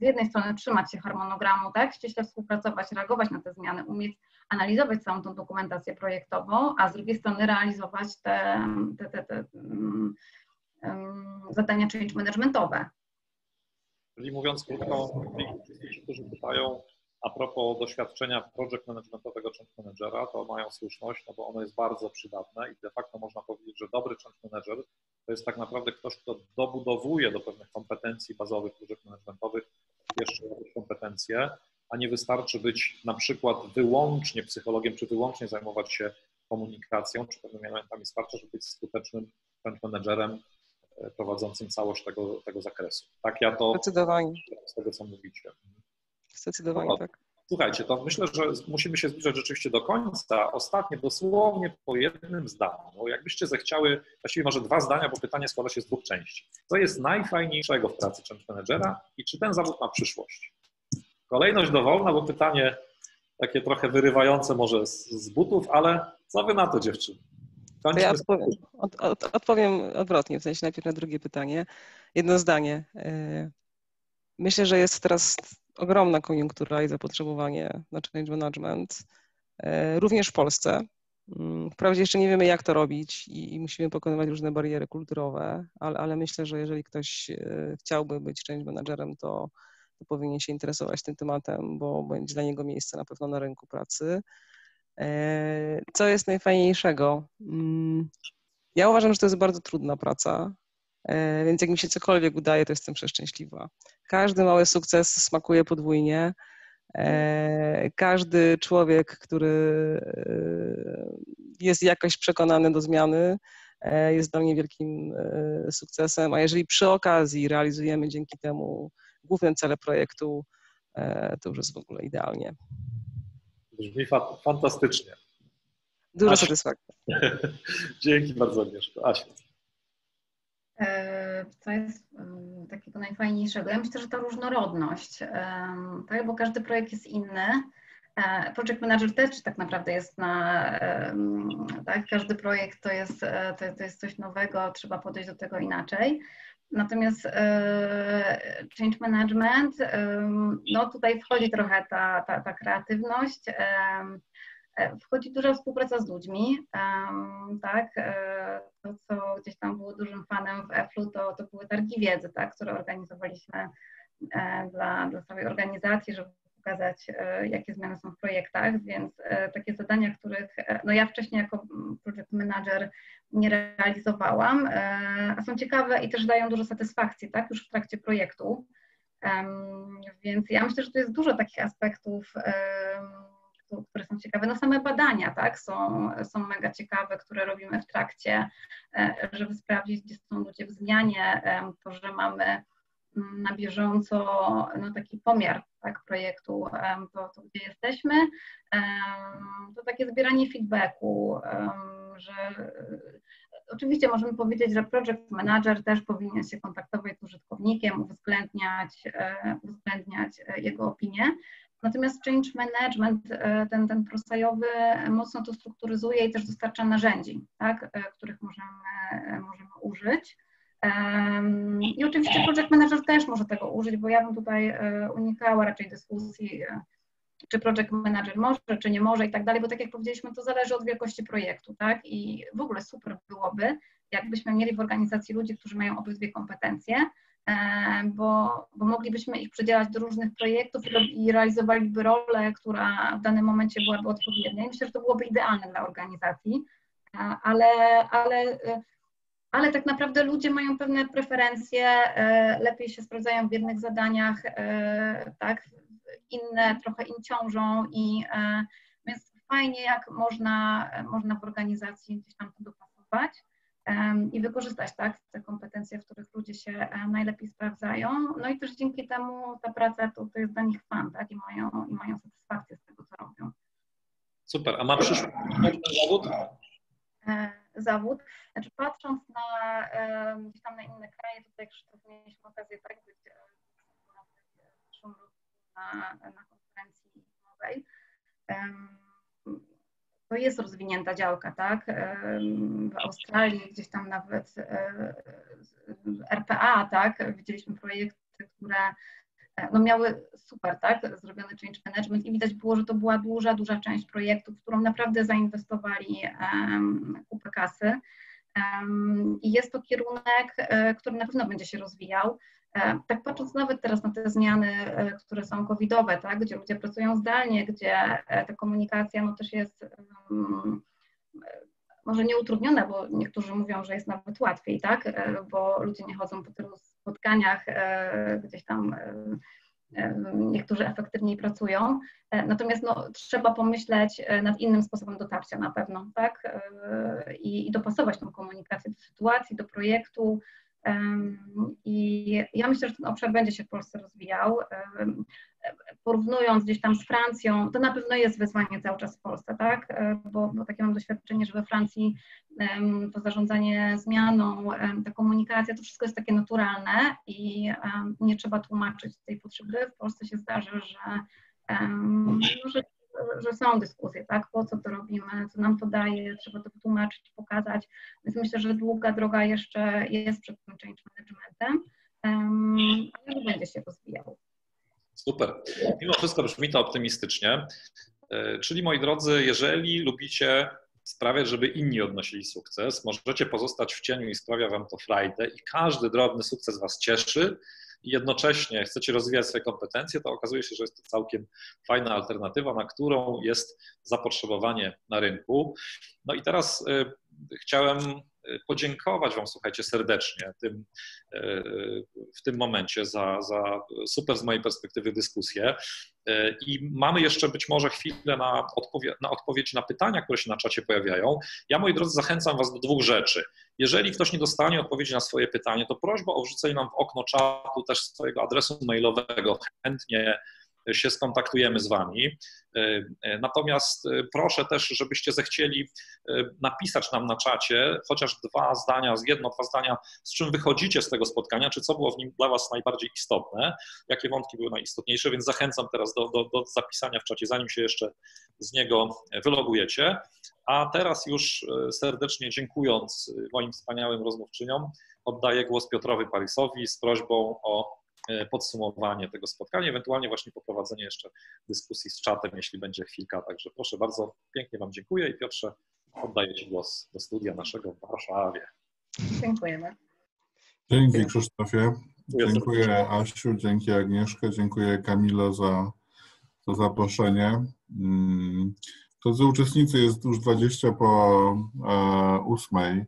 z jednej strony trzymać się harmonogramu, tak, ściśle współpracować, reagować na te zmiany, umieć analizować całą tą dokumentację projektową, a z drugiej strony realizować te, te, te, te um, um, zadania change managementowe. Czyli mówiąc krótko, którzy pytają, a propos doświadczenia project managementowego change managera, to mają słuszność, no bo ono jest bardzo przydatne i de facto można powiedzieć, że dobry change manager to jest tak naprawdę ktoś, kto dobudowuje do pewnych kompetencji bazowych project managementowych jeszcze jakieś kompetencje, a nie wystarczy być na przykład wyłącznie psychologiem, czy wyłącznie zajmować się komunikacją, czy pewnymi elementami wsparcia, żeby być skutecznym change managerem e, prowadzącym całość tego, tego zakresu. Tak ja to z tego, co mówicie. Zdecydowanie no, tak. Słuchajcie, to myślę, że musimy się zbliżać rzeczywiście do końca. Ostatnie, dosłownie po jednym zdaniu. Jakbyście zechciały, właściwie może dwa zdania, bo pytanie składa się z dwóch części. Co jest najfajniejszego w pracy change managera i czy ten zawód ma przyszłość? Kolejność dowolna, bo pytanie takie trochę wyrywające może z, z butów, ale co wy na to dziewczyny? ja odpowiem, od, od, odpowiem odwrotnie, w sensie najpierw na drugie pytanie. Jedno zdanie. Y, myślę, że jest teraz ogromna koniunktura i zapotrzebowanie na change management, e, również w Polsce. Mm, wprawdzie jeszcze nie wiemy, jak to robić i, musimy pokonywać różne bariery kulturowe, ale, ale, myślę, że jeżeli ktoś e, chciałby być change managerem, to, to powinien się interesować tym tematem, bo będzie dla niego miejsce na pewno na rynku pracy. E, co jest najfajniejszego? Mm, ja uważam, że to jest bardzo trudna praca, więc jak mi się cokolwiek udaje, to jestem przeszczęśliwa każdy mały sukces smakuje podwójnie. E, każdy człowiek, który e, jest jakoś przekonany do zmiany, e, jest dla mnie wielkim sukcesem. A jeżeli przy okazji realizujemy dzięki temu główne cele projektu, to już jest w ogóle idealnie. Brzmi fantastycznie. Dużo satysfakcji. Dzięki bardzo, Agnieszko. Asia. Co jest takiego najfajniejszego? Ja myślę, że ta różnorodność, tak? bo każdy projekt jest inny. E, project Manager też tak naprawdę jest na, tak, każdy projekt to jest, e, to, to jest coś nowego, trzeba podejść do tego inaczej. Natomiast e, change management, no tutaj wchodzi trochę ta, ta, ta kreatywność, E, wchodzi duża współpraca z ludźmi, tak, e, to co gdzieś tam było dużym fanem w EFLU to, to były targi wiedzy, tak, które organizowaliśmy e, dla, dla całej organizacji, żeby pokazać, jakie zmiany są w projektach, więc takie zadania, których no ja wcześniej jako project manager nie realizowałam, a są ciekawe i też dają dużo satysfakcji, tak, już w trakcie projektu. Więc ja myślę, że to jest dużo takich aspektów które są ciekawe. No same badania, tak, są, są mega ciekawe, które robimy w trakcie, e, żeby sprawdzić, gdzie są ludzie w zmianie, to, że mamy mm, na bieżąco no, taki pomiar tak, projektu, to, to gdzie jesteśmy, to takie zbieranie feedbacku, że oczywiście możemy powiedzieć, że project manager też powinien się kontaktować z użytkownikiem, uwzględniać, e, uwzględniać e, jego opinię, Natomiast change management, e, ten, ten prosajowy mocno to strukturyzuje i też dostarcza narzędzi, tak, e, których możemy, e, możemy użyć. I oczywiście project manager też może tego użyć, bo ja bym tutaj unikała raczej dyskusji, czy project manager może, czy nie może i tak dalej, bo tak jak powiedzieliśmy, to zależy od wielkości projektu, tak? I w ogóle super byłoby, jakbyśmy mieli w organizacji ludzi, którzy mają obydwie kompetencje, E, bo, bo moglibyśmy ich przydzielać do różnych projektów i realizowaliby rolę, która w danym momencie byłaby odpowiednia. I myślę, że to byłoby idealne dla organizacji, e, ale, ale, e, ale tak naprawdę ludzie mają pewne preferencje, lepiej się sprawdzają w jednych zadaniach, tak, inne trochę im ciążą i więc fajnie, jak można, można w organizacji gdzieś tam to dopasować i wykorzystać tak, te kompetencje, w których ludzie się e, najlepiej sprawdzają. No i też dzięki temu ta praca to, to jest dla nich fan, tak, i mają, i mają satysfakcję z tego, co robią. Super, a ma przyszłość zawód? E, zawód. Znaczy patrząc na gdzieś tam na inne kraje, tutaj Krzysztof mieliśmy okazję tak być e, w zeszłym roku na, na konferencji nowej to jest rozwinięta działka, tak? W Australii, gdzieś tam nawet e, RPA, tak? Widzieliśmy projekty, które e, no miały super, tak? Zrobiony change management i widać było, że to była duża, duża część projektu, w którą naprawdę zainwestowali kupę kasy. I jest to kierunek, e, który na pewno będzie się rozwijał. E, tak patrząc nawet teraz na te zmiany, e, które są covidowe, tak, gdzie ludzie pracują zdalnie, gdzie e, ta komunikacja no też jest um, może nie utrudniona, bo niektórzy mówią, że jest nawet łatwiej, tak, bo ludzie nie chodzą po tylu spotkaniach, gdzieś tam niektórzy efektywniej pracują. Natomiast no, trzeba pomyśleć nad innym sposobem dotarcia na pewno, tak? I, I dopasować tą komunikację do sytuacji, do projektu, i ja myślę, że ten obszar będzie się w Polsce rozwijał. Porównując gdzieś tam z Francją, to na pewno jest wyzwanie cały czas w Polsce, tak? E, bo, bo takie mam doświadczenie, że we Francji to zarządzanie zmianą, ta komunikacja, to wszystko jest takie naturalne i nie trzeba tłumaczyć tej potrzeby. W Polsce się zdarza, że, że że są dyskusje, tak, po co to robimy, co nam to daje, trzeba to wytłumaczyć, pokazać, więc myślę, że długa droga jeszcze jest przed tym change managementem, ale będzie się rozwijał. Super. Mimo wszystko brzmi to optymistycznie. E, czyli moi drodzy, jeżeli lubicie sprawiać, żeby inni odnosili sukces, możecie pozostać w cieniu i sprawia wam to frajdę i każdy drobny sukces was cieszy, i jednocześnie chcecie rozwijać swoje kompetencje, to okazuje się, że jest to całkiem fajna alternatywa, na którą jest zapotrzebowanie na rynku. No i teraz y, chciałem podziękować Wam, słuchajcie, serdecznie tym, w tym momencie za, za super z mojej perspektywy dyskusję. I mamy jeszcze być może chwilę na, odpowie na odpowiedź na pytania, które się na czacie pojawiają. Ja, moi drodzy, zachęcam Was do dwóch rzeczy. Jeżeli ktoś nie dostanie odpowiedzi na swoje pytanie, to prośba o wrzucenie nam w okno czatu też swojego adresu mailowego. Chętnie się skontaktujemy z Wami. E, e, natomiast e, proszę też, żebyście zechcieli napisać nam na czacie chociaż dwa zdania, jedno, dwa zdania, z czym wychodzicie z tego spotkania, czy co było w nim dla Was najbardziej istotne, jakie wątki były najistotniejsze, więc zachęcam teraz do, do, do zapisania w czacie, zanim się jeszcze z niego wylogujecie. A teraz już serdecznie dziękując moim wspaniałym rozmówczyniom, oddaję głos Piotrowi Parisowi z prośbą o podsumowanie tego spotkania, ewentualnie właśnie poprowadzenie jeszcze dyskusji z czatem, jeśli będzie chwilka. Także proszę bardzo, pięknie Wam dziękuję i Piotrze, oddaję Ci głos do studia naszego w Warszawie. Dziękujemy. Dzięki Krzysztofie. Dziękuję Asiu, dzięki Agnieszka, dziękuję Kamilo za, za zaproszenie. Mm, to z uczestnicy jest już 20 po e, ósmej.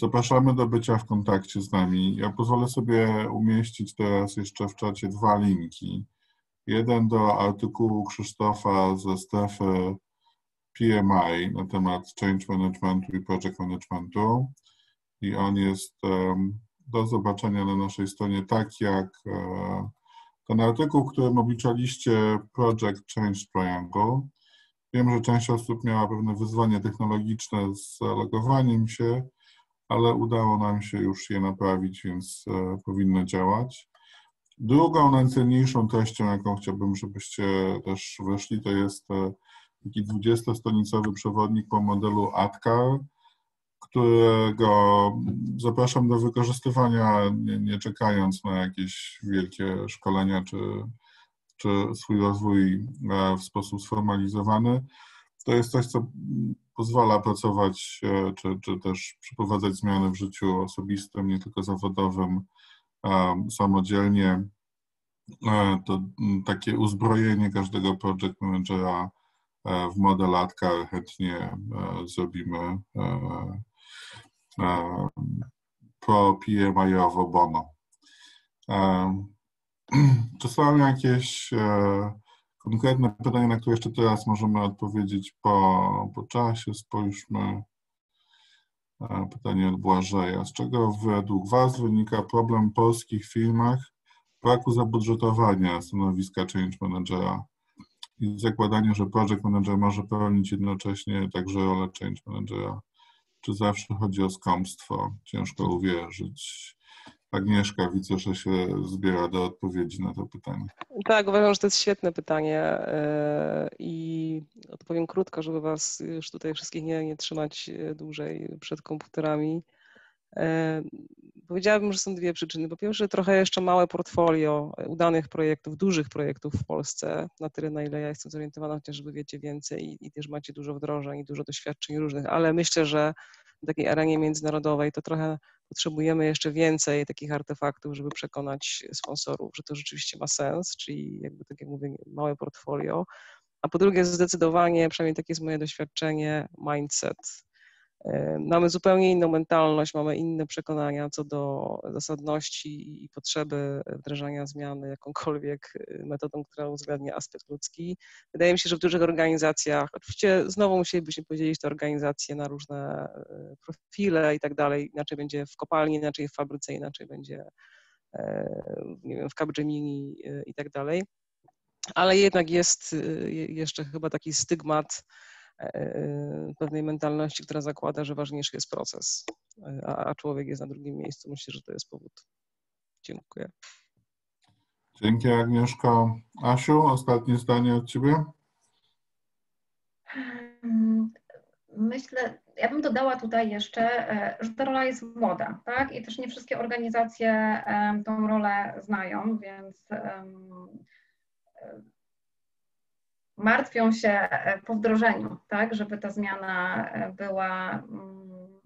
Zapraszamy do bycia w kontakcie z nami. Ja pozwolę sobie umieścić teraz jeszcze w czacie dwa linki. Jeden do artykułu Krzysztofa ze strefy PMI na temat change managementu i project managementu. I on jest do zobaczenia na naszej stronie, tak jak e, ten artykuł, którym obliczaliście Project Change Triangle. Wiem, że część osób miała pewne wyzwanie technologiczne z logowaniem się ale udało nam się już je naprawić, więc e, powinno działać. Drugą najcenniejszą treścią, jaką chciałbym, żebyście też weszli, to jest e, taki 20-stronicowy przewodnik po modelu ATCAR, którego zapraszam do wykorzystywania, nie, nie czekając na jakieś wielkie szkolenia czy, czy swój rozwój e, w sposób sformalizowany. To jest coś, co pozwala pracować e, czy, czy też przeprowadzać zmiany w życiu osobistym, nie tylko zawodowym, samodzielnie. E, to takie uzbrojenie każdego project managera e, w modelatka chętnie zrobimy pro PMI-owo bono. Czy są jakieś Konkretne pytanie, na które jeszcze teraz możemy odpowiedzieć po, po czasie. Spójrzmy. E, pytanie od Błażeja. Z czego według Was wynika problem w polskich firmach braku zabudżetowania stanowiska change managera i zakładanie, że project manager może pełnić jednocześnie także rolę change managera? Czy zawsze chodzi o skąpstwo? Ciężko uwierzyć. Agnieszka, widzę, że się zbiera do odpowiedzi na to pytanie. Tak, uważam, że to jest świetne pytanie e, i odpowiem krótko, żeby Was już tutaj wszystkich nie, nie trzymać e, dłużej przed komputerami. E, powiedziałabym, że są dwie przyczyny. Po pierwsze, trochę jeszcze małe portfolio udanych projektów, dużych projektów w Polsce, na tyle, na ile ja jestem zorientowana, chociażby wiecie więcej i, i też macie dużo wdrożeń i dużo doświadczeń różnych, ale myślę, że takiej arenie międzynarodowej, to trochę potrzebujemy jeszcze więcej takich artefaktów, żeby przekonać sponsorów, że to rzeczywiście ma sens, czyli jakby tak jak mówię, małe portfolio. A po drugie, zdecydowanie, przynajmniej takie jest moje doświadczenie, mindset Mamy zupełnie inną mentalność, mamy inne przekonania co do zasadności i potrzeby wdrażania zmiany jakąkolwiek y, metodą, która uwzględnia aspekt ludzki. Wydaje mi się, że w dużych organizacjach, oczywiście znowu musielibyśmy podzielić te organizacje na różne y, profile i tak dalej, inaczej będzie w kopalni, inaczej w fabryce, inaczej będzie e, nie wiem, w Capgemini i tak dalej. Ale jednak jest jeszcze chyba taki stygmat, E, pewnej mentalności, która zakłada, że ważniejszy jest proces, a człowiek jest na drugim miejscu. Myślę, że to jest powód. Dziękuję. Dzięki Agnieszko. Asiu, ostatnie zdanie od Ciebie? Mm, myślę, ja bym dodała tutaj jeszcze, e, że ta rola jest młoda, tak? I też nie wszystkie organizacje tą rolę znają, więc martwią się e, po wdrożeniu, tak, żeby ta zmiana e, była, mm,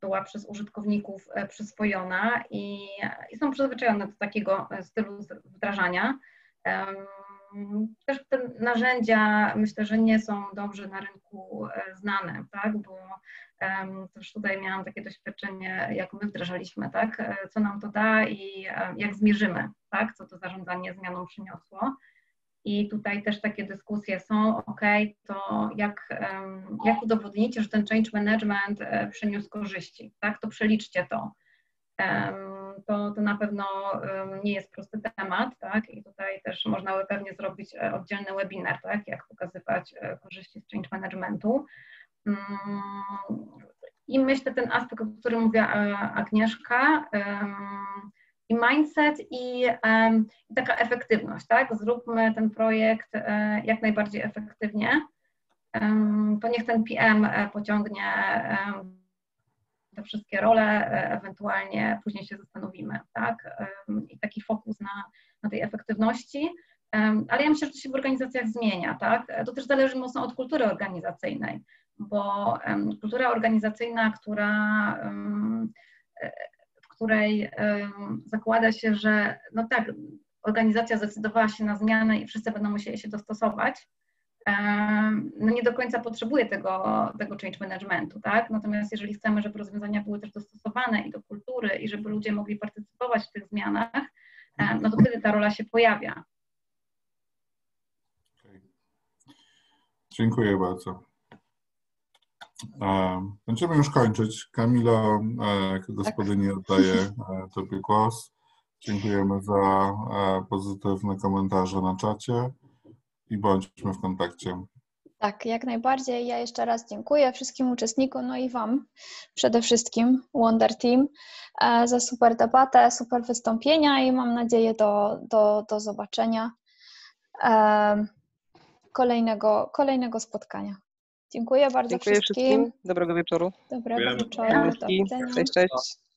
była przez użytkowników e, przyswojona i, i są przyzwyczajone do takiego stylu wdrażania. też te narzędzia myślę, że nie są dobrze na rynku znane, tak, bo też tutaj miałam takie doświadczenie, jak my wdrażaliśmy, tak, co nam to da i jak zmierzymy, tak, co to zarządzanie zmianą przyniosło. I tutaj też takie dyskusje są, ok, to jak, jak udowodnicie, że ten change management przyniósł korzyści, tak, to przeliczcie to to, to na pewno nie jest prosty temat, tak? I tutaj też można pewnie zrobić e, oddzielny webinar, tak? Jak pokazywać e, korzyści z change managementu. Mm, I myślę ten aspekt, o którym mówiła e, Agnieszka, i mindset i, i taka efektywność, tak? Zróbmy ten projekt jak najbardziej efektywnie. To niech ten PM pociągnie te wszystkie role, e, ewentualnie później się zastanowimy, tak? I taki fokus na, na tej efektywności. Ale ja myślę, że to się w organizacjach zmienia, tak? E, to też zależy mocno od kultury organizacyjnej, bo kultura organizacyjna, która e, której zakłada się, że no tak, organizacja zdecydowała się na zmianę i wszyscy będą musieli się dostosować, no nie do końca potrzebuje tego, tego change managementu, tak? Natomiast jeżeli chcemy, żeby rozwiązania były też dostosowane i do kultury i żeby ludzie mogli partycypować w tych zmianach, no to wtedy ta rola się pojawia. Dziękuję bardzo. Będziemy już kończyć. Kamilo, jako gospodyni oddaję e, Tobie głos. Dziękujemy za e, pozytywne komentarze na czacie i bądźmy w kontakcie. Tak, jak najbardziej. Ja jeszcze raz dziękuję wszystkim uczestnikom, no i Wam przede wszystkim, Wonder Team, e, za super debatę, super wystąpienia i mam nadzieję do, do, do zobaczenia e, kolejnego, kolejnego spotkania. Dziękuję bardzo Dziękuję wszystkim. wszystkim. Dobrego wieczoru. Dobrego wieczoru. Do widzenia. Cześć, cześć.